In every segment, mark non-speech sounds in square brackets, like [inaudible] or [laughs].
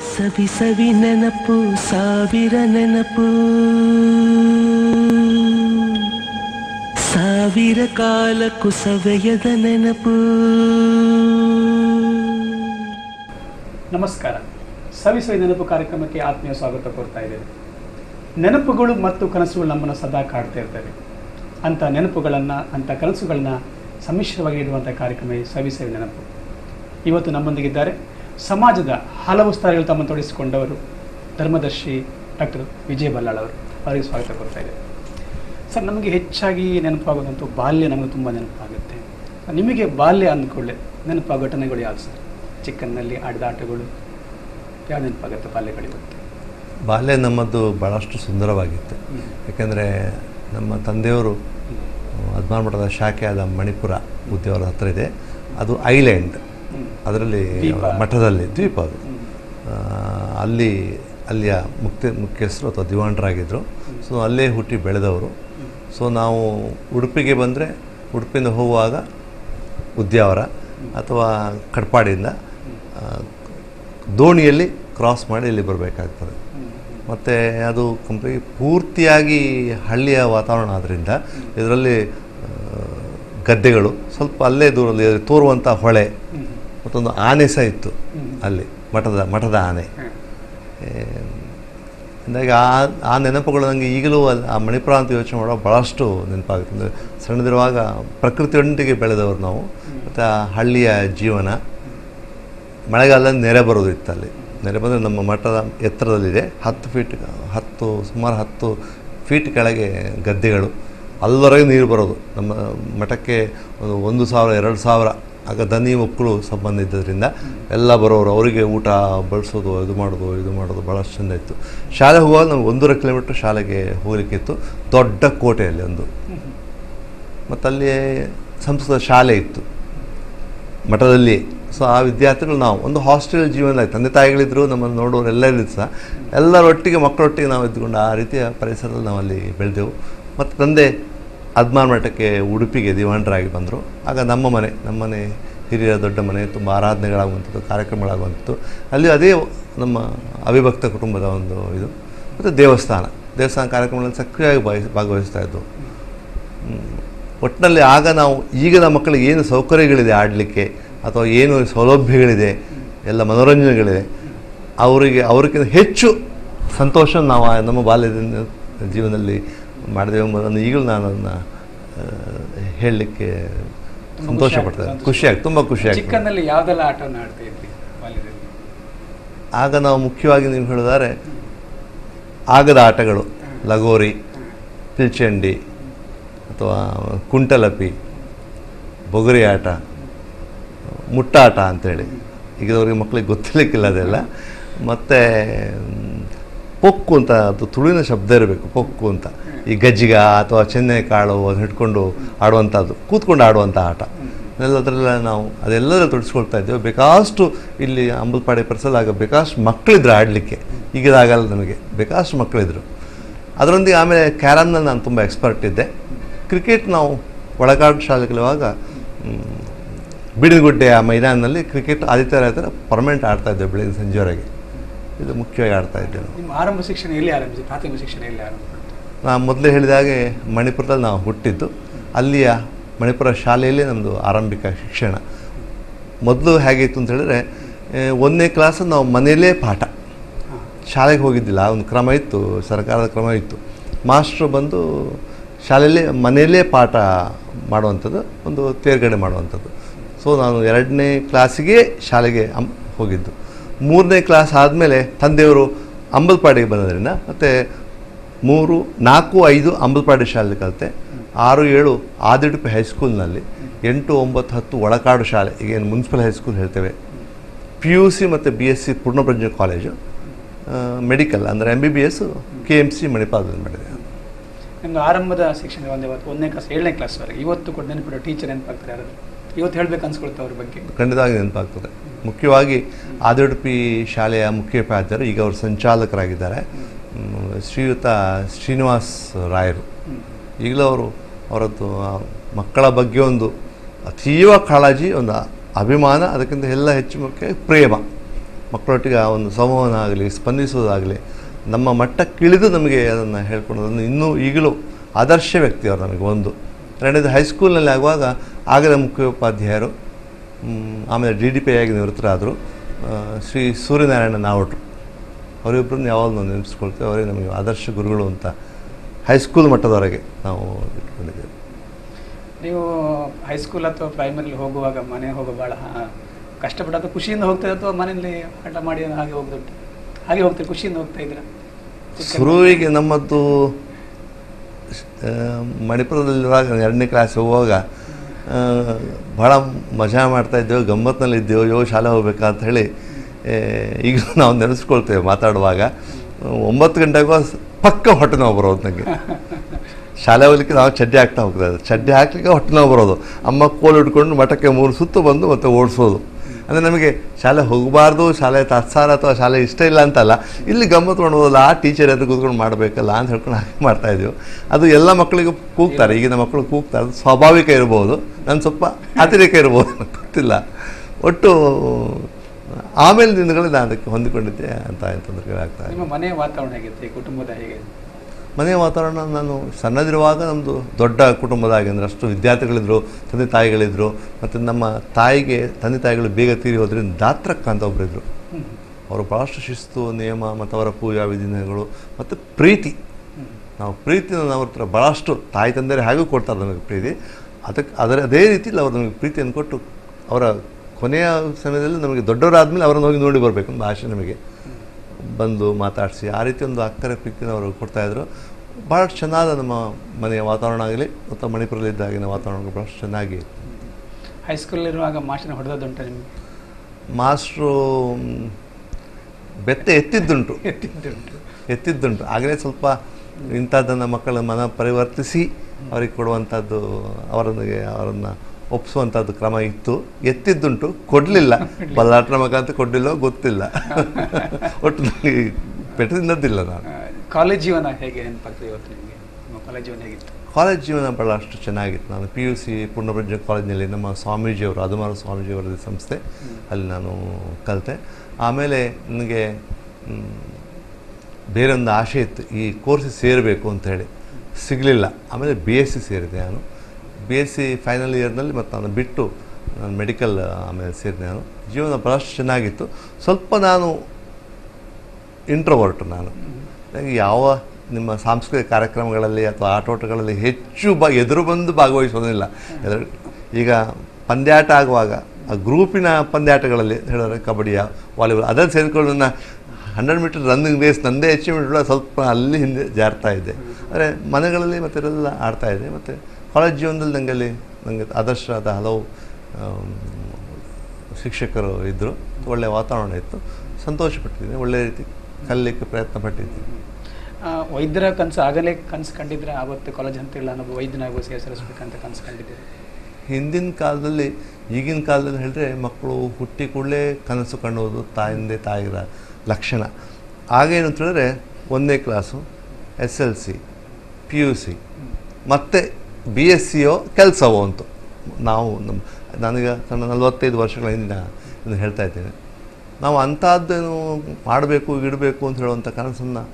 ಸವಿ ಸವಿ ನೆನಪು, ಸಾವಿರ ನೆನಪು. ಸಾವಿರ ಕಾಲ ಸವೆಯದ ನೆನಪು. ನಮಸ್ಕಾರ. ಸವಿಸುವ ನೆನಪು ಕಾರ್ಯಕ್ರಮಕ್ಕೆ ಆತ್ಮೀಯ ಸ್ವಾಗತ ಕೋರ್ತಾ ಇದ್ದೇವೆ ನೆನಪುಗಳು ಮತ್ತು ಕನಸುಗಳು ನಮ್ಮನ್ನು ಸದಾ ಕಾಡ್ತಾ ಇರ್ತವೆ. ಅಂಥ ನೆನಪುಗಳನ್ನು, ಅಂಥ ಕನಸುಗಳನ್ನ ಸಮ್ಮಿಶ್ರವಾಗಿ ಇಡುವಂಥ ಕಾರ್ಯಕ್ರಮ ಸವಿ ಸವಿ ನೆನಪು. ಇವತ್ತು ನಮ್ಮೊಂದಿಗಿದ್ದಾರೆ ಸಮಾಜದ ಹಲವು ಸ್ಥಾನಗಳು ತಮ್ಮನ್ನು ತೊಡಗಿಸಿಕೊಂಡವರು. ಧರ್ಮದರ್ಶಿ ಡಾಕ್ಟರ್ ವಿಜಯ ಬಲ್ಲಾಳ್ ಅವರು. ಅವರಿಗೆ ಸ್ವಾಗತ ಕೊಡ್ತಾ ಇದೆ ಸರ್ ನಮಗೆ ಹೆಚ್ಚಾಗಿ ನೆನಪಾಗೋದಂತೂ ಬಾಲ್ಯ ನಮಗೆ ತುಂಬ ನೆನಪಾಗುತ್ತೆ. ನಿಮಗೆ ಬಾಲ್ಯ ಅಂದ್ಕೊಳ್ಳೆ ನೆನಪಾಗ ಘಟನೆಗಳು ಯಾವುದು ಸರ್? ಚಿಕ್ಕನ್ನಲ್ಲಿ ಆಡಿದ ಆಟಗಳು ಯಾವ ನೆನಪಾಗುತ್ತೆ ಬಾಲ್ಯಗಳಿರುತ್ತೆ ಬಾಲ್ಯ ನಮ್ಮದು ಭಾಳಷ್ಟು ಸುಂದರವಾಗಿತ್ತು. ಯಾಕೆಂದರೆ ನಮ್ಮ ತಂದೆಯವರು ಹದಿನಾರು ಮಠದ ಶಾಖೆಯಾದ ಮಣಿಪುರ ಉದ್ಯೋಗದ ಹತ್ರ ಇದೆ. ಅದು ಐಲ್ಯಾಂಡ್. ಅದರಲ್ಲಿ ಮಠದಲ್ಲಿ ದ್ವೀಪ ಅದು. ಅಲ್ಲಿ ಅಲ್ಲಿಯ ಮುಖ್ಯ ಮುಖ್ಯಸ್ಥರು ಅಥವಾ ದಿವಾಣರಾಗಿದ್ದರು ಸೊ ಅಲ್ಲೇ ಹುಟ್ಟಿ ಬೆಳೆದವರು. ಸೊ ನಾವು ಉಡುಪಿಗೆ ಬಂದರೆ ಉಡುಪಿಯಿಂದ ಹೋಗುವಾಗ ಉದ್ಯಾವರ ಅಥವಾ ಕಡ್ಪಾಡಿಯಿಂದ ದೋಣಿಯಲ್ಲಿ ಕ್ರಾಸ್ ಮಾಡಿ ಇಲ್ಲಿ ಬರಬೇಕಾಗ್ತದೆ. ಮತ್ತು ಅದು ಕಂಪ್ಲೀಟ್ ಪೂರ್ತಿಯಾಗಿ ಹಳ್ಳಿಯ ವಾತಾವರಣ ಆದ್ದರಿಂದ ಇದರಲ್ಲಿ ಗದ್ದೆಗಳು ಸ್ವಲ್ಪ ಅಲ್ಲೇ ದೂರದಲ್ಲಿ ತೋರುವಂಥ ಹೊಳೆ ಮತ್ತೊಂದು ಆನೆ ಸಹ ಇತ್ತು ಅಲ್ಲಿ ಮಠದ ಮಠದ ಆನೆ. ಅಂದಾಗ ಆ ಆ ನೆನಪುಗಳು ನನಗೆ ಈಗಲೂ ಅಲ್ಲಿ ಆ ಮಣಿಪುರ ಅಂತ ಯೋಚನೆ ಮಾಡೋ ಭಾಳಷ್ಟು ನೆನಪಾಗುತ್ತೆ. ಅಂದರೆ ಸಣ್ಣದಿರುವಾಗ ಪ್ರಕೃತಿಯೊಂದಿಗೆ ಬೆಳೆದವರು ನಾವು ಮತ್ತು ಆ ಹಳ್ಳಿಯ ಜೀವನ. ಮಳೆಗಾಲದಲ್ಲಿ ನೆರೆ ಬರೋದು ಇತ್ತು ಅಲ್ಲಿ. ನೆರೆ ಬಂದರೆ ನಮ್ಮ ಮಠದ ಎತ್ತರದಲ್ಲಿದೆ. ಹತ್ತು ಫೀಟ್ ಹತ್ತು ಸುಮಾರು ಹತ್ತು ಫೀಟ್ ಕೆಳಗೆ ಗದ್ದೆಗಳು. ಅಲ್ಲಿವರೆಗೆ ನೀರು ಬರೋದು. ನಮ್ಮ ಮಠಕ್ಕೆ ಒಂದು ಒಂದು ಸಾವಿರ ಎರಡು ಸಾವಿರ ಆಗ ದನಿ ಮಕ್ಕಳು ಸಂಬಂಧ ಇದ್ದರಿಂದ ಎಲ್ಲ ಬರೋರು ಅವರಿಗೆ ಊಟ ಬಳಸೋದು, ಇದು ಮಾಡೋದು ಇದು ಮಾಡೋದು ಭಾಳಷ್ಟು ಚೆಂದ ಇತ್ತು. ಶಾಲೆ ಹೋಗುವಾಗ ನಮ್ಗೆ ಒಂದೂವರೆ ಕಿಲೋಮೀಟ್ರ್ ಶಾಲೆಗೆ ಹೋಗಲಿಕ್ಕಿತ್ತು. ದೊಡ್ಡ ಕೋಟೆಯಲ್ಲಿ ಒಂದು. ಮತ್ತು ಅಲ್ಲಿ ಸಂಸ್ಕೃತ ಶಾಲೆ ಇತ್ತು. ಮಠದಲ್ಲಿ. ಸೊ ಆ ವಿದ್ಯಾರ್ಥಿಗಳು ನಾವು, ಒಂದು ಹಾಸ್ಟೆಲ್ ಜೀವನ ತಂದೆ ತಾಯಿಗಳಿದ್ರು, ನಮ್ಮನ್ನು ನೋಡೋರು ಎಲ್ಲರಿದ್ರು ಸಹ. ಎಲ್ಲರೊಟ್ಟಿಗೆ ಮಕ್ಕಳೊಟ್ಟಿಗೆ ನಾವು ಇದ್ದುಕೊಂಡು ಆ ರೀತಿಯ ಪರಿಸರದಲ್ಲಿ ನಾವು ಅಲ್ಲಿ ಬೆಳೆದೆವು. ಮತ್ತು ತಂದೆ ಹದಿನಾರು ಮಠಕ್ಕೆ ಉಡುಪಿಗೆ ದಿವಾಣರಾಗಿ ಬಂದರು. ಆಗ ನಮ್ಮ ಮನೆ ನಮ್ಮನೆ ಹಿರಿಯರ ದೊಡ್ಡ ಮನೆ, ತುಂಬ ಆರಾಧನೆಗಳಾಗುವಂಥದ್ದು, ಕಾರ್ಯಕ್ರಮಗಳಾಗುವಂಥದ್ದು. ಅಲ್ಲಿ ಅದೇ ನಮ್ಮ ಅವಿಭಕ್ತ ಕುಟುಂಬದ ಒಂದು ಇದು. ಮತ್ತು ದೇವಸ್ಥಾನ. ದೇವಸ್ಥಾನ ಕಾರ್ಯಕ್ರಮಗಳಲ್ಲಿ ಸಕ್ರಿಯವಾಗಿ ಭಾಗವಹಿಸ್ ಭಾಗವಹಿಸ್ತಾ ಇದ್ದವು ಒಟ್ಟಿನಲ್ಲಿ ಆಗ ನಾವು ಈಗಿನ ಮಕ್ಕಳಿಗೆ ಏನು ಸೌಕರ್ಯಗಳಿದೆ ಆಡಲಿಕ್ಕೆ, ಅಥವಾ ಏನು ಸೌಲಭ್ಯಗಳಿದೆ, ಎಲ್ಲ ಮನೋರಂಜನೆಗಳಿದೆ, ಅವರಿಗೆ, ಅವರಿಗಿಂತ ಹೆಚ್ಚು ಸಂತೋಷ ನಾವು ನಮ್ಮ ಬಾಲ್ಯದ ಜೀವನದಲ್ಲಿ ಮಾಡಿದೆವು ಎಂಬುದನ್ನು ಈಗಲೂ ನಾನು ಅದನ್ನು ಹೇಳಲಿಕ್ಕೆ ಸಂತೋಷ ಪಡ್ತೇನೆ. ಖುಷಿಯಾಗಿ ತುಂಬ ಖುಷಿಯಾಗಿ ಚಿಕ್ಕನಲ್ಲಿ ಯಾವುದೆಲ್ಲ ಆಟವನ್ನು ಆಡ್ತಾ ಇದ್ರಿ ಆಗ ನಾವು ಮುಖ್ಯವಾಗಿ ನೀವು ಹೇಳಿದರೆ ಆಗದ ಆಟಗಳು ಲಗೋರಿ ಪಿಲ್ಚಂಡಿ ಅಥವಾ ಕುಂಟಲಪಿ ಬೊಗರಿ ಆಟ ಮುಟ್ಟಾಟ ಅಂತೇಳಿ ಈಗದವ್ರಿಗೆ ಮಕ್ಕಳಿಗೆ ಗೊತ್ತಿರಲಿಕ್ಕಿಲ್ಲ ಅದೆಲ್ಲ. ಮತ್ತು ಪೊಕ್ಕು ಅಂತ, ಅದು ತುಳುವಿನ ಶಬ್ದ ಇರಬೇಕು ಪೊಕ್ಕು ಅಂತ. ಈ ಗಜ್ಜಿಗ ಅಥವಾ ಚೆನ್ನೆ ಕಾಳು ಅದನ್ನ ಹಿಡ್ಕೊಂಡು ಆಡುವಂಥದ್ದು, ಕೂತ್ಕೊಂಡು ಆಡುವಂಥ ಆಟ. ಎಲ್ಲದರಲ್ಲ ನಾವು ಅದೆಲ್ಲದರ ತೊಡಸ್ಕೊಳ್ತಾ ಇದ್ದೇವೆ. ಬೇಕಾಷ್ಟು ಇಲ್ಲಿ ಅಂಬಲ್ಪಾಡಿ ಪರಿಸರದಾಗ ಬೇಕಾಷ್ಟು ಮಕ್ಕಳಿದ್ರು ಆಡಲಿಕ್ಕೆ. ಈಗಿದಾಗಲ್ಲ ನನಗೆ ಬೇಕಾಷ್ಟು ಮಕ್ಕಳಿದ್ರು. ಅದರೊಂದಿಗೆ ಆಮೇಲೆ ಕ್ಯಾರಮ್ನಲ್ಲಿ ನಾನು ತುಂಬ ಎಕ್ಸ್ಪರ್ಟ್ ಇದ್ದೆ. ಕ್ರಿಕೆಟ್ ನಾವು ಒಳಗಾಡು ಶಾಲೆಗಳಿರುವಾಗ ಬಿಡಿನಗುಡ್ಡೆಯ ಮೈದಾನದಲ್ಲಿ ಕ್ರಿಕೆಟ್ ಆದಿತ್ಯ ಆದಿತ್ಯವಾರ ಪರ್ಮನೆಂಟ್ ಆಡ್ತಾ ಇದ್ದೇವೆ ಬೆಳಗಿನ ಸಂಜೆವರೆಗೆ. ಇದು ಮುಖ್ಯವಾಗಿ ಆಡ್ತಾ ಇದ್ದೇವೆ ನಾವು ನಿಮ್ಮ ಆರಂಭ ಶಿಕ್ಷಣ ಎಲ್ಲಿ ಆರಂಭಿಸಿ ಪ್ರಾಥಮಿಕ ಶಿಕ್ಷಣ ಎಲ್ಲಿ ಆರಂಭ ನಾನು ಮೊದಲೇ ಹೇಳಿದ ಹಾಗೆ ಮಣಿಪುರದಲ್ಲಿ ನಾವು ಹುಟ್ಟಿದ್ದು. ಅಲ್ಲಿಯ ಮಣಿಪುರ ಶಾಲೆಯಲ್ಲೇ ನಮ್ಮದು ಆರಂಭಿಕ ಶಿಕ್ಷಣ. ಮೊದಲು ಹೇಗಿತ್ತು ಅಂತ ಹೇಳಿದ್ರೆ ಒಂದನೇ ಕ್ಲಾಸ್ ನಾವು ಮನೆಯಲ್ಲೇ ಪಾಠ. ಶಾಲೆಗೆ ಹೋಗಿದ್ದಿಲ್ಲ ಒಂದು ಕ್ರಮ ಇತ್ತು ಸರ್ಕಾರದ ಕ್ರಮ ಇತ್ತು. ಮಾಸ್ಟ್ರು ಬಂದು ಶಾಲೆಯಲ್ಲೇ ಮನೆಯಲ್ಲೇ ಪಾಠ ಮಾಡುವಂಥದ್ದು ಒಂದು ತೇರ್ಗಡೆ ಮಾಡುವಂಥದ್ದು. ಸೊ ನಾನು ಎರಡನೇ ಕ್ಲಾಸಿಗೆ ಶಾಲೆಗೆ ಅಮ್ ಹೋಗಿದ್ದು. ಮೂರನೇ ಕ್ಲಾಸ್ ಆದಮೇಲೆ ತಂದೆಯವರು ಅಂಬಲ್ಪಾಡಿಗೆ ಬಂದದ್ರಿಂದ, ಮತ್ತು ಮೂರು, ನಾಲ್ಕು, ಐದು ಅಂಬಲ್ಪಾಡಿ ಶಾಲೆ ಕಲಿತೆ. ಆರು, ಏಳು ಆದಿಡುಪಿ ಹೈಸ್ಕೂಲ್ನಲ್ಲಿ ಎಂಟು, ಒಂಬತ್ತು, ಹತ್ತು ಒಳಕಾಡು ಶಾಲೆ ಈಗೇನು ಮುನ್ಸಿಪಲ್ ಹೈಸ್ಕೂಲ್ ಹೇಳ್ತೇವೆ. ಪಿ ಯು ಸಿ ಮತ್ತು B S C Poornaprajna college medical ಅಂದರೆ M B B S K M C ಮಣಿಪಾಲದಲ್ಲಿ ಮಾಡಿದೆ. ನಿಮ್ದು ಆರಂಭದ ಶಿಕ್ಷಣ ಒಂದೇ ಒಂದನೇ ಕ್ಲಾಸ್ ಏಳನೇ ಕ್ಲಾಸ್ವರೆಗೆ ಇವತ್ತು ಕೂಡ ನೆನಪಿಡೋ ಟೀಚರ್ ನೆನಪಾಗ್ತಾರೆ ಯಾರಾದ್ರು? ಇವತ್ತು ಹೇಳ್ಬೇಕು ಅನ್ಸ್ಕೊಳ್ತಾ ಅವ್ರ ಬಗ್ಗೆ. ಖಂಡಿತವಾಗಿ ನೆನಪಾಗ್ತದೆ. ಮುಖ್ಯವಾಗಿ ಆದಿಡುಪಿ ಶಾಲೆಯ ಮುಖ್ಯೋಪಾಧ್ಯಾಯರು ಈಗ ಅವರು ಸಂಚಾಲಕರಾಗಿದ್ದಾರೆ. ಶ್ರೀಯುತ ಶ್ರೀನಿವಾಸ್ ರಾಯರು. ಈಗಲೂ ಅವರು ಅವರದ್ದು ಮಕ್ಕಳ ಬಗ್ಗೆ ಒಂದು ಅತೀವ ಕಾಳಜಿ, ಒಂದು ಅಭಿಮಾನ, ಅದಕ್ಕಿಂತ ಎಲ್ಲ ಹೆಚ್ಚು ಮುಖ್ಯ ಪ್ರೇಮ. ಮಕ್ಕಳೊಟ್ಟಿಗೆ ಆ ಒಂದು ಸಂವಹನ ಆಗಲಿ ಸ್ಪಂದಿಸೋದಾಗಲಿ ನಮ್ಮ ಮಟ್ಟಕ್ಕಿಳಿದು ನಮಗೆ ಅದನ್ನು ಹೇಳ್ಕೊಡೋದನ್ನು ಇನ್ನೂ ಈಗಲೂ ಆದರ್ಶ ವ್ಯಕ್ತಿ ಅವರು ನಮಗೆ ಒಂದು. ಎರಡನೇದು ಹೈಸ್ಕೂಲ್ನಲ್ಲಿ ಆಗುವಾಗ ಆಗದ ಮುಖ್ಯೋಪಾಧ್ಯಾಯರು ಆಮೇಲೆ ಡಿ ಡಿ ಪಿ ಆಗಿ ನಿವೃತ್ತರಾದರು ಶ್ರೀ ಸೂರ್ಯನಾರಾಯಣ ನಾವಟ್ರು. ಅವರಿಬ್ಬರನ್ನ ಯಾವಾಗಲೂ ನೆನೆಸ್ಕೊಳ್ತೇವೆ ಅವರೇ ನಮಗೆ ಆದರ್ಶ ಗುರುಗಳು ಅಂತ ಹೈಸ್ಕೂಲ್ ಮಟ್ಟದವರೆಗೆ ನಾವು ಇಟ್ಕೊಂಡಿದ್ದೇವೆ. ನೀವು ಹೈಸ್ಕೂಲ್ ಅಥವಾ ಪ್ರೈಮರಿಲಿ ಹೋಗುವಾಗ ಮನೆ ಹೋಗೋ ಭಾಳ ಕಷ್ಟಪಟ್ಟು ಅಥವಾ ಖುಷಿಯಿಂದ ಹೋಗ್ತಾ ಅಥವಾ ಮನೆಯಲ್ಲಿ ಆಟ ಮಾಡಿ ಹಾಗೆ ಹೋಗ್ದುಂಟು? ಹಾಗೆ ಹೋಗ್ತೀರಿ ಖುಷಿಯಿಂದ ಹೋಗ್ತಾ ಇದ್ದೀರಾ? ಶುರುವಿಗೆ ನಮ್ಮದು ಮಣಿಪುರದಲ್ಲಿರುವಾಗ ಎರಡನೇ ಕ್ಲಾಸ್ ಹೋಗುವಾಗ ಭಾಳ ಮಜಾ ಮಾಡ್ತಾ ಇದ್ದೇವೆ ಗಮ್ಮತ್ತಿನಲ್ಲಿ ಇದ್ದೇವೆ ಯೋ ಶಾಲೆ ಹೋಗ್ಬೇಕಾ ಅಂತ ಹೇಳಿ ಈಗ ನಾವು ನೆನೆಸ್ಕೊಳ್ತೇವೆ ಮಾತಾಡುವಾಗ. ಒಂಬತ್ತು ಗಂಟೆಗೂ ಪಕ್ಕ ಹೊಟ್ಟೆ ನೋವು ಬರೋದು ನನಗೆ ಶಾಲೆ ಹೋಗ್ಲಿಕ್ಕೆ ನಾವು ಚಡ್ಡಿ ಹಾಕ್ತಾ ಹೋಗ್ತಾ ಇದ್ದೆ ಚಡ್ಡಿ ಹಾಕ್ಲಿಕ್ಕೆ ಹೊಟ್ಟೆ ನೋವು ಬರೋದು. ಅಮ್ಮ ಕೋಲು ಹಿಡ್ಕೊಂಡು ಮಠಕ್ಕೆ ಮೂರು ಸುತ್ತು ಬಂದು ಮತ್ತೆ ಓಡಿಸೋದು. ಅಂದರೆ ನಮಗೆ ಶಾಲೆ ಹೋಗಬಾರ್ದು, ಶಾಲೆ ತತ್ಸಾರ ಅಥವಾ ಶಾಲೆ ಇಷ್ಟ ಇಲ್ಲ ಅಂತಲ್ಲ, ಇಲ್ಲಿ ಗಮ್ಮತ್ತು ಮಾಡೋದಲ್ಲ ಆ ಟೀಚರ್ ಎದುರು ಕೂತ್ಕೊಂಡು ಮಾಡಬೇಕಲ್ಲ ಅಂತ ಹೇಳ್ಕೊಂಡು ಹಾಗೆ ಮಾಡ್ತಾ ಇದ್ದೀವಿ ಅದು ಎಲ್ಲ ಮಕ್ಕಳಿಗೂ ಕೂಗ್ತಾರೆ, ಈಗಿನ ಮಕ್ಕಳು ಕೂಗ್ತಾರೆ ಸ್ವಾಭಾವಿಕ ಇರ್ಬೋದು ನನ್ನ ಸ್ವಲ್ಪ ಅತಿರೇಕ ಇರ್ಬೋದು ಗೊತ್ತಿಲ್ಲ. ಒಟ್ಟು ಆಮೇಲೆ ದಿನಗಳಲ್ಲಿ ನಾನು ಅದಕ್ಕೆ ಹೊಂದಿಕೊಂಡಿದ್ದೆ ಅಂತ ತೊಂದರೆಗಳಾಗ್ತಾ ಇದೆ ನಿಮ್ಮ ಮನೆಯ ವಾತಾವರಣ ಹೇಗಿತ್ತು ಕುಟುಂಬದ ಹೇಗೆ? ಮನೆಯ ವಾತಾವರಣ ನಾನು ಸಣ್ಣದಿರುವಾಗ ನಮ್ಮದು ದೊಡ್ಡ ಕುಟುಂಬದಾಗೆ ಅಂದರೆ ಅಷ್ಟು ವಿದ್ಯಾರ್ಥಿಗಳಿದ್ದರು ತಂದೆ ತಾಯಿಗಳಿದ್ದರು ಮತ್ತು ನಮ್ಮ ತಾಯಿಗೆ, ತಂದೆ ತಾಯಿಗಳು ಬೇಗ ತೀರಿ ಹೋದ್ರಿಂದ ದಾತ್ರಕ್ಕ ಅಂತ ಒಬ್ಬರಿದ್ದರು. ಅವರು ಭಾಳಷ್ಟು ಶಿಸ್ತು, ನಿಯಮ, ಮತ್ತು ಅವರ ಪೂಜಾ ವಿಧಿಗಳು ಮತ್ತು ಪ್ರೀತಿ. ನಾವು ಪ್ರೀತಿನ ಅವ್ರ ಹತ್ರ ಭಾಳಷ್ಟು ತಾಯಿ, ತಂದೆಯರು ಹಾಗೂ ಕೊಡ್ತಾರೆ ನಮಗೆ ಪ್ರೀತಿ. ಅದಕ್ಕೆ ಅದರ ಅದೇ ರೀತಿಯಲ್ಲಿ ಅವರು ನಮಗೆ ಪ್ರೀತಿಯನ್ನು ಕೊಟ್ಟು ಅವರ ಕೊನೆಯ ಸಮಯದಲ್ಲಿ ನಮಗೆ ದೊಡ್ಡವರಾದ್ಮೇಲೆ ಅವರನ್ನು ಹೋಗಿ ನೋಡಿ ಬರಬೇಕು ಅಂತ ಆಶೆ ನಮಗೆ. ಬಂದು ಮಾತಾಡಿಸಿ ಆ ರೀತಿ ಒಂದು ಅಕ್ಕರೆ ಪ್ರೀತಿನ ಅವರು ಕೊಡ್ತಾಯಿದ್ರು ಭಾಳ ಚೆನ್ನಾದ ನಮ್ಮ ಮನೆಯ ವಾತಾವರಣ ಆಗಲಿ ಮತ್ತು ಮಣಿಪುರಲ್ಲಿದ್ದಾಗಿನ ವಾತಾವರಣ ಭಾಳಷ್ಟು ಚೆನ್ನಾಗಿ ಹೈಸ್ಕೂಲಲ್ಲಿರುವಾಗ ಮಾಸ್ಟರ್ ಹೊಡೆದದ್ದುಂಟು ನಿಮಗೆ? ಮಾಸ್ಟ್ರು ಬೆತ್ತ [laughs] ಎತ್ತಿದ್ದುಂಟು. ಎತ್ತಿದ್ದುಂಟು. ಎತ್ತಿದ್ದುಂಟು. ಆಗಲೇ ಸ್ವಲ್ಪ ಇಂಥದ್ದನ್ನು ಮಕ್ಕಳ ಮನ ಪರಿವರ್ತಿಸಿ ಅವರಿಗೆ ಕೊಡುವಂಥದ್ದು ಅವರೊಂದಿಗೆ ಅವರನ್ನು ಒಪ್ಪಿಸುವಂಥದ್ದು ಕ್ರಮ ಇತ್ತು. ಎತ್ತಿದ್ದುಂಟು ಕೊಡಲಿಲ್ಲ. ಬಲ್ಲಾಟನ ಮಗ ಅಂತ ಕೊಡಲಿಲ್ಲೋ ಗೊತ್ತಿಲ್ಲ. [laughs] ಒಟ್ಟು ನನಗೆ ಪೆಟ್ಟು ನಾನು. ಕಾಲೇಜ್ ಜೀವನ ಹೇಗೆ ನೆನಪಾಗ್ತದೆ ಇವತ್ತು ನಿಮಗೆ? ಕಾಲೇಜ್ ಜೀವನ ಹೇಗಿತ್ತು? ಕಾಲೇಜ್ ಜೀವನ ಭಾಳಷ್ಟು ಚೆನ್ನಾಗಿತ್ತು. ನಾನು ಪಿ ಯು ಸಿ ಪೂರ್ಣಪ್ರಜ್ಞ ಕಾಲೇಜಿನಲ್ಲಿ ನಮ್ಮ ಸ್ವಾಮೀಜಿಯವರು ಅದುಮಾರು ಸ್ವಾಮೀಜಿಯವರ ಸಂಸ್ಥೆ. ಅಲ್ಲಿ ನಾನು ಕಲಿತೆ. ಆಮೇಲೆ ನನಗೆ ಬೇರೆ ಬೇರೊಂದು ಆಸೆ ಇತ್ತು. ಈ ಕೋರ್ಸ್ ಸೇರಬೇಕು ಅಂತ ಹೇಳಿ. ಸಿಗಲಿಲ್ಲ. ಆಮೇಲೆ ಬಿ ಎಸ್ ಸಿ ಸೇರಿದೆ ನಾನು. ಬಿ ಎಸ್ ಸಿ ಫೈನಲ್ ಇಯರ್ನಲ್ಲಿ ಮತ್ತು ನಾನು ಬಿಟ್ಟು ನಾನು ಮೆಡಿಕಲ್, ಆಮೇಲೆ ಸೇರಿದೆ ನಾನು. ಜೀವನ ಭಾಳಷ್ಟು ಚೆನ್ನಾಗಿತ್ತು. ಸ್ವಲ್ಪ ನಾನು ಇಂಟ್ರೋವರ್ಟ್ ನಾನು. ನನಗೆ ಯಾವ ನಿಮ್ಮ ಸಾಂಸ್ಕೃತಿಕ ಕಾರ್ಯಕ್ರಮಗಳಲ್ಲಿ ಅಥವಾ ಆಟೋಟಗಳಲ್ಲಿ ಹೆಚ್ಚು ಬ, ಎದುರು ಬಂದು ಭಾಗವಹಿಸೋದಿಲ್ಲ. ಈಗ ಪಂದ್ಯಾಟ ಆಗುವಾಗ ಆ ಗ್ರೂಪಿನ ಪಂದ್ಯಾಟಗಳಲ್ಲಿ ಹೇಳಿದ್ರೆ ಕಬಡ್ಡಿಯ ವಾಲಿಬಾಲ್, ಅದನ್ನು ಸೇರಿಕೊಂಡು ನನ್ನ ಹಂಡ್ರೆಡ್ ಮೀಟರ್ ರನ್ನಿಂಗ್ ರೇಸ್ ನಂದೇ ಅಚೀವ್ಮೆಂಟ್ ಸ್ವಲ್ಪ ಅಲ್ಲಿ ಹಿಂದೆ ಜಾರ್ತಾ ಇದ್ದೆ. ಆದರೆ ಮನೆಗಳಲ್ಲಿ ಮತ್ತೆಲ್ಲ ಆಡ್ತಾ ಇದ್ದೆ. ಮತ್ತು ಕಾಲೇಜ್ ಜೀವನದಲ್ಲಿ ನನಗಲ್ಲಿ ನನಗೆ ಆದರ್ಶವಾದ ಹಲವು ಶಿಕ್ಷಕರು ಇದ್ದರು ಒಳ್ಳೆಯ ವಾತಾವರಣ ಇತ್ತು. ಸಂತೋಷಪಟ್ಟಿದ್ದೀನಿ ಒಳ್ಳೆಯ ರೀತಿ ಕಲಿಯಲಿಕ್ಕೆ ಪ್ರಯತ್ನ ಪಟ್ಟಿದ್ದೀನಿ. ವೈದ್ಯರ ಕನಸು ಆಗಲೇ ಕನಸು ಕಂಡಿದ್ರೆ ಆವತ್ತು ಕಾಲೇಜ್ ಅಂತ ಇಲ್ಲ ನಾವು ವೈದ್ಯನಾಗ ಸೇರಿಸಬೇಕಂತ ಕನಸು ಕಂಡಿದ್ದೀರಿ? ಹಿಂದಿನ ಕಾಲದಲ್ಲಿ ಈಗಿನ ಕಾಲದಲ್ಲಿ ಹೇಳಿದ್ರೆ ಮಕ್ಕಳು ಹುಟ್ಟಿ ಕೂಡಲೇ ಕನಸು ಕಾಣೋದು ತಾಯಿಂದೆ ತಾಯಿರ ಲಕ್ಷಣ. ಆಗೇನು ಅಂತ ಹೇಳಿದ್ರೆ ಒಂದನೇ class S L C P U C. ಮತ್ತು ಬಿ ಎಸ್ ಸಿಯೋ ಕೆಲಸವೋ ಅಂತ. ನಾವು ನನಗೆ ನನ್ನ ನಲವತ್ತೈದು ವರ್ಷಗಳ ಹಿಂದಿನ ಇದನ್ನು ಹೇಳ್ತಾ ಇದ್ದೇನೆ. ನಾವು ಅಂಥದ್ದೇನು ಮಾಡಬೇಕು, ಇಡಬೇಕು ಅಂತ ಹೇಳುವಂಥ ಕನಸನ್ನು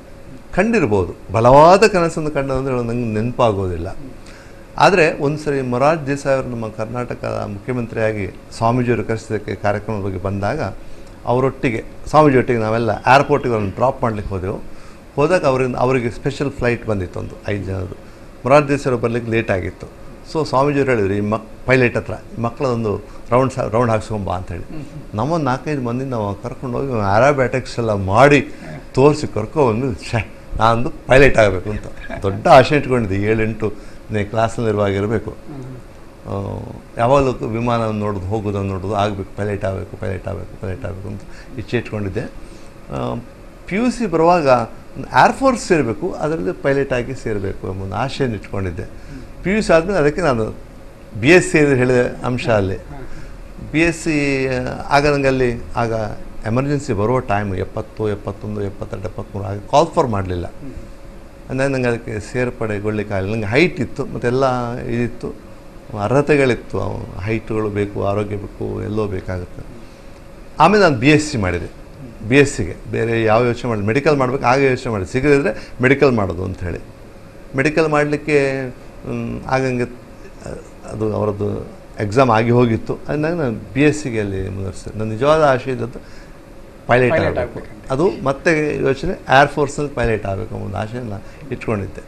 ಕಂಡಿರ್ಬೋದು. ಬಲವಾದ ಕನಸನ್ನು ಕಂಡಂದರೆ ನಂಗೆ ನೆನಪಾಗೋದಿಲ್ಲ. ಆದರೆ ಒಂದು ಸರಿ ಮೊರಾರ್ಜ್ ದೇಸಾಯಿ ಅವರು ನಮ್ಮ ಕರ್ನಾಟಕದ ಮುಖ್ಯಮಂತ್ರಿಯಾಗಿ ಸ್ವಾಮೀಜಿಯವರು ಕರೆಸಿದ್ದಕ್ಕೆ ಕಾರ್ಯಕ್ರಮದ ಬಗ್ಗೆ ಬಂದಾಗ ಅವರೊಟ್ಟಿಗೆ ಸ್ವಾಮೀಜಿಯೊಟ್ಟಿಗೆ ನಾವೆಲ್ಲ ಏರ್ಪೋರ್ಟಿಗೆ ಅವ್ರನ್ನ ಡ್ರಾಪ್ ಮಾಡ್ಲಿಕ್ಕೆ ಹೋದೆವು. ಹೋದಾಗ ಅವರಿಂದ, ಅವರಿಗೆ ಸ್ಪೆಷಲ್ ಫ್ಲೈಟ್ ಬಂದಿತ್ತು ಒಂದು ಐದು ಜನದ್ದು. ಮೊರಾರ್ಜ್ ದೇಸಾಯಿ ಬರಲಿಕ್ಕೆ ಲೇಟ್ ಆಗಿತ್ತು. ಸೊ ಸ್ವಾಮೀಜಿಯವರು ಹೇಳಿದ್ರು, ಈ ಮಕ್ ಪೈಲಟ್ ಹತ್ರ ಮಕ್ಕಳದೊಂದು ರೌಂಡ್ ರೌಂಡ್ ಹಾಕ್ಸ್ಕೊಂಬ ಅಂತೇಳಿ ನಮ್ಮ ನಾಲ್ಕೈದು ಮಂದಿ ನಾವು ಕರ್ಕೊಂಡೋಗಿ ಆರಾಬ್ಯಾಟಿಕ್ಸ್ ಎಲ್ಲ ಮಾಡಿ ತೋರಿಸಿ ಕರ್ಕೊಬಂದು ಶ ನಾನೊಂದು ಪೈಲಟ್ ಆಗಬೇಕು ಅಂತ. ದೊಡ್ಡ ಆಸೆ ಇಟ್ಕೊಂಡಿದ್ದೆ, ಏಳೆಂಟು ಇರಬೇಕು ಯಾವಾಗಲೂ ವಿಮಾನವನ್ನು ನೋಡೋದು, ಹೋಗೋದನ್ನು ನೋಡೋದು, ಆಗಬೇಕು ಪೈಲಟ್ ಆಗಬೇಕು ಪೈಲಟ್ ಆಗಬೇಕು ಪೈಲಟ್ ಆಗಬೇಕು ಅಂತ ಇಚ್ಛೆ ಇಟ್ಕೊಂಡಿದ್ದೆ. ಪಿ ಯು ಸಿ ಬರುವಾಗ ಏರ್ಫೋರ್ಸ್ ಸೇರಬೇಕು ಅದರಲ್ಲಿ ಪೈಲಟ್ ಆಗಿ ಸೇರಬೇಕು ಎಂಬ ಒಂದು ಆಶೆಯನ್ನು ಇಟ್ಕೊಂಡಿದ್ದೆ. ಪಿ ಯು ಸಿ ಆದಮೇಲೆ ಅದಕ್ಕೆ ನಾನು ಬಿ ಎಸ್ ಸಿ ಹೇಳಿದ ಅಂಶ ಅಲ್ಲಿ. ಬಿ ಎಸ್ ಸಿ ಆಗ ನಂಗೆ ಅಲ್ಲಿ ಆಗ ಎಮರ್ಜೆನ್ಸಿ ಬರುವ ಟೈಮ್ ಎಪ್ಪತ್ತು, ಎಪ್ಪತ್ತೊಂದು, ಎಪ್ಪತ್ತೆರಡು ಎಪ್ಪತ್ತ್ಮೂರು ಆಗ ಕಾಲ್ ಫಾರ್ ಮಾಡಲಿಲ್ಲ. ಅಂದರೆ ನನಗೆ ಅದಕ್ಕೆ ಸೇರ್ಪಡೆಗೊಳ್ಳಿಕ್ಕಾಗಲಿಲ್ಲ ನನಗೆ ಹೈಟ್ ಇತ್ತು ಮತ್ತೆಲ್ಲ ಇದಿತ್ತು. ಅರ್ಹತೆಗಳಿತ್ತು. ಹೈಟ್ಗಳು ಬೇಕು, ಆರೋಗ್ಯ ಬೇಕು, ಎಲ್ಲೋ ಬೇಕಾಗುತ್ತೆ. ಆಮೇಲೆ ನಾನು ಬಿ ಎಸ್ ಸಿ ಮಾಡಿದೆ. ಬಿ ಎಸ್ ಸಿಗೆ ಬೇರೆ ಯಾವ ಯೋಚನೆ ಮಾಡಿ ಮೆಡಿಕಲ್ ಮಾಡಬೇಕು ಆಗ ಯೋಚನೆ ಮಾಡಿ ಸಿಗದಿದ್ದರೆ ಮೆಡಿಕಲ್ ಮಾಡೋದು ಅಂಥೇಳಿ ಮೆಡಿಕಲ್ ಮಾಡಲಿಕ್ಕೆ ಆಗಂಗೆ ಅದು ಅವರದ್ದು ಎಕ್ಸಾಮ್ ಆಗಿ ಹೋಗಿತ್ತು. ಅದನ್ನ ನಾನು ಬಿ ಎಸ್ ಸಿಗೆ ಅಲ್ಲಿ ಮುಂದುವರಿಸಿದೆ ನನ್ನ ನಿಜವಾದ ಆಶೆ ಇದ್ದದ್ದು ಪೈಲಟ್ ಆಗಬೇಕು. ಅದು ಮತ್ತೆ ಯೋಚನೆ ಏರ್ ಫೋರ್ಸಲ್ಲಿ ಪೈಲಟ್ ಆಗಬೇಕು ಅನ್ನೋ ಒಂದು ಆಶೆಯನ್ನು ಇಟ್ಕೊಂಡಿದ್ದೆ.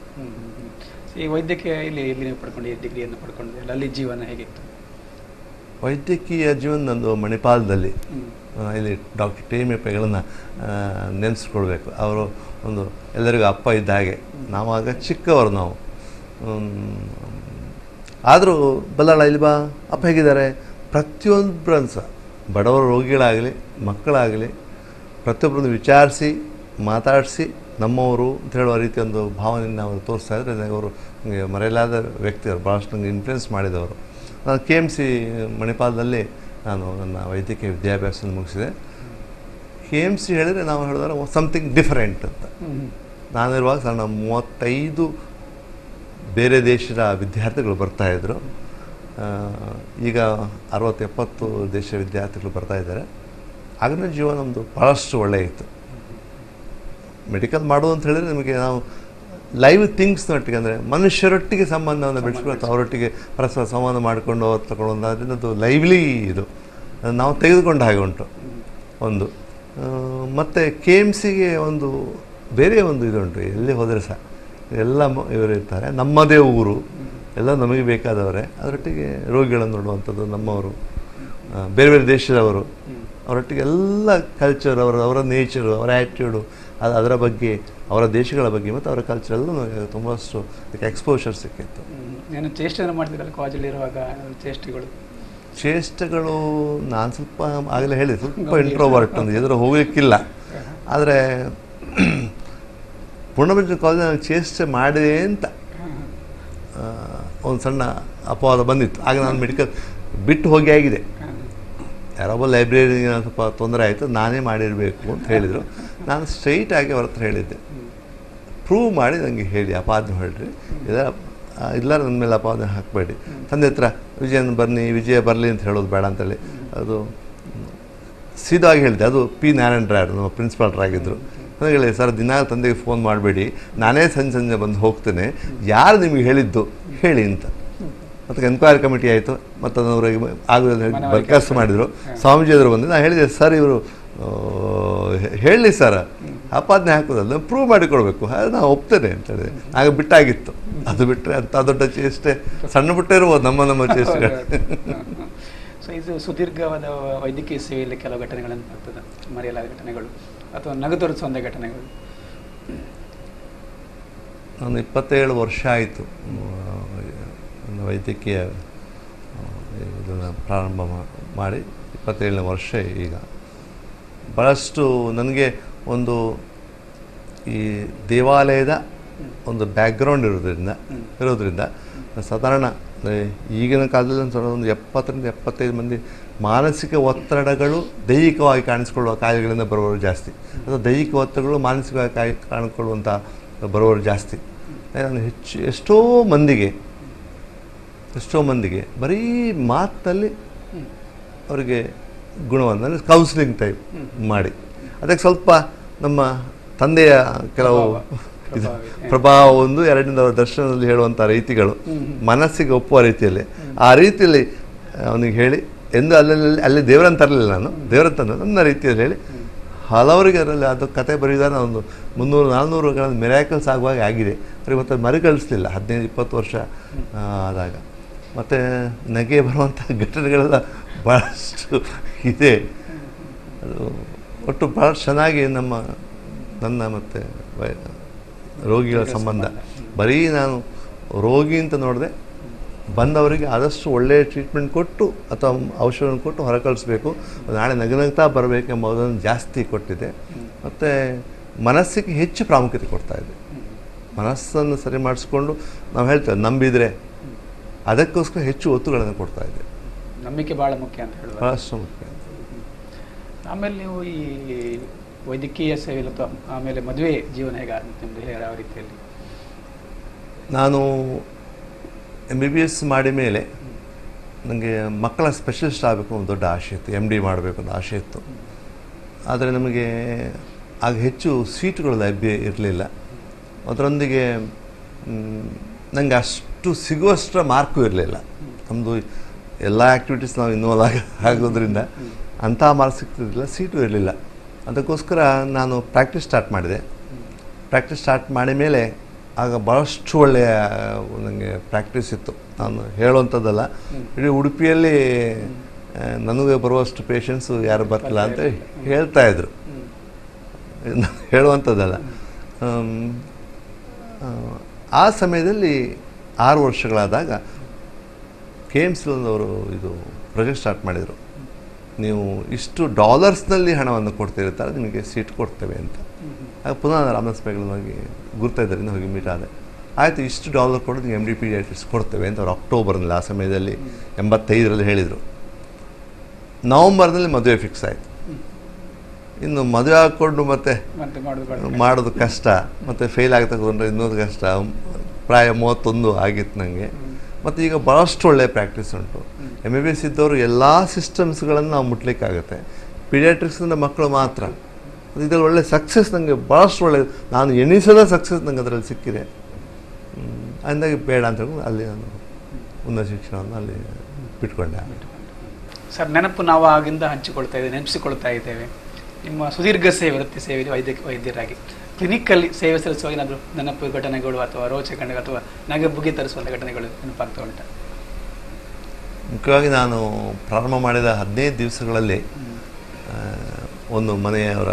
ಈ ವೈದ್ಯಕೀಯ ಇಲ್ಲಿ ಇಲ್ಲಿ ಪಡ್ಕೊಂಡು ಡಿಗ್ರಿಯನ್ನು ಪಡ್ಕೊಂಡಿದ್ದೆ ಅಲ್ಲಿ ಜೀವನ ಹೇಗಿತ್ತು? ವೈದ್ಯಕೀಯ ಜೀವನ ನಂದು ಮಣಿಪಾಲದಲ್ಲಿ. ಇಲ್ಲಿ ಡಾಕ್ಟರ್ ಟಿ ಎಂ ಎಪ್ಪೆಗಳನ್ನು ನೆನೆಸ್ಕೊಳ್ಬೇಕು ಅವರು ಒಂದು, ಎಲ್ಲರಿಗೂ ಅಪ್ಪ ಇದ್ದ ಹಾಗೆ. ನಾವಾಗ ಚಿಕ್ಕವರು ನಾವು. ಆದರೂ ಬಲ್ಲಾಳ ಇಲ್ಲಿ ಬಾ, ಅಪ್ಪ ಹೇಗಿದ್ದಾರೆ? ಪ್ರತಿಯೊಬ್ಬರನ್ನು ಸಹ, ಬಡವರ ರೋಗಿಗಳಾಗಲಿ, ಮಕ್ಕಳಾಗಲಿ, ಪ್ರತಿಯೊಬ್ಬರನ್ನು ವಿಚಾರಿಸಿ, ಮಾತಾಡಿಸಿ, ನಮ್ಮವರು ಅಂತ ಹೇಳುವ ರೀತಿ ಒಂದು ಭಾವನೆಯನ್ನು ಅವರು ತೋರಿಸ್ತಾ ಇದ್ದರೆ ನನಗೆ ಅವರು ಮರೆಯಲಾದ ವ್ಯಕ್ತಿಯವರು ಭಾಳಷ್ಟು ನನಗೆ ಇನ್ಫ್ಲುಯೆನ್ಸ್ ಮಾಡಿದವರು. ನಾನು ಕೆ ಎಂ ಸಿ ಮಣಿಪಾಲದಲ್ಲಿ ನಾನು ನನ್ನ ವೈದ್ಯಕೀಯ ವಿದ್ಯಾಭ್ಯಾಸವನ್ನು ಮುಗಿಸಿದೆ. ಕೆ ಎಂ ಸಿ ಹೇಳಿದರೆ ನಾವು ಹೇಳಿದ್ರೆ ಸಮಥಿಂಗ್ ಡಿಫರೆಂಟ್ ಅಂತ. ನಾನಿರುವಾಗ ಸಣ್ಣ ಮೂವತ್ತೈದು ಬೇರೆ ದೇಶದ ವಿದ್ಯಾರ್ಥಿಗಳು ಬರ್ತಾಯಿದ್ರು ಈಗ ಅರವತ್ತು ಎಪ್ಪತ್ತು ದೇಶ ವಿದ್ಯಾರ್ಥಿಗಳು ಬರ್ತಾ ಇದ್ದಾರೆ. ಆಗಿನ ಜೀವನ ನಮ್ಮದು ಭಾಳಷ್ಟು ಒಳ್ಳೆಯ ಇತ್ತು ಮೆಡಿಕಲ್ ಮಾಡೋದು ಅಂತ ಹೇಳಿದರೆ ನಿಮಗೆ ನಾವು ಲೈವ್ ಥಿಂಗ್ಸ್ನೊಟ್ಟಿಗೆ ಅಂದರೆ ಮನುಷ್ಯರೊಟ್ಟಿಗೆ ಸಂಬಂಧವನ್ನು ಬೆಳೆಸ್ಕೊಳ್ತಾ ಅವರೊಟ್ಟಿಗೆ ಪರಸ್ಪರ ಸಂವಾದ ಮಾಡಿಕೊಂಡು ಅವ್ರು ತಗೊಂಡು ಅದು ಲೈವ್ಲಿ ಇದು. ನಾವು ತೆಗೆದುಕೊಂಡ ಹಾಗೆ ಉಂಟು. ಒಂದು. ಮತ್ತು ಕೆ ಎಂ ಸಿಗೆ ಒಂದು ಬೇರೆ ಒಂದು ಇದುಂಟು ಎಲ್ಲಿ ಹೋದರೆ ಸಹ. ಎಲ್ಲ ಇವರು ಇರ್ತಾರೆ. ನಮ್ಮದೇ ಊರು. ಎಲ್ಲ ನಮಗೆ ಬೇಕಾದವರೇ. ಅದರೊಟ್ಟಿಗೆ ರೋಗಿಗಳನ್ನು ನೋಡುವಂಥದ್ದು ನಮ್ಮವರು. ಬೇರೆ ಬೇರೆ ದೇಶದವರು. ಅವರೊಟ್ಟಿಗೆ ಎಲ್ಲ ಕಲ್ಚರ್ ಅವರ ಅವರ ನೇಚರು ಅವರ ಆ್ಯಟಿಟ್ಯೂಡು ಅದು ಅದರ ಬಗ್ಗೆ ಅವರ ದೇಶಗಳ ಬಗ್ಗೆ ಮತ್ತು ಅವರ ಕಲ್ಚರಲ್ಲೂ ತುಂಬಷ್ಟು ಅದಕ್ಕೆ ಎಕ್ಸ್ಪೋಷರ್ ಸಿಕ್ಕಿತ್ತು. ನಾನು ನಾನು ಚೇಷ್ಟೆಯನ್ನು ಮಾಡ್ತಿದ್ದಲ್ಲ ಕಾಲೇಜಲ್ಲಿರುವಾಗ ಚೇಷ್ಟೆಗಳು? ಚೇಷ್ಟೆಗಳು ನಾನು ಸ್ವಲ್ಪ ಆಗಲೇ ಹೇಳಿದೆ ಸ್ವಲ್ಪ ಇಂಟ್ರೋವರ್ಟ್ ಒಂದು ಎದುರು ಹೋಗಲಿಕ್ಕಿಲ್ಲ. ಆದರೆ ಪೂರ್ಣಬಂಜ ಕಾಲೇಜ್ ನಾನು ಚೇಷ್ಟೆ ಮಾಡಿದೆ ಅಂತ ಒಂದು ಸಣ್ಣ ಅಪವಾದ ಬಂದಿತ್ತು. ಆಗ ನಾನು ಮೆಡಿಕಲ್ ಬಿಟ್ಟು ಹೋಗಿ ಆಗಿದೆ. ಯಾರೊಬ್ಬ ಲೈಬ್ರರಿಗೆ ಸ್ವಲ್ಪ ತೊಂದರೆ ಆಯಿತು ನಾನೇ ಮಾಡಿರಬೇಕು ಅಂತ ಹೇಳಿದರು. ನಾನು ಸ್ಟ್ರೈಟ್ ಆಗಿ ಅವ್ರ ಹತ್ರ ಹೇಳಿದ್ದೆ. ಪ್ರೂವ್ ಮಾಡಿ ನನಗೆ ಹೇಳಿ ಅಪಾದನೆ ಹೊರಡ್ರಿ ಇಲ್ಲ ಆ, ಇಲ್ಲ ನನ್ನ ಮೇಲೆ ಅಪಾದನೆ ಹಾಕಬೇಡಿ. ತಂದೆ ಹತ್ರ ವಿಜಯನ ಬನ್ನಿ ವಿಜಯ ಬರಲಿ ಅಂತ ಹೇಳೋದು ಬೇಡ ಅಂತೇಳಿ. ಅದು ಸೀದಾಗಿ ಹೇಳಿದೆ ಅದು ಪಿ ನಾರಾಯಣ ರಾಯರು ನಮ್ಮ ಪ್ರಿನ್ಸಿಪಾಲ್ರಾಗಿದ್ದರು ನನಗೆ ಹೇಳಿ ಸರ್ ದಿನ ತಂದೆಗೆ ಫೋನ್ ಮಾಡಬೇಡಿ. ನಾನೇ ಸಂಜೆ ಸಂಜೆ ಬಂದು ಹೋಗ್ತೇನೆ. ಯಾರು ನಿಮಗೆ ಹೇಳಿದ್ದು ಹೇಳಿ ಅಂತ. ಮತ್ತು ಎನ್ಕ್ವೈರಿ ಕಮಿಟಿ ಆಯಿತು. ಮತ್ತು ಅದನ್ನು ಅವರಿಗೆ ಮನವರಿಕೆ ಬರ್ಕಾಸ್ತು ಮಾಡಿದರು. ಸ್ವಾಮೀಜಿಯವರು ಬಂದು ನಾನು ಹೇಳಿದೆ ಸರ್ ಇವರು ಹೇಳಿ ಸರ್ ಆಪಾದನೆ ಹಾಕೋದಲ್ಲ ಪ್ರೂವ್ ಮಾಡಿಕೊಡ್ಬೇಕು. ಅದು ನಾನು ಒಪ್ತೇನೆ ಅಂತ ಹೇಳಿದೆ ಆಗ ಬಿಟ್ಟಾಗಿತ್ತು. ಅದು ಬಿಟ್ಟರೆ ಅಂಥ ದೊಡ್ಡ ಚೇಷ್ಟೆ ಸಣ್ಣ ಪುಟ್ಟ ಇರ್ಬೋದು ನಮ್ಮ ನಮ್ಮ ಚೇಷ್ಟೆಗಳು. [laughs] ಸೊ ಇದು ಸುದೀರ್ಘವಾದ ವೈದ್ಯಕೀಯ ಸೇವೆಯಲ್ಲಿ ಕೆಲವು ಘಟನೆಗಳನ್ನು ಬರ್ತದೆ ಮರೆಯಲಾದ ಘಟನೆಗಳು ಅಥವಾ ನಗದೊರೆಸುವ ಘಟನೆಗಳು. ನಾನು ಇಪ್ಪತ್ತೇಳು ವರ್ಷ ಆಯಿತು ವೈದ್ಯಕೀಯ ಇದನ್ನು ಪ್ರಾರಂಭ ಮಾಡಿ ಇಪ್ಪತ್ತೇಳನೇ ವರ್ಷ ಈಗ. ಭಾಳಷ್ಟು ನನಗೆ ಒಂದು ಈ ದೇವಾಲಯದ ಒಂದು ಬ್ಯಾಕ್ಗ್ರೌಂಡ್ ಇರೋದ್ರಿಂದ ಇರೋದ್ರಿಂದ ಸಾಧಾರಣ ಈಗಿನ ಕಾಲದಲ್ಲಿ ಒಂದು ಸ್ವಲ್ಪ ಒಂದು ಎಪ್ಪತ್ತರಿಂದ ಎಪ್ಪತ್ತೈದು ಮಂದಿ ಮಾನಸಿಕ ಒತ್ತಡಗಳು ದೈಹಿಕವಾಗಿ ಕಾಣಿಸ್ಕೊಳ್ಳುವ ಕಾಯಿಲೆಗಳಿಂದ ಬರುವವರು ಜಾಸ್ತಿ. ಅಥವಾ ದೈಹಿಕ ಒತ್ತಡಗಳು ಮಾನಸಿಕವಾಗಿ ಕಾಯಿ ಕಾಣಿಕೊಳ್ಳುವಂಥ ಬರುವವರು ಜಾಸ್ತಿ. ನಾನು ಹೆಚ್ಚು ಎಷ್ಟೋ ಮಂದಿಗೆ ಎಷ್ಟೋ ಮಂದಿಗೆ ಬರೀ ಮಾತಲ್ಲಿ ಅವರಿಗೆ ಗುಣವನ್ನು ಕೌನ್ಸಿಲಿಂಗ್ ಟೈಪ್ ಮಾಡಿ. ಅದಕ್ಕೆ ಸ್ವಲ್ಪ ನಮ್ಮ ತಂದೆಯ ಕೆಲವು. ಇದು ಪ್ರಭಾವ. ಒಂದು ಎರಡನೇ ಅವರ ದರ್ಶನದಲ್ಲಿ ಹೇಳುವಂಥ ರೀತಿಗಳು. ಮನಸ್ಸಿಗೆ ಒಪ್ಪುವ ರೀತಿಯಲ್ಲಿ. ಆ ರೀತಿಯಲ್ಲಿ ಅವನಿಗೆ ಹೇಳಿ ಎಂದು ಅಲ್ಲಲ್ಲಿ ಅಲ್ಲಿ ದೇವರನ್ನು ತರಲಿಲ್ಲ ನಾನು. ದೇವರಂತ ನನ್ನ ರೀತಿಯಲ್ಲಿ ಹೇಳಿ. ಹಲವರಿಗೆ ಅದರಲ್ಲಿ ಅದು ಕತೆ ಬರೆಯುವುದಾನ ಒಂದು ಮುನ್ನೂರು ನಾಲ್ನೂರುಗಳ ಮಿರಾಕಲ್ಸ್ ಆಗುವಾಗ ಆಗಿದೆ. ಅವ್ರಿಗೆ ಮತ್ತೆ ಮರುಕಳಿಸ್ಲಿಲ್ಲ. ಹದಿನೈದು ಇಪ್ಪತ್ತು ವರ್ಷ ಆದಾಗ. ಮತ್ತು ನಗೆ ಬರುವಂಥ ಘಟನೆಗಳೆಲ್ಲ ಭಾಳಷ್ಟು ಇದೆ. ಅದು ಒಟ್ಟು ಭಾಳ ಚೆನ್ನಾಗಿ ನಮ್ಮ ನನ್ನ ಮತ್ತು ವೈ- ರೋಗಿಗಳ ಸಂಬಂಧ. ಬರೀ ನಾನು ರೋಗಿ ಅಂತ ನೋಡಿದೆ ಬಂದವರಿಗೆ ಆದಷ್ಟು ಒಳ್ಳೆಯ ಟ್ರೀಟ್ಮೆಂಟ್ ಕೊಟ್ಟು ಅಥವಾ ಔಷಧವನ್ನು ಕೊಟ್ಟು ಹೊರ ಕಳಿಸ್ಬೇಕು. ನಾಳೆ ನಗನಗ್ತಾ ಬರಬೇಕೆಂಬುದನ್ನು ಜಾಸ್ತಿ ಕೊಟ್ಟಿದೆ. ಮತ್ತು ಮನಸ್ಸಿಗೆ ಹೆಚ್ಚು ಪ್ರಾಮುಖ್ಯತೆ ಕೊಡ್ತಾ ಇದೆ. ಮನಸ್ಸನ್ನು ಸರಿ ಮಾಡಿಸ್ಕೊಂಡು ನಾವು ಹೇಳ್ತೇವೆ ನಂಬಿದರೆ ಅದಕ್ಕೋಸ್ಕರ ಹೆಚ್ಚು ಒತ್ತುಗಳನ್ನು ಕೊಡ್ತಾ ಇದೆ. ನಂಬಿಕೆ ಭಾಳ ಮುಖ್ಯ ಅಂತ ಹೇಳುವ ಮುಖ್ಯ ಆಮೇಲೆ ನೀವು ಈ ವೈದ್ಯಕೀಯ ಸೇವೆ ಅಥವಾ ಆಮೇಲೆ ಮದುವೆ ಜೀವನ ಹೇಗೆ ನಿಮ್ಮದು ಯಾವ ರೀತಿಯಲ್ಲಿ? ನಾನು ಎಂ ಬಿ ಬಿ ಎಸ್ ಮಾಡಿದ ಮೇಲೆ ನನಗೆ ಮಕ್ಕಳ ಸ್ಪೆಷಲಿಸ್ಟ್ ಆಗಬೇಕು ಒಂದು ದೊಡ್ಡ ಆಸೆ ಇತ್ತು. ಎಂ ಡಿ ಮಾಡಬೇಕು ಅಂತ ಆಸೆ ಇತ್ತು. ಆದರೆ ನಮಗೆ ಆಗ ಹೆಚ್ಚು ಸೀಟುಗಳು ಲಭ್ಯ ಇರಲಿಲ್ಲ. ಅದರೊಂದಿಗೆ ನನಗೆ ಅಷ್ಟು ಸಿಗುವಷ್ಟರ ಮಾರ್ಕು ಇರಲಿಲ್ಲ. ನಮ್ಮದು ಎಲ್ಲ ಆ್ಯಕ್ಟಿವಿಟೀಸ್ ನಾವು ಇನ್ವಾಲ್ವ್ ಆಗ ಆಗೋದ್ರಿಂದ ಅಂಥ ಮಾರ್ಕ್ಸ್ ಸಿಗ್ತಿರಲಿಲ್ಲ ಸೀಟು ಇರಲಿಲ್ಲ. ಅದಕ್ಕೋಸ್ಕರ ನಾನು ಪ್ರಾಕ್ಟೀಸ್ ಸ್ಟಾರ್ಟ್ ಮಾಡಿದೆ. ಪ್ರಾಕ್ಟೀಸ್ ಸ್ಟಾರ್ಟ್ ಮಾಡಿದ ಮೇಲೆ ಆಗ ಭಾಳಷ್ಟು ಒಳ್ಳೆಯ ನನಗೆ ಪ್ರಾಕ್ಟೀಸ್ ಇತ್ತು. ನಾನು ಹೇಳುವಂಥದ್ದಲ್ಲ, ಇಡೀ ಉಡುಪಿಯಲ್ಲಿ ನನಗೆ ಬರುವಷ್ಟು ಪೇಷನ್ಸು ಯಾರು ಬರ್ತಿಲ್ಲ ಅಂತ ಹೇಳ್ತಾ ನಾನು ಹೇಳುವಂಥದ್ದಲ್ಲ. ಆ ಸಮಯದಲ್ಲಿ ಆರು ವರ್ಷಗಳಾದಾಗ ಕೆ ಎಂ ಸಿಲ್ನವರು ಇದು ಪ್ರಾಜೆಕ್ಟ್ ಸ್ಟಾರ್ಟ್ ಮಾಡಿದರು. ನೀವು ಇಷ್ಟು ಡಾಲರ್ಸ್ನಲ್ಲಿ ಹಣವನ್ನು ಕೊಡ್ತಿರ್ತಾರೆ ನಿಮಗೆ ಸೀಟ್ ಕೊಡ್ತೇವೆ ಅಂತ. ಆಗ ಪುನಃ ರಾಮದಾಸ್ ಹೋಗಿ ಗುರ್ತಾಯಿದ್ದರಿಂದ ಹೋಗಿ ಮೀಟ್ ಆದೆ. ಆಯಿತು ಇಷ್ಟು ಡಾಲರ್ ಕೊಡೋದು ನೀವು ಎಂ ಡಿ ಪಿ ಕೊಡ್ತೇವೆ ಅಂತ ಅವ್ರು ಅಕ್ಟೋಬರ್ನಲ್ಲಿ ಆ ಸಮಯದಲ್ಲಿ ಎಂಬತ್ತೈದರಲ್ಲಿ ಹೇಳಿದರು. ನವಂಬರ್ನಲ್ಲಿ ಮದುವೆ ಫಿಕ್ಸ್ ಆಯಿತು. ಇನ್ನು ಮದುವೆ ಹಾಕ್ಕೊಂಡು ಮತ್ತೆ ಮಾಡೋದು ಕಷ್ಟ. ಮತ್ತು ಫೇಲ್ ಆಗ್ತಾ ಹೋದ್ರೆ ಇನ್ನೊಂದು ಕಷ್ಟ. ಪ್ರಾಯ ಮೂವತ್ತೊಂದು ಆಗಿತ್ತು ನನಗೆ ಮತ್ತು ಈಗ ಭಾಳಷ್ಟು ಒಳ್ಳೆಯ ಪ್ರಾಕ್ಟೀಸ್ ಉಂಟು. ಎಂ ಬಿ ಬಿ ಎಸ್ ಇದ್ದವರು ಎಲ್ಲ ಸಿಸ್ಟಮ್ಸ್ಗಳನ್ನು ನಾವು ಮುಟ್ಲಿಕ್ಕಾಗುತ್ತೆ. ಪಿಡಿಯಾಟ್ರಿಕ್ಸಿಂದ ಮಕ್ಕಳು ಮಾತ್ರ. ಇದರಲ್ಲಿ ಒಳ್ಳೆ ಸಕ್ಸಸ್ ನನಗೆ ಭಾಳಷ್ಟು ಒಳ್ಳೆ ನಾನು ಎಣಿಸದ ಸಕ್ಸಸ್ ನನಗೆ ಅದರಲ್ಲಿ ಸಿಕ್ಕಿದೆ. ಅಂದಾಗಿ ಬೇಡ ಅಂತ ಹೇಳಿ ಅಲ್ಲಿ ನಾನು ಉನ್ನತ ಶಿಕ್ಷಣವನ್ನು ಅಲ್ಲಿ ಬಿಟ್ಕೊಂಡೆ. ಸರ್ ನೆನಪು ನಾವು ಆಗಿಂದ ಹಂಚಿಕೊಳ್ತಾ ಇದ್ದೇವೆ ನೆನಪಿಸಿಕೊಳ್ತಾ ಇದ್ದೇವೆ. ನಿಮ್ಮ ಸುದೀರ್ಘ ಸೇವೆ ವೃತ್ತಿ ಸೇವೆ ವೈದ್ಯ ವೈದ್ಯರಾಗಿ. ಕ್ಲಿನಿಕಲ್ಲಿ ಸೇವೆ ಸಲ್ಲಿಸುವಾಗ ಏನಾದರೂ ನೆನಪು ಘಟನೆಗಳು ಅಥವಾ ರೋಚಕಣೆಗಳು ಅಥವಾ ನಗೆ ಬುಗಿ ತರಿಸುವಂಥ ಘಟನೆಗಳು ನೆನಪಾಗ್ತಾ ಉಂಟು? ಮುಖ್ಯವಾಗಿ ನಾನು ಪ್ರಾರಂಭ ಮಾಡಿದ ಹದಿನೈದು ದಿವಸಗಳಲ್ಲಿ ಒಂದು ಮನೆಯವರ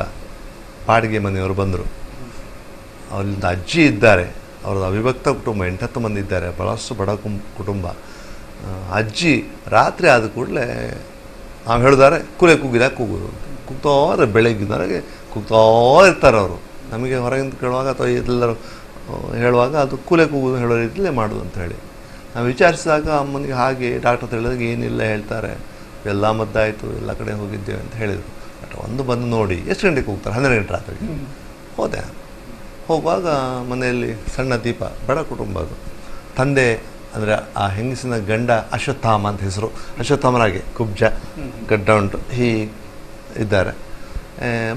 ಬಾಡಿಗೆ ಮನೆಯವರು ಬಂದರು. ಅವರಿಂದ ಅಜ್ಜಿ ಇದ್ದಾರೆ. ಅವ್ರದ್ದು ಅವಿಭಕ್ತ ಕುಟುಂಬ, ಎಂಟತ್ತು ಮಂದಿ ಇದ್ದಾರೆ. ಬಹಳಷ್ಟು ಬಡ ಕುಟುಂಬ. ಅಜ್ಜಿ ರಾತ್ರಿ ಆದ ಕೂಡಲೇ ನಾವು ಹೇಳಿದಾರೆ ಕೂಲೆ ಕೂಗಿದ ಕೂಗುದು. ಕೂಗ್ತಾ ಬೆಳಗ್ಗಿನವರೆಗೆ ಕೂಗ್ತಾ ಇರ್ತಾರೆ ಅವರು. ನಮಗೆ ಹೊರಗಿಂದ ಕೇಳುವಾಗ ಅಥವಾ ಎಲ್ಲರೂ ಹೇಳುವಾಗ ಅದು ಕೂಲೆ ಕೂಗುದು ಹೇಳೋ ರೀತಿಯಲ್ಲೇ ಮಾಡೋದು ಅಂತ ಹೇಳಿ. ನಾವು ವಿಚಾರಿಸಿದಾಗ ಅಮ್ಮನಿಗೆ ಹಾಗೆ ಡಾಕ್ಟರ್ ಹೇಳಿದಾಗ ಏನಿಲ್ಲ ಹೇಳ್ತಾರೆ ಎಲ್ಲ ಮದ್ದಾಯಿತು ಎಲ್ಲ ಕಡೆ ಹೋಗಿದ್ದೇವೆ ಅಂತ ಹೇಳಿದರು. ಬಟ್ ಒಂದು ಬಂದು ನೋಡಿ ಎಷ್ಟು ಗಂಟೆಗೆ ಹೋಗ್ತಾರೆ? ಹನ್ನೆರಡು ಗಂಟೆ ರಾತ್ರಿ. ಹೋದೆ. ಹೋಗುವಾಗ ಮನೆಯಲ್ಲಿ ಸಣ್ಣ ದೀಪ ಬಡ ಕುಟುಂಬ ಅದು. ತಂದೆ ಅಂದರೆ ಆ ಹೆಂಗಸಿನ ಗಂಡ ಅಶ್ವತ್ಥಾಮ ಅಂತ ಹೆಸರು. ಅಶ್ವತ್ಥಾಮರಾಗೆ ಕುಬ್ಜ ಗಡ್ಡ ಉಂಟು. ಹೀ ಇದ್ದಾರೆ.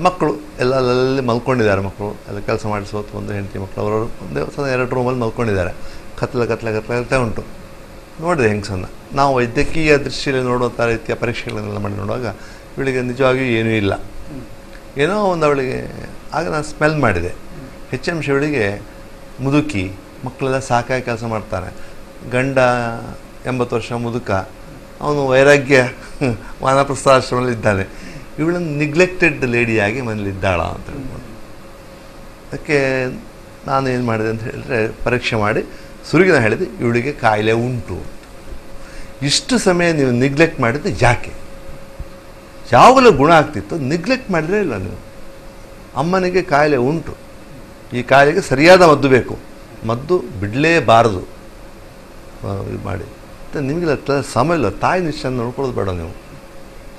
ಮಕ್ಕಳು, ಎಲ್ಲ ಅಲ್ಲಲ್ಲಿ ಮಲ್ಕೊಂಡಿದ್ದಾರೆ ಮಕ್ಕಳು. ಎಲ್ಲ ಕೆಲಸ ಮಾಡಿಸೋದು ಒಂದು ಹೆಂಡತಿ ಮಕ್ಕಳು. ಅವರವರು ಸಲ ಎರಡು ರೂಮಲ್ಲಿ ಮಲ್ಕೊಂಡಿದ್ದಾರೆ. ಕತ್ಲೆ ಕತ್ಲೆ ಕತ್ಲೆ ಉಂಟು. ನೋಡಿದೆ ಹೆಂಗಸನ್ನ. ನಾವು ವೈದ್ಯಕೀಯ ದೃಷ್ಟಿಯಲ್ಲಿ ನೋಡುವಂಥ ರೀತಿಯ ಪರೀಕ್ಷೆಗಳನ್ನೆಲ್ಲ ಮಾಡಿ ನೋಡುವಾಗ ಇವಳಿಗೆ ನಿಜವಾಗಿಯೂ ಏನೂ ಇಲ್ಲ. ಏನೋ ಒಂದು ಅವಳಿಗೆ, ಆಗ ನಾನು ಸ್ಮೆಲ್ ಮಾಡಿದೆ. ಹೆಚ್ ಇವಳಿಗೆ ಮುದುಕಿ, ಮಕ್ಕಳೆಲ್ಲ ಸಾಕಾಗಿ ಕೆಲಸ ಮಾಡ್ತಾರೆ. ಗಂಡ ಎಂಬತ್ತು ವರ್ಷ ಮುದುಕ. ಅವನು ವೈರಾಗ್ಯ, [laughs] ವಾನಪ್ರಸ್ಥಾಶ್ರಮದಲ್ಲಿ ಇದ್ದಾನೆ. ಇವಳನ್ನು ನಿಗ್ಲೆಕ್ಟೆಡ್ ಲೇಡಿಯಾಗಿ ಮನೇಲಿ ಇದ್ದಾಳ ಅಂತ ಹೇಳ್ಬೋದು. ಅದಕ್ಕೆ ನಾನು ಏನು ಮಾಡಿದೆ ಅಂತ ಹೇಳಿದ್ರೆ ಪರೀಕ್ಷೆ ಮಾಡಿ ಸುರುಗಿನ ಹೇಳಿದೆ ಇವಳಿಗೆ ಕಾಯಿಲೆ ಉಂಟು ಇಷ್ಟು ಸಮಯ ನೀವು ನಿಗ್ಲೆಕ್ಟ್ ಮಾಡಿದ್ರೆ ಯಾಕೆ? ಯಾವಾಗಲೂ ಗುಣ ಆಗ್ತಿತ್ತು ನಿಗ್ಲೆಕ್ಟ್ ಮಾಡಿದ್ರೆ ಇಲ್ಲ ನೀವು. ಅಮ್ಮನಿಗೆ ಕಾಯಿಲೆ ಉಂಟು. ಈ ಕಾಯಿಲೆಗೆ ಸರಿಯಾದ ಮದ್ದು ಬೇಕು. ಮದ್ದು ಬಿಡಲೇಬಾರದು. ಇದು ಮಾಡಿ. ಮತ್ತು ನಿಮಗೆಲ್ಲ ಸಮಯ ಇಲ್ಲ ತಾಯಿ ನಿಶ್ಚಯ ನೋಡ್ಕೊಳ್ಳೋದು ಬೇಡ ನೀವು.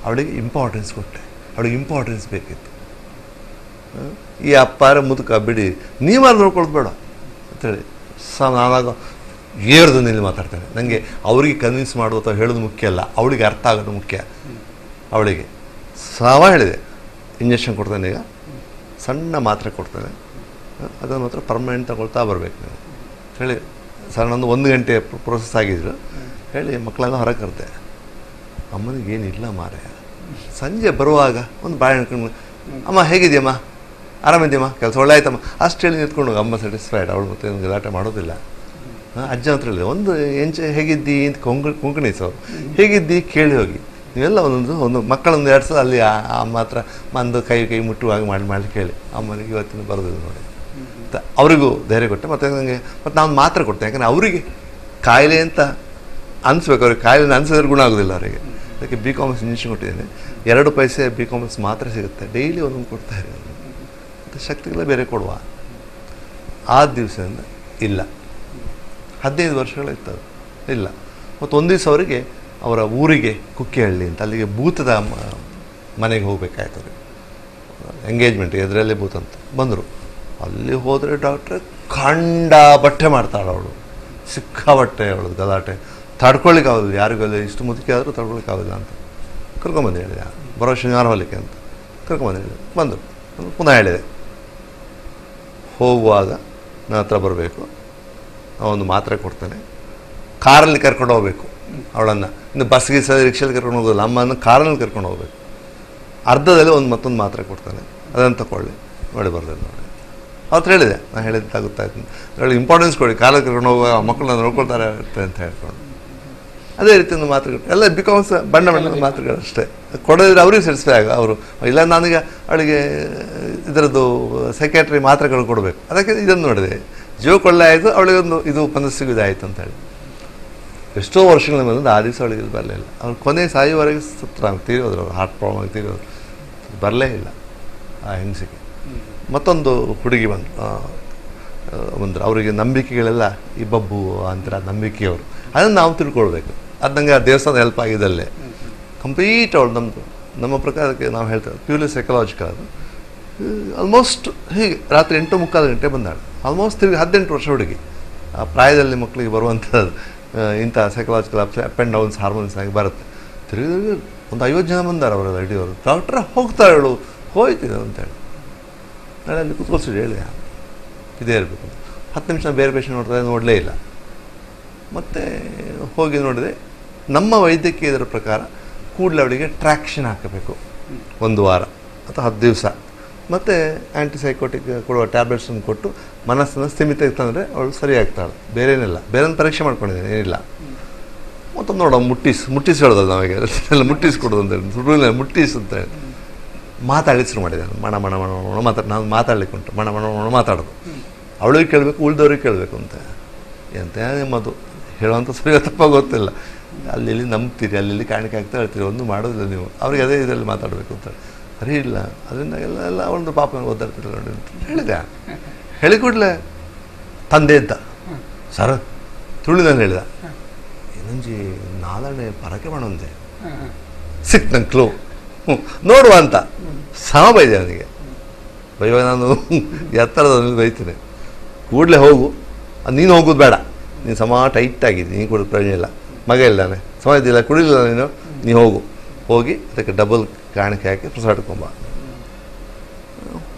ಅವಳಿಗೆ ಇಂಪಾರ್ಟೆನ್ಸ್ ಕೊಟ್ಟೆ. ಅವಳಿಗೆ ಇಂಪಾರ್ಟೆನ್ಸ್ ಬೇಕಿತ್ತು. ಈ ಅಪ್ಪಾರ ಮುದುಕ, ಬಿಡಿ ನೀವಾರು ನೋಡ್ಕೊಳ್ಳೋದು ಬೇಡ ಅಂತೇಳಿ ಸ ನಾನಾಗ ಏರ್ದು ನಿಲ್ಲಿ ಮಾತಾಡ್ತೇನೆ. ನನಗೆ ಅವರಿಗೆ ಕನ್ವಿನ್ಸ್ ಮಾಡೋದು ಅಥವಾ ಹೇಳೋದು ಮುಖ್ಯ ಅಲ್ಲ. ಅವಳಿಗೆ ಅರ್ಥ ಆಗೋದು ಮುಖ್ಯ ಅವಳಿಗೆ. ಸಾವ ಹೇಳಿದೆ. ಇಂಜೆಕ್ಷನ್ ಕೊಡ್ತೇನೆ ಈಗ. ಸಣ್ಣ ಮಾತ್ರೆ ಕೊಡ್ತೇನೆ? ಅದನ್ನು ಮಾತ್ರ ಪರ್ಮನೆಂಟ್ ತಗೊಳ್ತಾ ಬರಬೇಕು ನೀವು ಹೇಳಿ ಸರ್ ನಂದು ಒಂದು ಗಂಟೆ ಪ್ರೊಸೆಸ್ ಆಗಿದ್ರು. ಹೇಳಿ ಮಕ್ಕಳೆಲ್ಲ ಹೊರಗೆ ಕರೆದೆ. ಅಮ್ಮನಿಗೆ ಏನಿಲ್ಲ ಮಾರಾಯ. ಸಂಜೆ ಬರುವಾಗ ಒಂದು ಬಾಳೆಹಣ್ಣು ಅಮ್ಮ, ಹೇಗಿದೆಯಮ್ಮ? ಆರಾಮಿದ್ಯಮ್ಮ ಕೆಲಸ ಒಳ್ಳೆ ಆಯ್ತಮ್ಮ ಅಷ್ಟು ಹೇಳಿ ನಿಂತ್ಕೊಂಡು ಹೋಗು. ಅಮ್ಮ ಸ್ಯಾಟಿಸ್ಫೈಡ್ ಅವಳು ಮತ್ತೆ ಗಲಾಟ ಮಾಡೋದಿಲ್ಲ. ಅಜ್ಜ ಹತ್ರ ಒಂದು ಎಂಚೆ, ಹೇಗಿದ್ದಿ ಅಂತ ಕೊಂಕ ಕೊಂಕಣಿಸು ಅವ್ರು ಹೇಗಿದ್ದಿ? ಕೇಳಿ ಹೋಗಿ. ನೀವೆಲ್ಲ ಒಂದೊಂದು, ಒಂದು ಮಕ್ಕಳೊಂದು ಎರಡು ಸಲ ಅಲ್ಲಿ ಅಮ್ಮ ಹತ್ರ ಮಂದು ಕೈ ಕೈ ಮುಟ್ಟುವಾಗ ಮಾಡಿ ಮಾಡಿ ಕೇಳಿ. ಅಮ್ಮನಿಗೆ ಇವತ್ತಿನ ಬರೋದಿಲ್ಲ ನೋಡಿ. ಅವರಿಗೂ ಧೈರ್ಯ ಕೊಟ್ಟೆ. ಮತ್ತು ನನಗೆ ಮತ್ತು ನಾನು ಮಾತ್ರ ಕೊಡ್ತೇನೆ ಯಾಕಂದರೆ ಅವರಿಗೆ ಕಾಯಿಲೆ ಅಂತ ಅನಿಸ್ಬೇಕು. ಅವ್ರಿಗೆ ಕಾಯಿಲೆ ಅನಿಸಿದ್ರೆ ಗುಣ ಆಗೋದಿಲ್ಲ ಅವರಿಗೆ. ಅದಕ್ಕೆ ಬಿ ಕಾಮರ್ಸ್ ಇಂಜಿನಿಯರಿಂಗ್ ಕೊಟ್ಟಿದ್ದೇನೆ. ಎರಡು ಪೈಸೆ ಬಿ ಕಾಮರ್ಸ್ ಮಾತ್ರ ಸಿಗುತ್ತೆ. ಡೈಲಿ ಒಂದೊಂದು ಕೊಡ್ತಾ ಮತ್ತು ಶಕ್ತಿಗಳೇ ಬೇರೆ ಕೊಡುವ. ಆ ದಿವಸದಿಂದ ಇಲ್ಲ. ಹದಿನೈದು ವರ್ಷಗಳಿತ್ತು ಅದು ಇಲ್ಲ. ಮತ್ತು ಒಂದು ದಿವಸ ಅವರಿಗೆ ಅವರ ಊರಿಗೆ ಕುಕ್ಕಿಹಳ್ಳಿ ಅಂತ, ಅಲ್ಲಿಗೆ ಭೂತದ ಮನೆಗೆ ಹೋಗಬೇಕಾಯ್ತದೆ. ಎಂಗೇಜ್ಮೆಂಟ್ ಎದುರಲ್ಲೇ ಭೂತ ಅಂತ. ಬಂದರು. ಅಲ್ಲಿ ಹೋದರೆ ಡಾಕ್ಟ್ರೆ ಖಂಡ ಬಟ್ಟೆ ಮಾಡ್ತಾಳೆ ಅವಳು. ಸಿಕ್ಕಾಬಟ್ಟೆ ಅವಳು, ಗಲಾಟೆ. ತಡ್ಕೊಳ್ಳಿಕ್ಕಾಗೋದಿಲ್ಲ. ಯಾರಿಗೂ ಅಲ್ಲ ಇಷ್ಟು ಮುದುಕಿ ಆದರೂ ತಡ್ಕೊಳ್ಳಿಕ್ಕಾಗೋದಿಲ್ಲ ಅಂತ. ಕರ್ಕೊಂಬಂದು ಹೇಳಿದೆ. ಬರೋ ಶನಿವಾರ ಹೋಗಲಿಕ್ಕೆ ಅಂತ. ಕರ್ಕೊಂಬಂದಿದ್ದೆ ಬಂದರು ಪುನಃ ಹೇಳಿದೆ. ಹೋಗುವಾಗ ನನ್ನ ಹತ್ರ ಬರಬೇಕು. ಒಂದು ಮಾತ್ರೆ ಕೊಡ್ತಾನೆ. ಕಾರಲ್ಲಿ ಕರ್ಕೊಂಡು ಹೋಗಬೇಕು. ಅವಳನ್ನು. ಇನ್ನು ಬಸ್ಗೆ ಸಹ ರಿಕ್ಷಲ್ಲಿ ಕರ್ಕೊಂಡು ಹೋಗೋದಿಲ್ಲ. ಅಮ್ಮನ ಕಾರಲ್ಲಿ ಕರ್ಕೊಂಡು ಹೋಗಬೇಕು. ಅರ್ಧದಲ್ಲಿ ಒಂದು ಮತ್ತೊಂದು ಮಾತ್ರೆ ಕೊಡ್ತಾನೆ. ಅದನ್ನು ತಗೊಳ್ಳಿ ನೋಡಿ ಬರ್ದೆ ನೋಡಿ. ಅವತ್ತು ಹೇಳಿದೆ. ನಾನು ಹೇಳಿದ್ದಾಗುತ್ತಾ ಇದ್ದೀನಿ. ಅದರಲ್ಲಿ ಇಂಪಾರ್ಟೆನ್ಸ್ ಕೊಡಿ. ಕಾಲಕ್ಕೆ ಕರ್ಕೊಂಡು ಹೋಗುವಾಗ ಮಕ್ಕಳನ್ನ ನೋಡ್ಕೊಳ್ತಾರೆ ಅಂತ ಹೇಳ್ಕೊಂಡು. ಅದೇ ರೀತಿ ಒಂದು ಮಾತುಗಳು ಎಲ್ಲ ಬಿಕಾಸ್ ಬಣ್ಣ ಬಣ್ಣದ ಮಾತುಗಳು ಅಷ್ಟೇ ಕೊಡೋದ್ರೆ ಅವ್ರಿಗೆ ಸ್ಯಾಟಿಸ್ಫೈ ಆಗ ಅವರು. ಇಲ್ಲ ನನಗೆ ಅವಳಿಗೆ ಇದರದ್ದು ಸೆಕ್ರೆಟ್ರಿ ಮಾತ್ರೆಗಳು ಕೊಡಬೇಕು. ಅದಕ್ಕೆ ಇದನ್ನು ನೋಡಿದೆ. ಜೀವ ಕೊಳ್ಳೆ ಆಯಿತು ಅವಳಿಗೊಂದು ಇದು ಮನಸ್ಸಿಗೆ ಇದಾಯಿತು ಅಂತ ಹೇಳಿ. ಎಷ್ಟೋ ವರ್ಷಗಳ ಮೇಲೆ ಆ ದಿವಸ ಅವಳಿಗೆ ಇದು ಬರಲಿಲ್ಲ ಅವ್ರು ಕೊನೆ ಸಾಯುವವರೆಗೆ ಸತ್ರ ತೀರೋದ್ರು. ಅವ್ರು ಹಾರ್ಟ್ ಪ್ರಾಬ್ಲಮ್ ಆಗಿ ತೀರೋದ್ರು. ಬರಲೇ ಇಲ್ಲ ಆ ಹೆಂಗಸಿಗೆ ಮತ್ತೊಂದು ಹುಡುಗಿ ಬಂದು ಬಂದರು ಅವರಿಗೆ ನಂಬಿಕೆಗಳೆಲ್ಲ ಈ ಬಬ್ಬು ಅಂತರ ನಂಬಿಕೆಯವರು. ಅದನ್ನು ನಾವು ತಿಳ್ಕೊಳ್ಬೇಕು. ಅದು ನನಗೆ ಆ ದೇವಸ್ಥಾನ ಹೆಲ್ಪ್ ಆಗಿದ್ದಲ್ಲೇ ಕಂಪ್ಲೀಟ್ ಅವಳು ನಮ್ಮದು ನಮ್ಮ ಪ್ರಕಾರಕ್ಕೆ ನಾವು ಹೇಳ್ತೇವೆ. ಪ್ಯೂರ್ಲಿ ಸೈಕಲಾಜಿಕಲ್ ಅದು. ಆಲ್ಮೋಸ್ಟ್ ಹೀಗೆ, ರಾತ್ರಿ ಎಂಟು ಮುಕ್ಕಾಲು ಗಂಟೆ ಬಂದಾಳು. ಆಲ್ಮೋಸ್ಟ್ ತಿರುಗಿ ಹದಿನೆಂಟು ವರ್ಷ ಹುಡುಗಿ. ಆ ಪ್ರಾಯದಲ್ಲಿ ಮಕ್ಕಳಿಗೆ ಬರುವಂಥದ್ದು ಇಂಥ psychological up up and downs hormones ಆಗಿ ಬರುತ್ತೆ. ತಿರುಗಿ ಒಂದು ಐವತ್ತು ಜನ ಬಂದಾರ ಅವರೆಲ್ಲ ಹಿಡಿಯೋರು. ಡಾಕ್ಟ್ರ ಹೇಳು ಹೋಯ್ತಿದೆ ಅಂತೇಳಿ. ನಾಳೆ ಅಲ್ಲಿ ಕೂತ್ಕೊಳ್ಸಿಡಿ ಹೇಳಿ. ಇದೇ ಇರಬೇಕು. ಹತ್ತು ನಿಮಿಷ ಬೇರೆ ಪೇಷಂಟ್ ನೋಡ್ತಾರೆ, ನೋಡಲೇ ಇಲ್ಲ. ಮತ್ತು ಹೋಗಿ ನೋಡಿದೆ ನಮ್ಮ ವೈದ್ಯಕೀಯದರ ಪ್ರಕಾರ ಕೂಡಲೇ ಅವಳಿಗೆ ಟ್ರ್ಯಾಕ್ಷನ್ ಹಾಕಬೇಕು. ಒಂದು ವಾರ ಅಥವಾ ಹತ್ತು ದಿವಸ. ಮತ್ತು ಆ್ಯಂಟಿಸೈಕೋಟಿಕ್ ಕೊಡುವ ಟ್ಯಾಬ್ಲೆಟ್ಸನ್ನು ಕೊಟ್ಟು ಮನಸ್ಸನ್ನು ಸ್ಥಿಮಿತ ಇತ್ತಂದರೆ ಅವಳು ಸರಿ ಆಗ್ತಾಳೆ ಬೇರೆ ಏನಿಲ್ಲ. ಬೇರೆ ಪರೀಕ್ಷೆ ಮಾಡ್ಕೊಂಡಿದ್ದೇನೆ, ಏನಿಲ್ಲ. ಮತ್ತೊಂದು ನೋಡೋ ಮುಟ್ಟಿಸ್. ಮುಟ್ಟಿಸ್ ಹೇಳೋದಲ್ಲ ನಮಗೆ. ಎಲ್ಲ ಮುಟ್ಟಿಸ್ ಕೊಡೋದು ಅಂತ ಹೇಳಿ. ಮುಟ್ಟಿಸ್ ಅಂತ ಹೇಳಿ. ಮಾತಾಡಿ ಶುರು ಮಾಡಿದ್ದಾನೆ ಮಣ ಮಣ ಮಣ ಮಣ ಮಾತಾಡಿ, ನಾನು ಮಾತಾಡ್ಲಿಕ್ಕೆ ಉಂಟು. ಮಣ ಮಣ ಮಣ ಮಾತಾಡೋದು. ಅವಳಿಗೆ ಕೇಳಬೇಕು, ಉಳಿದವ್ರಿಗೆ ಕೇಳಬೇಕು ಅಂತ. ಎಂತ ನಿಮ್ಮದು? ಹೇಳುವಂಥ ಸರಿಯಾದ ತಪ್ಪ ಗೊತ್ತಿಲ್ಲ. ಅಲ್ಲಿ ನಂಬ್ತೀರಿ ಅಲ್ಲಿ ಕಾಣಿಕೆ ಆಗ್ತಾ ಹೇಳ್ತೀರಿ, ಒಂದು ಮಾಡೋದಿಲ್ಲ ನೀವು. ಅವ್ರಿಗೆ ಅದೇ ಇದರಲ್ಲಿ ಮಾತಾಡಬೇಕು ಅಂತ. ಸರಿ ಇಲ್ಲ. ಅದರಿಂದ ಎಲ್ಲ ಎಲ್ಲ ಒಂದು ಪಾಪ ಓದಾಡ್ತಿಲ್ಲ ನೋಡಿ ಅಂತ. ಹೇಳಿದೆ ಹೇಳಿ ಕೂಡಲೇ. ತಂದೆ ಅಂತ ಸರ್, ತುಳಿದ ಹೇಳಿದ. ಏನಂಜಿ ನಾಲಣೆ ಪರಕೆ ಮಾಡೊಂದೆ? ಸಿಕ್ ನಂಗೆ ಕ್ಲೋ ಹ್ಞೂ ನೋಡುವ ಅಂತ. ಸಮ ಬೈದೆ ಅವನಿಗೆ. ಬೈವಾಗ ನಾನು ಎತ್ತರದ ಬೈತೀನಿ. ಕೂಡಲೇ ಹೋಗು. ಅದು ನೀನು ಹೋಗೋದು ಬೇಡ. ನೀನು ಸಮ ಟೈಟ್ ಆಗಿದೆ ನೀನು ಕೂಡ ಪ್ರಯೋಜನ ಇಲ್ಲ. ಮಗ ಇಲ್ಲಾನೆ ಸಮಯ ಇದ್ದಿಲ್ಲ ಕುಡಿಲಿಲ್ಲ ನೀನು, ನೀ ಹೋಗು. ಹೋಗಿ ಅದಕ್ಕೆ ಡಬಲ್ ಕಾಣಿಕೆ ಹಾಕಿ ಪ್ರಸಾದ ಹಿಡ್ಕೊಂಬ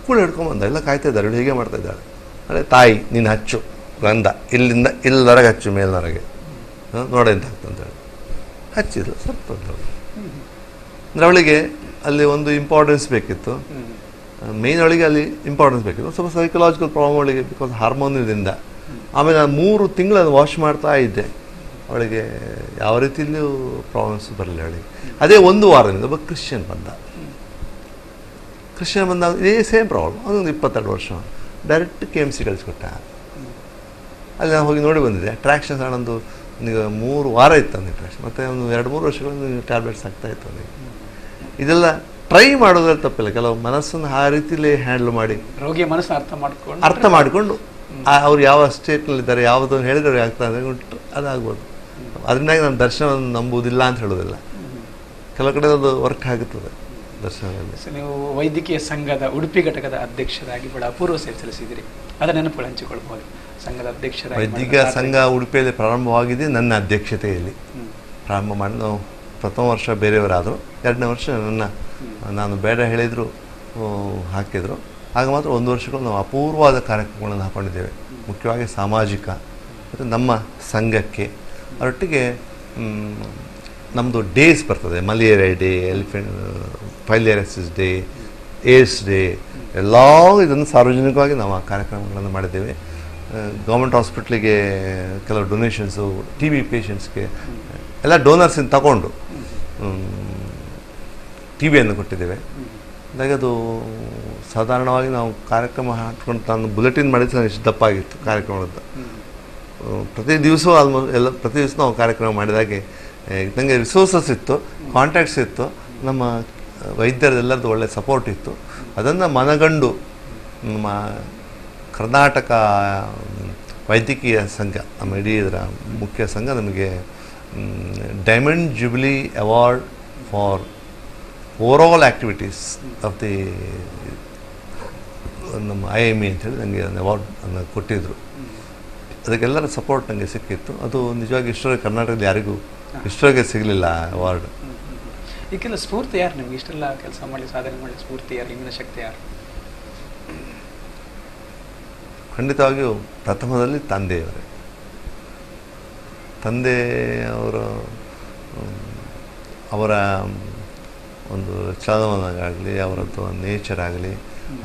ಕೂಡ ಹಿಡ್ಕೊಂಬಂದ ಎಲ್ಲ ಕಾಯ್ತಾ ಇದ್ದಾರೆ. ಹೀಗೆ ಮಾಡ್ತಾ ಇದ್ದಾಳೆ. ಅದೇ ತಾಯಿ, ನೀನು ಹಚ್ಚು. ಗಂಧ. ಇಲ್ಲಿಂದ ಇಲ್ಲರಗೆ ಹಚ್ಚು ಮೇಲ್ನರಗೆ ನೋಡೋ ಎಂತ ಆಗ್ತಂತೇಳಿ ಹಚ್ಚಿದ್ರು. ಸ್ವಲ್ಪ ಅಂದ್ರೆ ಅವಳಿಗೆ ಅಲ್ಲಿ ಒಂದು ಇಂಪಾರ್ಟೆನ್ಸ್ ಬೇಕಿತ್ತು. ಮೇನ್ ಅವಳಿಗೆ ಅಲ್ಲಿ ಇಂಪಾರ್ಟೆನ್ಸ್ ಬೇಕಿತ್ತು. ಸ್ವಲ್ಪ ಸೈಕಲಾಜಿಕಲ್ ಪ್ರಾಬ್ಲಮ್ ಅವಳಿಗೆ ಬಿಕಾಸ್ ಹಾರ್ಮೋನಿಯದಿಂದ ಆಮೇಲೆ ನಾನು ಮೂರು ತಿಂಗಳು ವಾಶ್ ಮಾಡ್ತಾ ಇದ್ದೆ. ಅವಳಿಗೆ ಯಾವ ರೀತಿಯಲ್ಲೂ ಪ್ರಾಬ್ಲಮ್ಸ್ ಬರಲಿಲ್ಲ ಅವಳಿಗೆ. ಅದೇ ಒಂದು ವಾರದಿಂದ ಒಬ್ಬ ಕ್ರಿಶ್ಚಿಯನ್ ಬಂದ. ಕ್ರಿಶ್ಚಿಯನ್ ಬಂದ ಇದೇ ಸೇಮ್ ಪ್ರಾಬ್ಲಮ್ ಅದೊಂದು ಇಪ್ಪತ್ತೆರಡು ವರ್ಷ. ಡೈರೆಕ್ಟ್ ಕೆ ಎಂ ಸಿ ಕಳಿಸ್ಕೊಟ್ಟ. ಅಲ್ಲಿ ನಾನು ಹೋಗಿ ನೋಡಿ ಬಂದಿದ್ದೆ. ಅಟ್ರಾಕ್ಷನ್ ಹಣ್ಣೊಂದು ಈಗ ಮೂರು ವಾರ ಇತ್ತು ನನಗೆ ಅಟ್ರಾಕ್ಷನ್ ಮತ್ತು ಒಂದು ಎರಡು ಮೂರು ವರ್ಷಗಳಿಂದ ಟ್ಯಾಬ್ಲೆಟ್ಸ್ ಆಗ್ತಾ ಇತ್ತು ನನಗೆ ಇದೆಲ್ಲ ಟ್ರೈ ಮಾಡೋದ್ರಲ್ಲಿ ತಪ್ಪಿಲ್ಲ. ಕೆಲವು ಮನಸ್ಸನ್ನು ಆ ರೀತಿಯಲ್ಲಿ ಹ್ಯಾಂಡಲ್ ಮಾಡಿ ರೋಗಿಯ ಮನಸ್ಸು ಅರ್ಥ ಮಾಡ್ಕೊಂಡು ಅರ್ಥ ಮಾಡಿಕೊಂಡು ಅವ್ರು ಯಾವ ಸ್ಟೇಟ್ನಲ್ಲಿದ್ದಾರೆ ಯಾವುದು ಹೇಳಿದ್ರೆ ಆಗ್ತಾ ಅದಾಗ್ಬೋದು. ಅದರಿಂದಾಗಿ ನಾನು ದರ್ಶನವನ್ನು ನಂಬುವುದಿಲ್ಲ ಅಂತ ಹೇಳೋದಿಲ್ಲ ಕೆಲವು ಕಡೆ ಅದು ವರ್ಕ್ ಆಗುತ್ತದೆ ದರ್ಶನದಲ್ಲಿ. ನೀವು ವೈದ್ಯಕೀಯ ಸಂಘದ ಉಡುಪಿ ಘಟಕದ ಅಧ್ಯಕ್ಷರಾಗಿ ಬಹಳ ಅಪೂರ್ವ ಸೇವೆ ಸಲ್ಲಿಸಿದಿರಿ ಅದರ ನೆನಪುಗಳು ಹಂಚಿಕೊಳ್ಬಹುದು. ಸಂಘದ ಅಧ್ಯಕ್ಷರ ವೈದ್ಯಕೀಯ ಸಂಘ ಉಡುಪಿಯಲ್ಲಿ ಪ್ರಾರಂಭವಾಗಿದೆ ನನ್ನ ಅಧ್ಯಕ್ಷತೆಯಲ್ಲಿ. ಪ್ರಾರಂಭ ಮಾಡಿ ನಾವು ಪ್ರಥಮ ವರ್ಷ ಬೇರೆಯವರಾದರು ಎರಡನೇ ವರ್ಷ ನನ್ನ ನಾನು ಬೇಡ ಹೇಳಿದರು ಹಾಕಿದರು. ಆಗ ಮಾತ್ರ ಒಂದು ವರ್ಷಗಳು ನಾವು ಅಪೂರ್ವವಾದ ಕಾರ್ಯಕ್ರಮಗಳನ್ನು ಹಾಕೊಂಡಿದ್ದೇವೆ. ಮುಖ್ಯವಾಗಿ ಸಾಮಾಜಿಕ ಮತ್ತು ನಮ್ಮ ಸಂಘಕ್ಕೆ ಅದರೊಟ್ಟಿಗೆ ನಮ್ಮದು ಡೇಸ್ ಬರ್ತದೆ. Malaria day elephant filariasis day AIDS day ಎಲ್ಲ ಇದನ್ನು ಸಾರ್ವಜನಿಕವಾಗಿ ನಾವು ಆ ಕಾರ್ಯಕ್ರಮಗಳನ್ನು ಮಾಡಿದ್ದೇವೆ. ಗೌರ್ಮೆಂಟ್ ಹಾಸ್ಪಿಟ್ಲಿಗೆ ಕೆಲವು ಡೊನೇಷನ್ಸು ಟಿ ಬಿ ಪೇಷಂಟ್ಸ್ಗೆ ಎಲ್ಲ ಡೋನರ್ಸಿಂದ ತಗೊಂಡು ಟಿ ವಿಯನ್ನು ಕೊಟ್ಟಿದ್ದೇವೆ. ಹಾಗಾಗಿ ಅದು ಸಾಧಾರಣವಾಗಿ ನಾವು ಕಾರ್ಯಕ್ರಮ ಹಾಕ್ಕೊಂಡು ನಾನು ಬುಲೆಟಿನ್ ಮಾಡಿದ್ದು ನಾನು ಇಷ್ಟು ದಪ್ಪ ಆಗಿತ್ತು ಕಾರ್ಯಕ್ರಮದ. ಪ್ರತಿ ದಿವಸವೂ ಆಲ್ಮೋಸ್ಟ್ ಎಲ್ಲ, ಪ್ರತಿ ದಿವಸ ನಾವು ಕಾರ್ಯಕ್ರಮ ಮಾಡಿದಾಗೆ ನನಗೆ ರಿಸೋರ್ಸಸ್ ಇತ್ತು ಕಾಂಟ್ಯಾಕ್ಟ್ಸ್ ಇತ್ತು, ನಮ್ಮ ವೈದ್ಯರದೆಲ್ಲರದ್ದು ಒಳ್ಳೆ ಸಪೋರ್ಟ್ ಇತ್ತು. ಅದನ್ನು ಮನಗಂಡು, ನಮ್ಮ ಕರ್ನಾಟಕ, ವೈದ್ಯಕೀಯ ಸಂಘ, ನಮ್ಮ ಇಡೀ ಇದರ ಮುಖ್ಯ ಸಂಘ ನಮಗೆ diamond jubilee award for overall activities of the ನಮ್ಮ ಐ ಎಂ ಇ ಅಂತೇಳಿ ನನಗೆ ಅವಾರ್ಡ್ ಅನ್ನು ಕೊಟ್ಟಿದ್ದರು ಅದಕ್ಕೆಲ್ಲರ ಸಪೋರ್ಟ್ ನನಗೆ ಸಿಕ್ಕಿತ್ತು. ಅದು ನಿಜವಾಗಿ ಇಷ್ಟರವರೆಗೆ ಕರ್ನಾಟಕದಲ್ಲಿ ಯಾರಿಗೂ ಇಷ್ಟರವರೆಗೆ ಸಿಗಲಿಲ್ಲ ಅವಾರ್ಡ್ ಈಗೆಲ್ಲ ಸ್ಫೂರ್ತಿ ಯಾರು ನಿಮ್ಗೆ? ಇಷ್ಟೆಲ್ಲ ಕೆಲಸ ಮಾಡಿ ಸಾಧನೆ ಮಾಡಿ ಸ್ಫೂರ್ತಿ ಯಾರು ಇಂದಿನ ಶಕ್ತಿ ಯಾರು? ಖಂಡಿತವಾಗಿಯೂ ಪ್ರಥಮದಲ್ಲಿ ತಂದೆಯವರೇ. ತಂದೆ ಅವರ ಅವರ ಒಂದು ಚಲನವಲನಗಳಾಗಲಿ ಅವರದ್ದು ನೇಚರ್ ಆಗಲಿ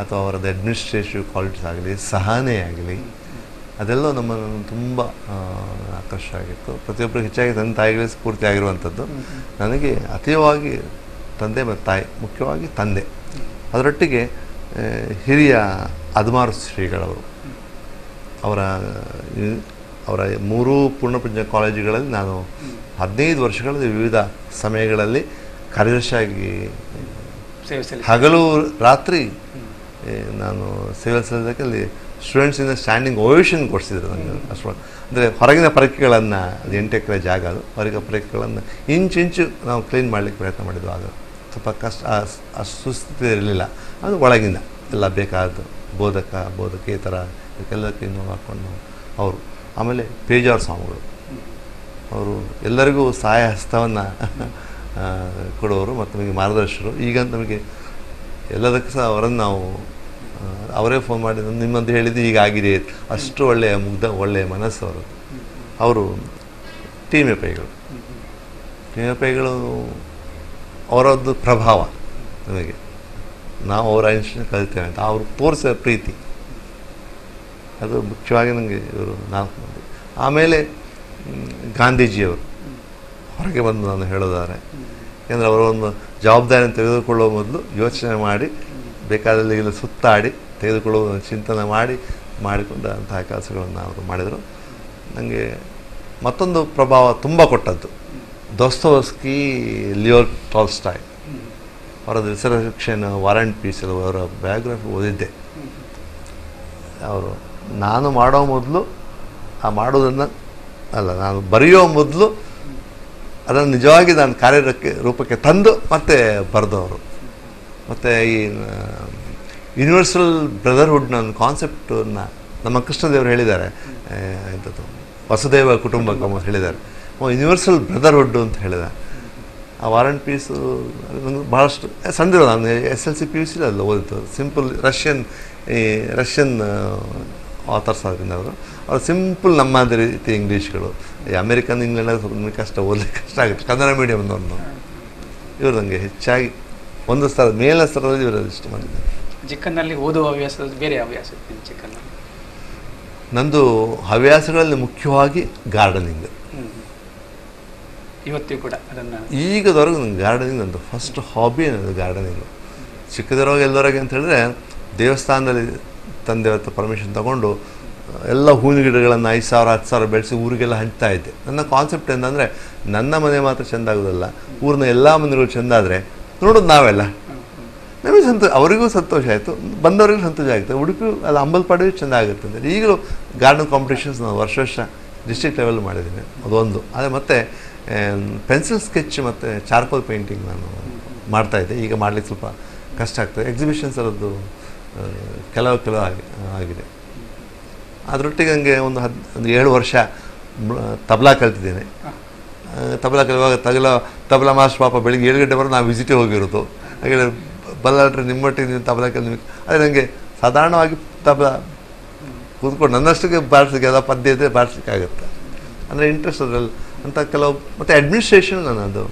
ಅಥವಾ ಅವರದ್ದು ಅಡ್ಮಿನಿಸ್ಟ್ರೇಟಿವ್ ಕ್ವಾಲಿಟೀಸ್ ಆಗಲಿ ಸಹನೆ ಆಗಲಿ ಅದೆಲ್ಲ ನಮ್ಮನ್ನು ತುಂಬ ಆಕರ್ಷ ಆಗಿತ್ತು. ಪ್ರತಿಯೊಬ್ಬರು ಹೆಚ್ಚಾಗಿ ತಂದೆ ತಾಯಿಗಳೇ ಸ್ಫೂರ್ತಿ ಆಗಿರುವಂಥದ್ದು. ನನಗೆ ಅತೀವಾಗಿ ತಂದೆ ಮತ್ತು ತಾಯಿ ಮುಖ್ಯವಾಗಿ ತಂದೆ. ಅದರೊಟ್ಟಿಗೆ ಹಿರಿಯ ಅದ್ಮಾರು ಶ್ರೀಗಳವರು. ಅವರ ಅವರ ಮೂರೂ ಪೂರ್ಣಪ್ರಜ್ಞ ಕಾಲೇಜುಗಳಲ್ಲಿ ನಾನು ಹದಿನೈದು ವರ್ಷಗಳಲ್ಲಿ ವಿವಿಧ ಸಮಯಗಳಲ್ಲಿ ಕಾರ್ಯದರ್ಶಿಯಾಗಿ ಹಗಲು ರಾತ್ರಿ ನಾನು ಸೇವೆ ಸಲ್ಲಿಸೋದಕ್ಕೆ ಅಲ್ಲಿ ಸ್ಟೂಡೆಂಟ್ಸಿಂದ ಸ್ಟ್ಯಾಂಡಿಂಗ್ ಓವೇಷನ್ ಕೊಡಿಸಿದ್ರು ನನಗೆ ಅಷ್ಟು. ಅಂದರೆ ಹೊರಗಿನ ಪರೀಕ್ಷೆಗಳನ್ನು, ಅದು ಎಂಟು ಎಕರೆ ಜಾಗ ಅದು, ಹೊರಗಿನ ಪರೀಕ್ಷೆಗಳನ್ನು ಇಂಚು ನಾವು ಕ್ಲೀನ್ ಮಾಡಲಿಕ್ಕೆ ಪ್ರಯತ್ನ ಮಾಡಿದ್ವು. ಆಗ ಸ್ವಲ್ಪ ಕಷ್ಟ ಸುಸ್ಥಿತಿ ಇರಲಿಲ್ಲ. ಅದು ಒಳಗಿಂದ ಎಲ್ಲ ಬೇಕಾದ ಬೋಧಕ, ಬೋಧಕೇತರ, ಇದಕ್ಕೆಲ್ಲದಕ್ಕೆ ಇನ್ವಾಲ್ವ್ ಹಾಕ್ಕೊಂಡು ಅವರು. ಆಮೇಲೆ ಪೇಜಾರ್ ಸ್ವಾಮಿಗಳು. ಅವರು ಎಲ್ಲರಿಗೂ ಸಹಾಯ ಹಸ್ತವನ್ನು ಕೊಡುವವರು ಮತ್ತು ನಮಗೆ ಮಾರ್ಗದರ್ಶಕರು. ಈಗ ನಮಗೆ ಎಲ್ಲದಕ್ಕೂ ಸಹ ಅವರನ್ನು ನಾವು ಅವರೇ ಫೋನ್ ಮಾಡಿ "ನಾನು ನಿಮ್ಮಂತ ಹೇಳಿದ್ದು ಈಗ ಆಗಿದೆ. ಅಷ್ಟು ಒಳ್ಳೆಯ ಮುಗ್ಧ, ಒಳ್ಳೆಯ ಮನಸ್ಸು ಅವರು. ಅವರು ಟೀಮ್ ಎಪೈಗಳು ಟೀಮ್ ಎಪೈಗಳು ಅವರದ್ದು ಪ್ರಭಾವ ನಮಗೆ. ನಾವು ಅವರ ಇನ್ಸ್ಟಿಟ್ಯೂಟ್ ಕಲಿತೇವೆ ಅಂತ. ಅವರು ತೋರಿಸೋ ಪ್ರೀತಿ. ಅದು ಮುಖ್ಯವಾಗಿ ನನಗೆ ಇವರು ನಾಲ್ಕು ಮಂದಿ. ಆಮೇಲೆ ಗಾಂಧೀಜಿಯವರು. ಹೊರಗೆ ಬಂದು ನಾನು ಹೇಳೋದಾರೆ ಏಕೆಂದರೆ ಅವರ ಒಂದು ಜವಾಬ್ದಾರಿಯನ್ನು ತೆಗೆದುಕೊಳ್ಳುವ ಮೊದಲು ಯೋಚನೆ ಮಾಡಿ, ಬೇಕಾದಲ್ಲಿ ಸುತ್ತಾಡಿ ತೆಗೆದುಕೊಳ್ಳುವ ಚಿಂತನೆ ಮಾಡಿ ಮಾಡಿಕೊಂಡಂತಹ ಕೆಲಸಗಳನ್ನು ಅವರು ಮಾಡಿದರು. ನನಗೆ ಮತ್ತೊಂದು ಪ್ರಭಾವ ತುಂಬ ಕೊಟ್ಟದ್ದು. Dostoevsky Leo Tolstoy. ಅವರ ರಿಸರ್ವೇಷನ್ ವಾರಂಟ್ ಪೀಸ್ ಅವರ ಬಯೋಗ್ರಫಿ ಓದಿದ್ದೆ. ಅವರು, ನಾನು ಮಾಡೋ ಮೊದಲು, ಆ ಮಾಡೋದನ್ನು, ಅಲ್ಲ, ನಾನು ಬರೆಯೋ ಮೊದಲು, ಅದನ್ನು ನಿಜವಾಗಿ ನಾನು ಕಾರ್ಯಕ್ಕೆ ರೂಪಕ್ಕೆ ತಂದು ಮತ್ತೆ ಬರೆದವರು. ಮತ್ತು ಈ ಯೂನಿವರ್ಸಲ್ ಬ್ರದರ್ಹುಡ್ನ ಒಂದು ಕಾನ್ಸೆಪ್ಟನ್ನು ನಮ್ಮ ಕೃಷ್ಣದೇವರು ಹೇಳಿದ್ದಾರೆ. ಎಂಥದ್ದು ವಸುದೇವ ಕುಟುಂಬಕಂ ಅಂತ ಹೇಳಿದ್ದಾರೆ. ಯೂನಿವರ್ಸಲ್ ಬ್ರದರ್ಹುಡ್ ಅಂತ ಹೇಳಿದ ಆ ವಾರಂಟ್ ಪೀಸು ನನಗೆ ಭಾಳಷ್ಟು ಸಂದಿರ ನಾನು S L C P U C ಅಲ್ಲ ಓದಿತ್ತು ಸಿಂಪಲ್ ರಷ್ಯನ್ ಈ ರಷ್ಯನ್ ಆಥರ್ಸ್ ಆದ್ರಿಂದ ಅವರು. ಅವ್ರು ಸಿಂಪಲ್ ನಮ್ಮದೇ ರೀತಿ ಇಂಗ್ಲೀಷ್ಗಳು ಈ ಅಮೇರಿಕನ್ ಇಂಗ್ಲೆಂಡ್ ಸ್ವಲ್ಪ ನಮಗೆ ಕಷ್ಟ, ಓದಲಿಕ್ಕೆ ಕಷ್ಟ ಆಗುತ್ತೆ. ಕನ್ನಡ ಮೀಡಿಯಮ್ನವ್ರನ್ನ ಇವರು ನನಗೆ ಹೆಚ್ಚಾಗಿ ಒಂದು ಸ್ಥಳ ಮೇಲಿನ ಸ್ಥಳದಲ್ಲಿ ಇವರು ಇಷ್ಟ ಮಾಡಿದ್ದಾರೆ ಚಿಕ್ಕನ್ನಲ್ಲಿ ಓದುವ ಹವ್ಯಾಸ ಬೇರೆ ಹವ್ಯಾಸ ಚಿಕ್ಕನ್ನಲ್ಲಿ? ನಂದು ಹವ್ಯಾಸಗಳಲ್ಲಿ ಮುಖ್ಯವಾಗಿ ಗಾರ್ಡನಿಂಗ್. ಇವತ್ತಿಗೂ ಕೂಡ ಅದನ್ನು ಈಗದವರೆಗೂ ನಂಗೆ ಗಾರ್ಡನಿಂಗ್ ನಂದು ಫಸ್ಟ್ ಹಾಬಿ ಅನ್ನೋದು ಗಾರ್ಡನಿಂಗ್. ಚಿಕ್ಕದಿರುವಾಗ ಎಲ್ಲರಿಗೆ ಅಂತ ಹೇಳಿದ್ರೆ ದೇವಸ್ಥಾನದಲ್ಲಿ ತಂದೆ ಹತ್ರ ಪರ್ಮಿಷನ್ ತಗೊಂಡು ಎಲ್ಲ ಹೂವಿನ ಗಿಡಗಳನ್ನು ಐದು ಸಾವಿರ ಹತ್ತು ಸಾವಿರ ಬೆಳೆಸಿ ಊರಿಗೆಲ್ಲ ಹಂಚ್ತಾ ಇದ್ದೆ. ನನ್ನ ಕಾನ್ಸೆಪ್ಟ್ ಏನಂದರೆ ನನ್ನ ಮನೆ ಮಾತ್ರ ಚೆಂದಾಗೋದಲ್ಲ ಊರಿನ ಎಲ್ಲ ಮನೆಗಳು ಚೆಂದಾದರೆ ನೋಡೋದು ನಾವೆಲ್ಲ. ನಮಗೆ ಸಂತೋಷ ಅವರಿಗೂ ಸಂತೋಷ ಆಯಿತು. ಬಂದವರಿಗೂ ಸಂತೋಷ ಆಗುತ್ತೆ. ಉಡುಪಿ ಅಲ್ಲ ಅಂಬಲ್ಪಾಡಿಯೂ ಚೆಂದ ಆಗುತ್ತೆ ಅಂದರೆ ಈಗಲೂ ಗಾರ್ಡನ್ ಕಾಂಪಿಟೇಷನ್ಸ್ ನಾನು ವರ್ಷ ವರ್ಷ ಡಿಸ್ಟ್ರಿಕ್ಟ್ ಲೆವೆಲ್ ಮಾಡಿದ್ದೀನಿ. ಅದೊಂದು. ಅದೇ ಮತ್ತು ಪೆನ್ಸಿಲ್ ಸ್ಕೆಚ್ ಮತ್ತು ಚಾರ್ಕೋಲ್ ಪೇಂಟಿಂಗ್ ನಾನು ಮಾಡ್ತಾಯಿದ್ದೆ ಈಗ ಮಾಡಲಿಕ್ಕೆ ಸ್ವಲ್ಪ ಕಷ್ಟ ಆಗ್ತದೆ. ಎಕ್ಸಿಬಿಷನ್ಸ್ ಆ, ಕೆಲವು ಕೆಲವು ಆಗಿ ಆಗಿದೆ. ಅದರೊಟ್ಟಿಗೆ ನನಗೆ ಒಂದು ಹದ್ ಒಂದು ಏಳು ವರ್ಷ ತಬಲಾ ಕಲ್ತಿದ್ದೇನೆ. ತಬಲಾ ಕಲಿಯುವಾಗ ತಗಲ ತಬಲಾ ಮಾಸ್ ಪಾಪ ಬೆಳಿಗ್ಗೆ ಏಳು ಗಂಟೆ ಬರೋ ನಾವು ವಿಸಿಟಿಗೆ ಹೋಗಿರೋದು. ಹಾಗೆ ಬಲ್ಲಾಟ್ರೆ ನಿಮ್ಮೊಟ್ಟಿಗೆ ನೀವು ತಬಲಾ ಕೇಳಿ ನಿಮಗೆ. ಅದೇ ನನಗೆ ಸಾಧಾರಣವಾಗಿ ತಬಲ ಕೂತ್ಕೊಂಡು ನನ್ನಷ್ಟಕ್ಕೆ ಬಾರಿಸಲಿಕ್ಕೆ ಎಲ್ಲ ಪದ್ಯ ಇದ್ದರೆ ಬಾರಿಸ್ಲಿಕ್ಕೆ ಆಗುತ್ತೆ. ಅಂದರೆ ಇಂಟ್ರೆಸ್ಟ್ ಅದರಲ್ಲಿ. ಅಂತ ಕೆಲವು ಮತ್ತು ಅಡ್ಮಿನಿಸ್ಟ್ರೇಷನ್ ನಾನು ಅದು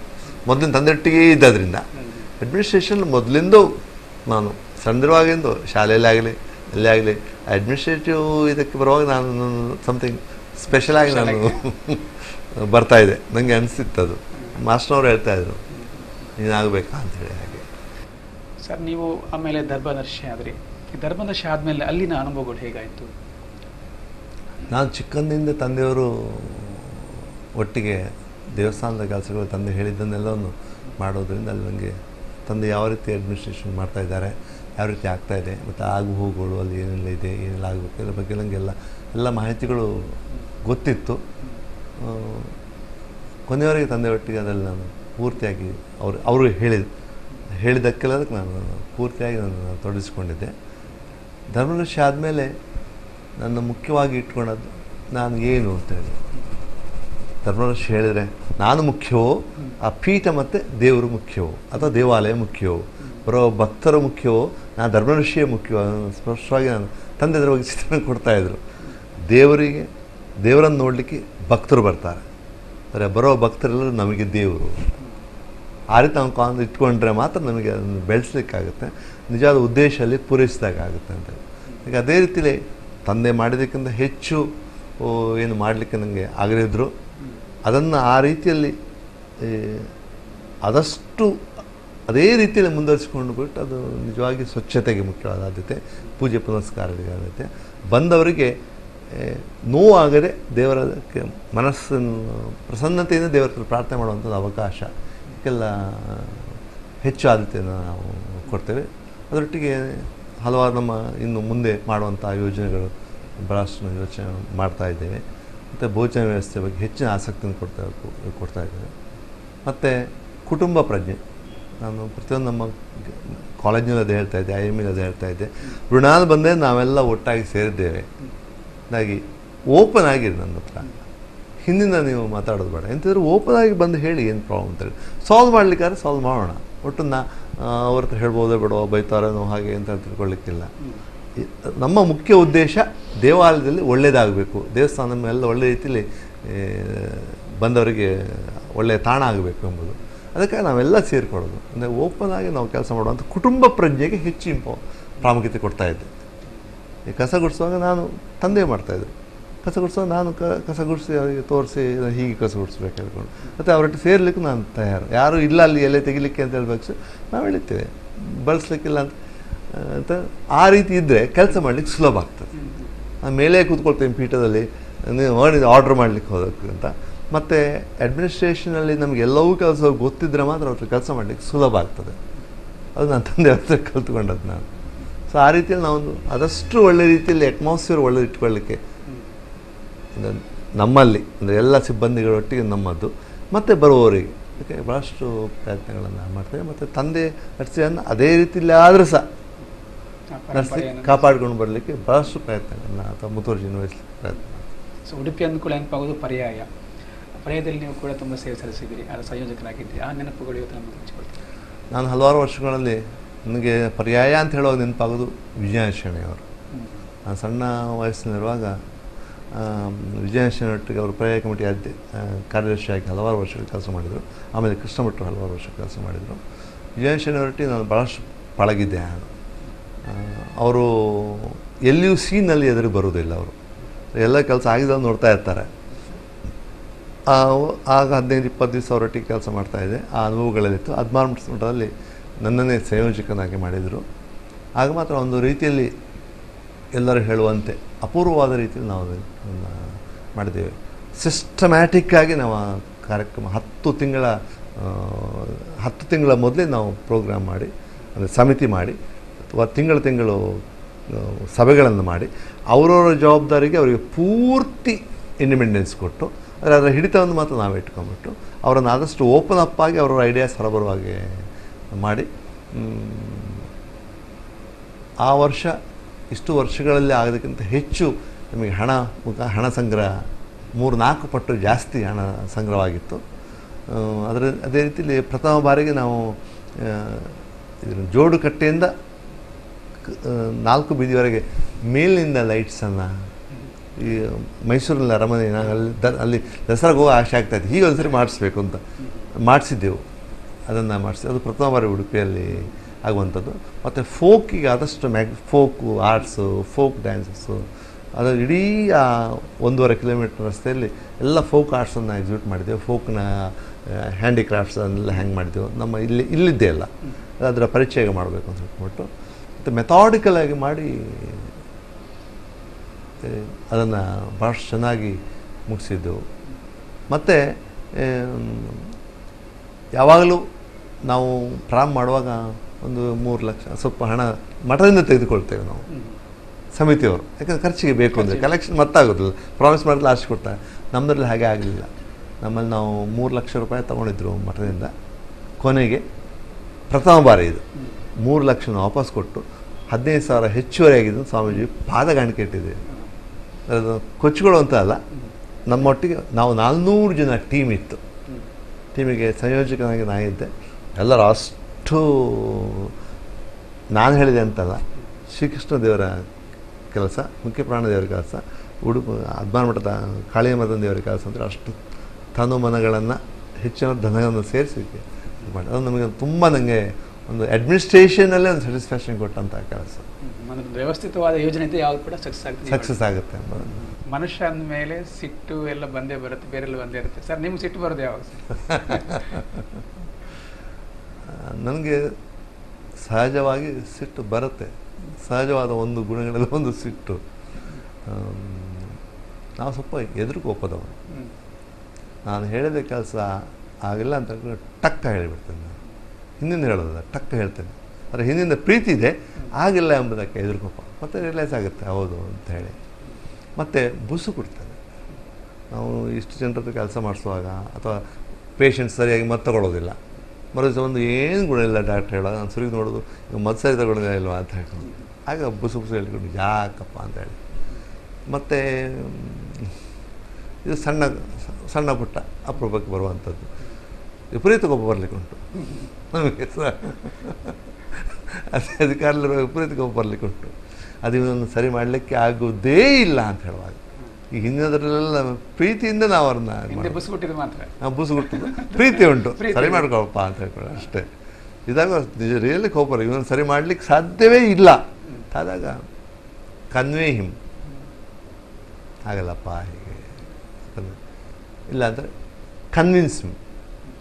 ಮೊದಲಿನ ತಂದೆಯೊಟ್ಟಿಗೆ ಇದ್ದದ್ರಿಂದ. ಅಡ್ಮಿನಿಸ್ಟ್ರೇಷನ್ ಮೊದಲಿಂದು ನಾನು ಸಂದರ್ಭವಾಗಿಂದು ಶಾಲೆಯಲ್ಲೇ ಆಗಲಿ ಎಲ್ಲೇ ಆಗಲಿ ಅಡ್ಮಿನಿಸ್ಟ್ರೇಟಿವ್ ಇದಕ್ಕೆ ಬರುವಾಗ ನಾನು ಸಮಥಿಂಗ್ ಸ್ಪೆಷಲಾಗಿ ನಾನು ಬರ್ತಾಯಿದೆ ನನಗೆ ಅನಿಸ್ತಿತ್ತು ಅದು ಮಾಸ್ಟರ್ನವ್ರು ಹೇಳ್ತಾಯಿದ್ರು ನೀನಾಗಬೇಕಾ ಅಂತೇಳಿ ಹಾಗೆ. ಸರ್, ನೀವು ಆಮೇಲೆ ಧರ್ಮದರ್ಶಿ ಆದ್ರಿ. ಧರ್ಮದರ್ಶಿ ಆದಮೇಲೆ ಅಲ್ಲಿನ ಅನುಭವಗಳು ಹೇಗಾಯಿತು? ನಾನು ಚಿಕ್ಕಂದಿಂದ ತಂದೆಯವರು ಒಟ್ಟಿಗೆ ದೇವಸ್ಥಾನದ ಕೆಲಸಗಳು ತಂದೆ ಹೇಳಿದ್ದನ್ನೆಲ್ಲವನ್ನು ಮಾಡೋದ್ರಿಂದ ಅಲ್ಲಿ ನನಗೆ ತಂದೆ ಯಾವ ರೀತಿ ಅಡ್ಮಿನಿಸ್ಟ್ರೇಷನ್ ಮಾಡ್ತಾ ಇದ್ದಾರೆ, ಯಾವ ರೀತಿ ಆಗ್ತಾ ಇದೆ, ಮತ್ತು ಆಗು ಹೋಗುಗಳು ಅಲ್ಲಿ ಏನೆಲ್ಲ ಇದೆ, ಏನೆಲ್ಲ ಆಗಬೇಕು, ಇದ್ರ ಬಗ್ಗೆ ನನಗೆಲ್ಲ ಎಲ್ಲ ಮಾಹಿತಿಗಳು ಗೊತ್ತಿತ್ತು. ಕೊನೆಯವರೆಗೆ ತಂದೆ ಒಟ್ಟಿಗೆ ಅದರಲ್ಲಿ ನಾನು ಪೂರ್ತಿಯಾಗಿ ಅವರು ಅವರು ಹೇಳಿದ ಹೇಳಿದ್ದಕ್ಕೆಲ್ಲದಕ್ಕೆ ನಾನು ಪೂರ್ತಿಯಾಗಿ ನಾನು ತೊಡಗಿಸ್ಕೊಂಡಿದ್ದೆ. ಧರ್ಮದರ್ಶಿ ಆದಮೇಲೆ ನನ್ನ ಮುಖ್ಯವಾಗಿ ಇಟ್ಕೊಂಡದ್ದು ನಾನು ಏನು ಅಂತೇಳಿ ಧರ್ಮನುಷ್ಯ ಹೇಳಿದರೆ ನಾನು ಮುಖ್ಯವೋ, ಆ ಪೀಠ ಮತ್ತು ದೇವರು ಮುಖ್ಯವೋ, ಅಥವಾ ದೇವಾಲಯ ಮುಖ್ಯವೋ, ಬರೋ ಭಕ್ತರು ಮುಖ್ಯವೋ, ನಾನು ಧರ್ಮಋಷಿಯೇ ಮುಖ್ಯವೋ ಸ್ಪಷ್ಟವಾಗಿ ನಾನು ತಂದೆ ಬಗ್ಗೆ ಚಿತ್ರಣ ಕೊಡ್ತಾಯಿದ್ರು ದೇವರಿಗೆ, ದೇವರನ್ನು ನೋಡಲಿಕ್ಕೆ ಭಕ್ತರು ಬರ್ತಾರೆ. ಅಂದರೆ ಬರೋ ಭಕ್ತರೆಲ್ಲರೂ ನಮಗೆ ದೇವರು. ಆ ರೀತಿ ನಾವು ಕಾನ್ ಇಟ್ಕೊಂಡ್ರೆ ಮಾತ್ರ ನಮಗೆ ಅದನ್ನು ಬೆಳೆಸ್ಲಿಕ್ಕಾಗುತ್ತೆ. ನಿಜವಾದ ಉದ್ದೇಶದಲ್ಲಿ ಪೂರೈಸಿದಾಗುತ್ತೆ ಅಂತ. ಈಗ ಅದೇ ರೀತಿಯಲ್ಲಿ ತಂದೆ ಮಾಡಿದ್ದಕ್ಕಿಂತ ಹೆಚ್ಚು ಏನು ಮಾಡಲಿಕ್ಕೆ ನನಗೆ ಆಗದಿದ್ದರು ಅದನ್ನು ಆ ರೀತಿಯಲ್ಲಿ ಆದಷ್ಟು ಅದೇ ರೀತಿಯಲ್ಲಿ ಮುಂದುವರಿಸಿಕೊಂಡು ಬಿಟ್ಟು ಅದು ನಿಜವಾಗಿ ಸ್ವಚ್ಛತೆಗೆ ಮುಖ್ಯವಾದ ಆದ್ಯತೆ, ಪೂಜೆ ಪುನಸ್ಕಾರಗಳಿಗೆ ಆದ್ಯತೆ. ಬಂದವರಿಗೆ ನೋವಾಗದೆ ದೇವರ ಮನಸ್ಸನ್ನು, ಪ್ರಸನ್ನತೆಯಿಂದ ದೇವರ ಪ್ರಾರ್ಥನೆ ಮಾಡುವಂಥದ್ದು ಅವಕಾಶ. ಇದಕ್ಕೆಲ್ಲ ಹೆಚ್ಚು ಆದ್ಯತೆಯನ್ನು ನಾವು ಕೊಡ್ತೇವೆ. ಅದರೊಟ್ಟಿಗೆ ಹಲವಾರು ನಮ್ಮ ಇನ್ನು ಮುಂದೆ ಮಾಡುವಂಥ ಯೋಜನೆಗಳು ಭಾಳಷ್ಟು ಯೋಚನೆ ಮಾಡ್ತಾ ಇದ್ದೇವೆ. ಮತ್ತು ಭೋಜನ ವ್ಯವಸ್ಥೆ ಬಗ್ಗೆ ಹೆಚ್ಚಿನ ಆಸಕ್ತಿಯನ್ನು ಕೊಡ್ತಾ ಕೊಡ್ತಾ ಇದ್ದೇವೆ. ಮತ್ತು ಕುಟುಂಬ ಪ್ರಜ್ಞೆ. ನಾನು ಪ್ರತಿಯೊಂದು ನಮ್ಮ ಕಾಲೇಜಿನಲ್ಲಿ ಅದು ಹೇಳ್ತಾ ಇದ್ದೆ ಐ ಎಂ ಅದು ಹೇಳ್ತಾ ಇದ್ದೆ. ಋಣಾಲ್ ಬಂದರೆ ನಾವೆಲ್ಲ ಒಟ್ಟಾಗಿ ಸೇರಿದ್ದೇವೆ. ಹಾಗಾಗಿ ಓಪನ್ ಆಗಿರಿ ನನ್ನ ಹತ್ರ. ಹಿಂದಿನ ನೀವು ಮಾತಾಡೋದು ಬೇಡ. ಎಂತಿದ್ರು ಓಪನ್ ಆಗಿ ಬಂದು ಹೇಳಿ, ಏನು ಪ್ರಾಬ್ಲಮ್ ಅಂತೇಳಿ ಸಾಲ್ವ್ ಮಾಡ್ಲಿಕ್ಕಾದ್ರೆ ಸಾಲ್ವ್ ಮಾಡೋಣ. ಒಟ್ಟು ನಾ ಅವ್ರ ಹತ್ರ ಹೇಳ್ಬೋದೇ ಬೇಡೋ ಬೈತಾರೇನೋ ಹಾಗೆ ಅಂತ ತಿಳ್ಕೊಳ್ಳಿಕ್ಕಿಲ್ಲ ನಮ್ಮ ಮುಖ್ಯ ಉದ್ದೇಶ ದೇವಾಲಯದಲ್ಲಿ ಒಳ್ಳೆಯದಾಗಬೇಕು ದೇವಸ್ಥಾನ ಎಲ್ಲ ಒಳ್ಳೆ ರೀತಿಯಲ್ಲಿ ಬಂದವರಿಗೆ ಒಳ್ಳೆಯ ತಾಣ ಆಗಬೇಕು ಎಂಬುದು. ಅದಕ್ಕೆ ನಾವೆಲ್ಲ ಸೇರಿಕೊಳ್ಳೋದು. ಅಂದರೆ ಓಪನ್ ಆಗಿ ನಾವು ಕೆಲಸ ಮಾಡುವಂಥ ಕುಟುಂಬ ಪ್ರಜ್ಞೆಗೆ ಹೆಚ್ಚು ಇಂಪ ಪ್ರಾಮುಖ್ಯತೆ ಕೊಡ್ತಾ ಇದ್ದೆ. ಈ ಕಸ ಗುಡಿಸುವಾಗ ನಾನು ತಂದೆ ಮಾಡ್ತಾಯಿದ್ದೆ ಕಸ ಗುಡಿಸೋ ನಾನು ಕ ಕಸ ಗುಡಿಸಿ ಅವರಿಗೆ ತೋರಿಸಿ ಹೀಗೆ ಕಸ ಗುಡಿಸ್ಬೇಕು ಹೇಳ್ಕೊಂಡು. ಮತ್ತು ಅವರೊಟ್ಟು ಸೇರ್ಲಿಕ್ಕೂ ನಾನು ತಯಾರು. ಯಾರು ಇಲ್ಲ ಅಲ್ಲಿ ಎಲೆ ತೆಗಿಲಿಕ್ಕೆ ಅಂತ ಹೇಳ್ಬೇಕು ನಾವು ಹೇಳ್ತೇವೆ ಬಳಸ್ಲಿಕ್ಕಿಲ್ಲ ಅಂತ ಅಂತ ಆ ರೀತಿ ಇದ್ದರೆ ಕೆಲಸ ಮಾಡಲಿಕ್ಕೆ ಸುಲಭ ಆಗ್ತದೆ. ನಾನು ಮೇಲೆ ಕೂತ್ಕೊಳ್ತೇನೆ ಪೀಠದಲ್ಲಿ, ನೀವು ಮಾಡಿದ ಆರ್ಡ್ರ್ ಮಾಡಲಿಕ್ಕೆ ಹೋದಕ್ಕೆ ಅಂತ. ಮತ್ತು ಅಡ್ಮಿನಿಸ್ಟ್ರೇಷನಲ್ಲಿ ನಮಗೆ ಎಲ್ಲವೂ ಕೆಲಸ ಗೊತ್ತಿದ್ದರೆ ಮಾತ್ರ ಅವ್ರ ಕೆಲಸ ಮಾಡಲಿಕ್ಕೆ ಸುಲಭ ಆಗ್ತದೆ. ಅದು ನನ್ನ ತಂದೆ ಹತ್ರ ಕಲ್ತ್ಕೊಂಡದ್ದು ನಾನು. ಸೊ ಆ ರೀತಿಯಲ್ಲಿ ನಾವೊಂದು, ಆದಷ್ಟು ಒಳ್ಳೆ ರೀತಿಯಲ್ಲಿ ಅಟ್ಮಾಸ್ಫಿಯರ್ ಒಳ್ಳೆ ಇಟ್ಕೊಳ್ಳಿಕ್ಕೆ ನಮ್ಮಲ್ಲಿ ಅಂದರೆ ಎಲ್ಲ ಸಿಬ್ಬಂದಿಗಳೊಟ್ಟಿಗೆ ನಮ್ಮದು. ಮತ್ತು ಬರುವವರಿಗೆ ಅದಕ್ಕೆ ಭಾಳಷ್ಟು ಪ್ರಯತ್ನಗಳನ್ನು ಮಾಡ್ತೇವೆ. ಮತ್ತು ತಂದೆ ನರ್ಸಿಯನ್ನು ಅದೇ ರೀತಿಯಲ್ಲಿ ಆದರೂ ಸಹ ನರ್ಸಿ ಕಾಪಾಡಿಕೊಂಡು ಬರಲಿಕ್ಕೆ ಭಾಳಷ್ಟು ಪ್ರಯತ್ನಗಳನ್ನು ಅಥವಾ ಮುತುವರ್ಜಿಯನ್ನು ವಹಿಸಲಿಕ್ಕೆ ಪ್ರಯತ್ನ. ಸೊ ಉಡುಪಿ ಅಂದ್ಕೂಡ ನೆನಪಾಗೋದು ಪರ್ಯಾಯ. ಪರ್ಯಾಯದಲ್ಲಿ ನೀವು ಕೂಡ ತುಂಬ ಸೇವೆ ಸಲ್ಲಿಸಿದ್ದೀರಿ. ಅದರ ಸಂಯೋಜಕರಾಗಿದ್ದೀರಿ. ಆ ನೆನಪುಗಳು ಇವತ್ತು ನಮಗೆ ಹಂಚಿಕೊಳ್ತೀವಿ ನಾನು ಹಲವಾರು ವರ್ಷಗಳಲ್ಲಿ ನನಗೆ ಪರ್ಯಾಯ ಅಂತ ಹೇಳೋ ನೆನಪಾಗೋದು ವಿಜಯಾಶರಣೆಯವರು ನಾನು ಸಣ್ಣ ವಯಸ್ಸಿನಲ್ಲಿರುವಾಗ ವಿಜಯಾಶನೊಟ್ಟಿಗೆ ಅವರು ಪ್ರಯಾಯ ಕಮಿಟಿ ಅಧ್ಯ ಕಾರ್ಯದರ್ಶಿಯಾಗಿ ಹಲವಾರು ವರ್ಷಗಳು ಕೆಲಸ ಮಾಡಿದರು. ಆಮೇಲೆ ಕೃಷ್ಣ ಭಟ್ರು ಹಲವಾರು ವರ್ಷ ಕೆಲಸ ಮಾಡಿದರು. ವಿಜಯಾಶನೊಟ್ಟಿಗೆ ನಾನು ಭಾಳಷ್ಟು ಪಳಗಿದ್ದೆ ನಾನು. ಅವರು ಎಲ್ಲಿಯೂ ಸೀನಲ್ಲಿ ಎದುರು ಬರುವುದಿಲ್ಲ ಅವರು. ಎಲ್ಲ ಕೆಲಸ ಆಗಿದ್ದಲ್ಲಿ ನೋಡ್ತಾ ಇರ್ತಾರೆ. ಆಗ ಹದಿನೈದು, ಇಪ್ಪತ್ತು ದಿವಸ ಅವರೊಟ್ಟಿಗೆ ಕೆಲಸ ಮಾಡ್ತಾಯಿದ್ದೆ ಆ ಅನುಭವಗಳಲ್ಲಿತ್ತು. ಹದಿನಾರು ಮಠದಲ್ಲಿ ನನ್ನನ್ನೇ ಸಂಯೋಜಕನಾಗಿ ಮಾಡಿದರು. ಆಗ ಮಾತ್ರ ಒಂದು ರೀತಿಯಲ್ಲಿ ಎಲ್ಲರೂ ಹೇಳುವಂತೆ ಅಪೂರ್ವವಾದ ರೀತಿಯಲ್ಲಿ ನಾವು ಮಾಡಿದ್ದೇವೆ. ಸಿಸ್ಟಮ್ಯಾಟಿಕ್ಕಾಗಿ ನಾವು ಆ ಕಾರ್ಯಕ್ರಮ ಹತ್ತು ತಿಂಗಳ ಹತ್ತು ತಿಂಗಳ ಮೊದಲೇ ನಾವು ಪ್ರೋಗ್ರಾಮ್ ಮಾಡಿ, ಅಂದರೆ ಸಮಿತಿ ಮಾಡಿ, ಅಥವಾ ತಿಂಗಳು ತಿಂಗಳು ಸಭೆಗಳನ್ನು ಮಾಡಿ, ಅವರವರ ಜವಾಬ್ದಾರಿಗೆ ಅವರಿಗೆ ಪೂರ್ತಿ ಇಂಡಿಪೆಂಡೆನ್ಸ್ ಕೊಟ್ಟು ಅದರ ಅದರ ಹಿಡಿತವನ್ನು ಮಾತ್ರ ನಾವು ಇಟ್ಕೊಂಡ್ಬಿಟ್ಟು, ಅವರನ್ನು ಆದಷ್ಟು ಓಪನ್ ಅಪ್ ಆಗಿ ಅವರವರ ಐಡಿಯಾಸ್ ಹೊರಬರುವಾಗೆ ಮಾಡಿ ಆ ವರ್ಷ ಇಷ್ಟು ವರ್ಷಗಳಲ್ಲಿ ಆಗೋದಕ್ಕಿಂತ ಹೆಚ್ಚು ನಮಗೆ ಹಣ ಮುಖ, ಹಣ ಸಂಗ್ರಹ ಮೂರು ನಾಲ್ಕು ಪಟ್ಟು ಜಾಸ್ತಿ ಹಣ ಸಂಗ್ರಹವಾಗಿತ್ತು. ಅದರ, ಅದೇ ರೀತಿಯಲ್ಲಿ ಪ್ರಥಮ ಬಾರಿಗೆ ನಾವು ಇದನ್ನು ಜೋಡು ಕಟ್ಟೆಯಿಂದ ನಾಲ್ಕು ಬೀದಿವರೆಗೆ ಮೇಲಿನಿಂದ ಲೈಟ್ಸನ್ನು ಈ ಮೈಸೂರಿನ ಅರಮನೆ ಅಲ್ಲಿ ದ, ಅಲ್ಲಿ ದಸರಾಗೆ ಹೋಗೋ ಆಸೆ ಆಗ್ತಾಯಿತ್ತು ಹೀಗೆ ಒಂದ್ಸರಿ ಮಾಡಿಸ್ಬೇಕು ಅಂತ ಮಾಡಿಸಿದ್ದೆವು. ಅದನ್ನು ಮಾಡಿಸಿ, ಅದು ಪ್ರಥಮ ಬಾರಿ ಉಡುಪಿಯಲ್ಲಿ ಆಗುವಂಥದ್ದು. ಮತ್ತು ಫೋಕಿಗೆ ಆದಷ್ಟು ಮ್ಯಾಗ್, ಫೋಕು, ಆರ್ಟ್ಸು, ಫೋಕ್ ಡ್ಯಾನ್ಸಸ್ಸು ಅದು ಇಡೀ, ಆ, ಒಂದೂವರೆ ಕಿಲೋಮೀಟ್ರ್ ರಸ್ತೆಯಲ್ಲಿ ಎಲ್ಲ ಫೋಕ್ ಆರ್ಟ್ಸನ್ನು ಎಕ್ಸಿಬಿಟ್ ಮಾಡಿದ್ದೆವು. ಫೋಕ್ನ ಹ್ಯಾಂಡಿಕ್ರಾಫ್ಟ್ಸನ್ನೆಲ್ಲ ಹ್ಯಾಂಗ್ ಮಾಡಿದ್ದೆವು. ನಮ್ಮ ಇಲ್ಲಿ, ಇಲ್ಲಿದ್ದೇ ಇಲ್ಲ ಅದರ ಪರಿಚಯ ಮಾಡಬೇಕು ಅಂತ ಹೇಳ್ಬಿಟ್ಟು, ಮತ್ತು ಮೆಥಾಡಿಕಲ್ ಆಗಿ ಮಾಡಿ ಅದನ್ನು ಭಾಳಷ್ಟು ಚೆನ್ನಾಗಿ ಮುಗಿಸಿದ್ದೆವು. ಮತ್ತು ಯಾವಾಗಲೂ ನಾವು ಪ್ರಾರಂಭ ಮಾಡುವಾಗ ಒಂದು ಮೂರು ಲಕ್ಷ, ಸ್ವಲ್ಪ ಹಣ ಮಠದಿಂದ ತೆಗೆದುಕೊಳ್ತೇವೆ ನಾವು. ಸಮಿತಿಯವರು. ಯಾಕಂದ್ರೆ ಖರ್ಚಿಗೆ ಬೇಕು ಅಂದರೆ. ಕಲೆಕ್ಷನ್ ಮತ್ತಾಗೋದಿಲ್ಲ. ಪ್ರಾಮಿಸ್ ಮಾಡಿದ್ರೆ ಲಾಸ್ಟ್ ಕೊಡ್ತಾರೆ ನಮ್ಮದ್ರಲ್ಲಿ ಹಾಗೆ ಆಗಲಿಲ್ಲ. ನಮ್ಮಲ್ಲಿ ನಾವು ಮೂರು ಲಕ್ಷ ರೂಪಾಯಿ ತೊಗೊಂಡಿದ್ರು ಮಠದಿಂದ. ಕೊನೆಗೆ ಪ್ರಥಮ ಬಾರಿ ಇದು. ಮೂರು ಲಕ್ಷನ ವಾಪಸ್ ಕೊಟ್ಟು ಹದಿನೈದು ಸಾವಿರ ಹೆಚ್ಚುವರಿ ಆಗಿದ್ದು ಸ್ವಾಮೀಜಿ ಪಾದಗಾಣಿಕೆ ಇಟ್ಟಿದ್ದೇವೆ ಅದು ಕೊಚ್ಚುಗಳು ಅಂತ ಅಲ್ಲ. ನಮ್ಮೊಟ್ಟಿಗೆ ನಾವು ನಾಲ್ನೂರು ಜನ ಟೀಮ್ ಇತ್ತು. ಟೀಮಿಗೆ ಸಂಯೋಜಕನಾಗಿ ನಾನಿದ್ದೆ ಎಲ್ಲರೂ ಅಷ್ಟು ನಾನು ಹೇಳಿದೆ ಅಂತಲ್ಲ. ಶ್ರೀಕೃಷ್ಣ ದೇವರ ಕೆಲಸ ಮುಖ್ಯ ಪ್ರಾಣ ದೇವರ ಕೆಲಸ ಉಡುಪು ಹದಿನಾರು ಮಠದ ಕಾಳಿಯ ಮಠದ ದೇವರ ಕೆಲಸ ಅಂದರೆ ಅಷ್ಟು ತನು ಮನಗಳನ್ನು ಹೆಚ್ಚಿನ ಧನಗಳನ್ನು ಸೇರಿಸಿ ಮಾಡಿ. ಅದು ನಮಗೆ ತುಂಬ ನನಗೆ ಒಂದು ಅಡ್ಮಿನಿಸ್ಟ್ರೇಷನಲ್ಲೇ ಒಂದು ಸ್ಯಾಟಿಸ್ಫ್ಯಾಕ್ಷನ್ ಕೊಟ್ಟಂಥ ಕೆಲಸ. ವ್ಯವಸ್ಥಿತವಾದ ಯೋಜನೆ ಯಾವ್ದು ಕೂಡ ಸಕ್ಸಸ್ ಆಗುತ್ತೆ. ಸಕ್ಸಸ್ ಆಗುತ್ತೆ ಮನುಷ್ಯ ಮನುಷ್ಯ ಅಂದಮೇಲೆ ಸಿಟ್ಟು ಎಲ್ಲ ಬಂದೇ ಬರುತ್ತೆ ಬೇರೆಲ್ಲ ಬಂದೇ ಇರುತ್ತೆ. ಸರ್ ನಿಮ್ಗೆ ಸಿಟ್ಟು ಬರೋದು ಯಾವಾಗ? [laughs] ನನಗೆ ಸಹಜವಾಗಿ ಸಿಟ್ಟು ಬರುತ್ತೆ. ಸಹಜವಾದ ಒಂದು ಗುಣಗಳಲ್ಲಿ ಒಂದು ಸಿಟ್ಟು. ನಾವು ಸ್ವಲ್ಪ ಎದುರುಕೋಪದವನು ಹ್ಮ್. ನಾನು ಹೇಳಿದ ಕೆಲಸ ಆಗಿಲ್ಲ ಅಂತ ಟಕ್ಕ ಹೇಳಿಬಿಡ್ತೇನೆ ನಾನು. ಹಿಂದಿಂದ ಹೇಳೋದಲ್ಲ ಟಕ್ಕ ಹೇಳ್ತೇನೆ. ಆದರೆ ಹಿಂದಿಂದ ಪ್ರೀತಿ ಇದೆ ಆಗಿಲ್ಲ ಎಂಬುದಕ್ಕೆ ಎದುರುಕೋಪ ಮತ್ತೆ ರಿಯಲೈಸ್ ಆಗುತ್ತೆ ಹೌದು ಅಂತ ಹೇಳಿ. ಮತ್ತು ಬುಸು ಕೊಡ್ತೇನೆ. ನಾವು ಇಷ್ಟು ಜನರದ್ದು ಕೆಲಸ ಮಾಡಿಸುವಾಗ ಅಥವಾ ಪೇಷಂಟ್ ಸರಿಯಾಗಿ ಮತ್ತೆ ತಗೊಳ್ಳೋದಿಲ್ಲ ಮರು ದಿವಸ ಒಂದು ಏನು ಗುಣ ಇಲ್ಲ ಡಾಕ್ಟ್ರ್ ಹೇಳೋದು. ನಾನು ಸುರಿಗೆ ನೋಡೋದು ಈಗ ಮದ್ದು ಸರಿ ಇಲ್ವಾ ಅಂತ ಹೇಳ್ಕೊಂಡು. ಆಗ ಬುಸು ಬುಸು ಹೇಳ್ಕೊಂಡು, ಯಾಕಪ್ಪ ಅಂತ ಹೇಳಿ. ಮತ್ತು, ಇದು ಸಣ್ಣ ಸಣ್ಣ ಪುಟ್ಟ ಅಪರೂಪಕ್ಕೆ ಬರುವಂಥದ್ದು. ವಿಪರೀತ ಕೋಪ ಬರಲಿಕ್ಕೆ ಉಂಟು. ನಮಗೆ ಸಹ. ಅದೇ ಅಧಿಕಾರದಲ್ಲಿ ವಿಪರೀತ ಕೋಪ ಬರಲಿಕ್ಕೆ ಉಂಟು. ಅದು ಇವನನ್ನು ಸರಿ ಮಾಡಲಿಕ್ಕೆ ಆಗುವುದೇ ಇಲ್ಲ ಅಂತ ಹೇಳುವಾಗ. ಈ ಹಿಂದಿನದರಲ್ಲೆಲ್ಲ ಪ್ರೀತಿಯಿಂದ ನಾವು ಅವ್ರನ್ನ ಮಾತ್ರ. ನಾವು ಬುಸು ಕೊಟ್ಟದ್ದು ಪ್ರೀತಿ ಉಂಟು. ಸರಿ. ಮಾಡ್ಕೊಳಪ್ಪ ಅಂತ ಹೇಳ್ಕೊಳ್ಳಿ ಅಷ್ಟೇ. ಇದಾಗ ನಿಜ ರಿಯಲಿ ಕೋಪ ಬರ ಇವನು ಸರಿ ಮಾಡ್ಲಿಕ್ಕೆ ಸಾಧ್ಯವೇ ಇಲ್ಲ. ಆದಾಗ ಕನ್ವೇ ಹಿಮ್ ಆಗಲ್ಲಪ್ಪ ಹೀಗೆ. ಇಲ್ಲ ಅಂದರೆ ಕನ್ವಿನ್ಸ್ ಹಿಮ್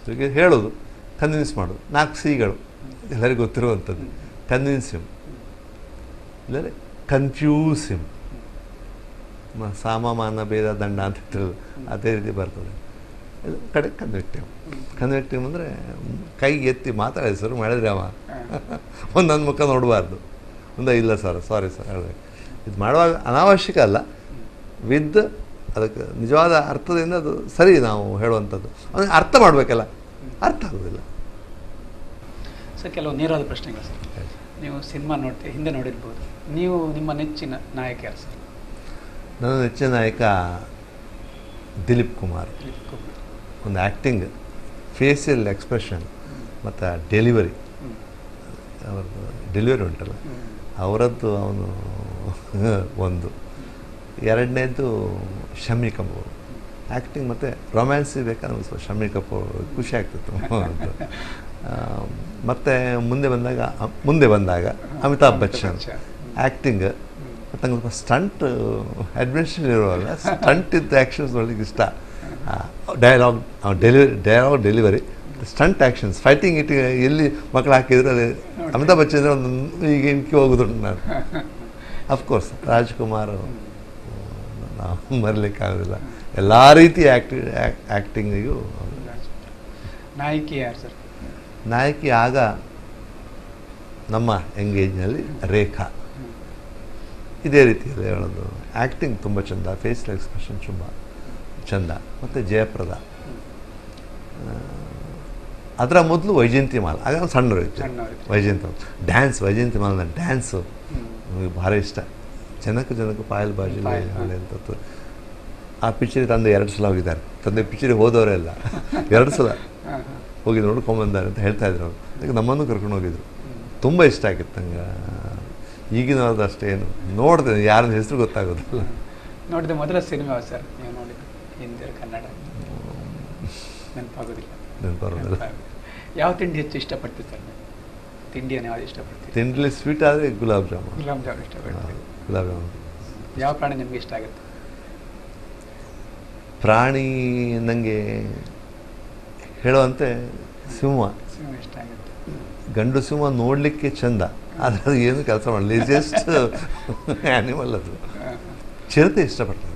ಹೀಗೆ ಹೇಳೋದು. ಕನ್ವಿನ್ಸ್ ಮಾಡೋದು. ನಾಲ್ಕು ಸಿಗಳು ಎಲ್ಲರಿಗೂ ಗೊತ್ತಿರುವಂಥದ್ದು. ಕನ್ವಿನ್ಸ್ ಹಿಮ್ ಇಲ್ಲದ್ರೆ ಕನ್ಫ್ಯೂಸ್ ಹಿಮ್ ಸಾಮಮಾನ ಭೇದ ದಂಡ ಅಂತ ಹೇಳ್ತಿರೋದು ಅದೇ ರೀತಿ ಬರ್ತದೆ. ಇದು ಕಡೆ ಕನ್ವೆಕ್ಟಿವ್. ಕನ್ವೆಕ್ಟಿವ್ ಅಂದರೆ ಕೈ ಎತ್ತಿ ಮಾತಾಡಿ ಸರ್ ಮಾಡಿದ್ರೆ ಅವ. ಒಂದೊಂದು ಮುಖ ನೋಡಬಾರ್ದು. ಒಂದೇ ಇಲ್ಲ ಸರ್ ಸಾರಿ ಸರ್ ಹೇಳಬೇಕು ಇದು ಮಾಡುವಾಗ ಅನಾವಶ್ಯಕ ಅಲ್ಲ. ವಿದ್ ಅದಕ್ಕೆ ನಿಜವಾದ ಅರ್ಥದಿಂದ ಅದು ಸರಿ ನಾವು ಹೇಳುವಂಥದ್ದು. ಅಂದರೆ ಅರ್ಥ ಮಾಡಬೇಕಲ್ಲ. ಅರ್ಥ ಆಗೋದಿಲ್ಲ. ಸರ್ ಕೆಲವು ನೀರಾದ ಪ್ರಶ್ನೆಗಳು ಸರ್. ನೀವು ಸಿನಿಮಾ ನೋಡ್ತೀವಿ ಹಿಂದೆ ನೋಡಿರ್ಬೋದು. ನೀವು ನಿಮ್ಮ ನೆಚ್ಚಿನ ನಾಯಕ ಯಾರು ಸರ್? ನನ್ನ ನೆಚ್ಚಿನ ನಾಯಕ ದಿಲೀಪ್ ಕುಮಾರ್. ಒಂದು ಆ್ಯಕ್ಟಿಂಗ್ ಫೇಸಿಯಲ್ ಎಕ್ಸ್ಪ್ರೆಷನ್ ಮತ್ತು ಡೆಲಿವರಿ. ಅವ್ರದ್ದು ಡೆಲಿವರಿ ಉಂಟಲ್ಲ ಅವರದ್ದು ಅವನು [laughs] ಒಂದು. ಎರಡನೇದು ಶಮ್ಮಿ ಕಪೂರ್. ಆ್ಯಕ್ಟಿಂಗ್ ಮತ್ತು ರೊಮ್ಯಾನ್ಸಿ ಬೇಕಾದ್ರೆ ಸ್ವಲ್ಪ ಶಮಿ ಕಪೂರ್ ಖುಷಿ ಆಗ್ತಿತ್ತು ಅಂತ. ಮತ್ತು ಮುಂದೆ ಬಂದಾಗ ಮುಂದೆ ಬಂದಾಗ ಅಮಿತಾಬ್ ಬಚ್ಚನ್. ಆ್ಯಕ್ಟಿಂಗ್ ನಂಗೆ ಸ್ವಲ್ಪ ಸ್ಟಂಟ್ ಅಡ್ಮಿನಿಸ್ಟ್ರೇಷನ್ ಇರೋಲ್ಲ ಸ್ಟಂಟ್ ಇದ್ದ ಆ್ಯಕ್ಷನ್ಸ್ ನೋಡ್ಲಿಕ್ಕೆ ಇಷ್ಟ. Dialogue delivery dialogue delivery stunt actions fighting it ಎಲ್ಲಿ ಮಕ್ಕಳು ಹಾಕಿದ್ರೆ ಅಲ್ಲಿ ಅಮಿತಾಬ್ ಬಚ್ಚನ್ ಒಂದು ಈಗ ಇನ್ಕಿ ಹೋಗುದುಂಟು ನಾನು. ಅಫ್ಕೋರ್ಸ್ ರಾಜ್ಕುಮಾರ್ ನಾವು ಮರಲಿಕ್ಕಾಗೋದಿಲ್ಲ ಎಲ್ಲ ರೀತಿಯ ಆ್ಯಕ್ಟಿ ಆ್ಯಕ್ಟಿಂಗಿಗೂ ನಾಯಕಿ ಯಾರು ಸರ್? ನಾಯಕಿ ಆಗ ನಮ್ಮ ಎಂಗೇಜ್ನಲ್ಲಿ ರೇಖಾ. ಇದೇ ರೀತಿಯಲ್ಲಿ ಹೇಳೋದು. ಆ್ಯಕ್ಟಿಂಗ್ ತುಂಬ ಚೆಂದ. ಫೇಸ್ ಎಕ್ಸ್ಪ್ರೆಷನ್ ತುಂಬ ಚೆಂದ. ಮತ್ತು ಜಯಪ್ರದ. ಅದರ ಮೊದಲು ವೈಜಯಂತಿ ಮಾಲ್. ಆಗ ಸಣ್ಣ. ವೈಜಯಂತಿ ಮಾಲ್. ಡ್ಯಾನ್ಸ್ ವೈಜಯಂತಿ ಮಾಲ್ನ ಡ್ಯಾನ್ಸು ನಮಗೆ ಭಾರಿ ಇಷ್ಟ. ಜನಕ್ಕೆ ಜನಕ್ಕೆ ಪಾಯಲ್ ಬಾಜಿ ಅಂತದ್ದು. ಆ ಪಿಕ್ಚರಿಗೆ ತಂದೆ ಎರಡು ಸಲ ಹೋಗಿದ್ದಾರೆ. ತಂದೆ ಪಿಕ್ಚರಿಗೆ ಹೋದವರೇ ಇಲ್ಲ [laughs] ಎರಡು ಸಲ. ಹೋಗಿ ನೋಡ್ಕೊಂಬಂದಾರೆ ಅಂತ ಹೇಳ್ತಾ ಇದ್ರು ಅವರು. ಅದಕ್ಕೆ ನಮ್ಮನ್ನು ಕರ್ಕೊಂಡು ಹೋಗಿದ್ರು. ತುಂಬ ಇಷ್ಟ ಆಗಿತ್ತು ನಂಗೆ. ಈಗಿನವ್ರದ್ದು ಅಷ್ಟೇ ಏನು. ನೋಡಿದೆ ಯಾರ ಹೆಸರು ಗೊತ್ತಾಗೋದಿಲ್ಲ. ನೋಡಿದೆ ಮೊದಲ ಸಿನಿಮಾ ಸರ್ ನೀವು ನೋಡಿದ್ದು ಹಿಂದಿ ಕನ್ನಡ. ನೆನಪಾಗೋದಿಲ್ಲ. ನೆನಪಾಗೋದಿಲ್ಲ. ಯಾವ ತಿಂಡಿ ಹೆಚ್ಚು ಇಷ್ಟಪಡ್ತೀವಿ ಸರ್ ತಿಂಡಿಯನ್ನು ಯಾವ್ದು ಇಷ್ಟಪಡ್ತೀವಿ ತಿಂಡಿಲಿ ಸ್ವೀಟ್ ಆದರೆ ಗುಲಾಬ್ ಜಾಮೂನ್. ಗುಲಾಬ್ ಜಾಮೂನ್ ಇಷ್ಟಪಡ್ತೀವಿ ಗುಲಾಬ್ ಜಾಮೂನ್. ಯಾವ ಪ್ರಾಣಿ ನಿಮಗೆ ಇಷ್ಟ ಆಗುತ್ತೆ? ಪ್ರಾಣಿ ನನಗೆ ಹೇಳುವಂತೆ ಸಿಂಹ. ಸಿಂಹ ಇಷ್ಟ ಆಗುತ್ತೆ. ಗಂಡು ಸಿಂಹ ನೋಡಲಿಕ್ಕೆ ಚಂದ. ಆದರೆ ಅದು ಏನು ಕೆಲಸ ಮಾಡಲಿ ಜಸ್ಟ್ ಆ್ಯನಿಮಲ್ ಅದು. ಚಿರತೆ ಇಷ್ಟಪಡ್ತದೆ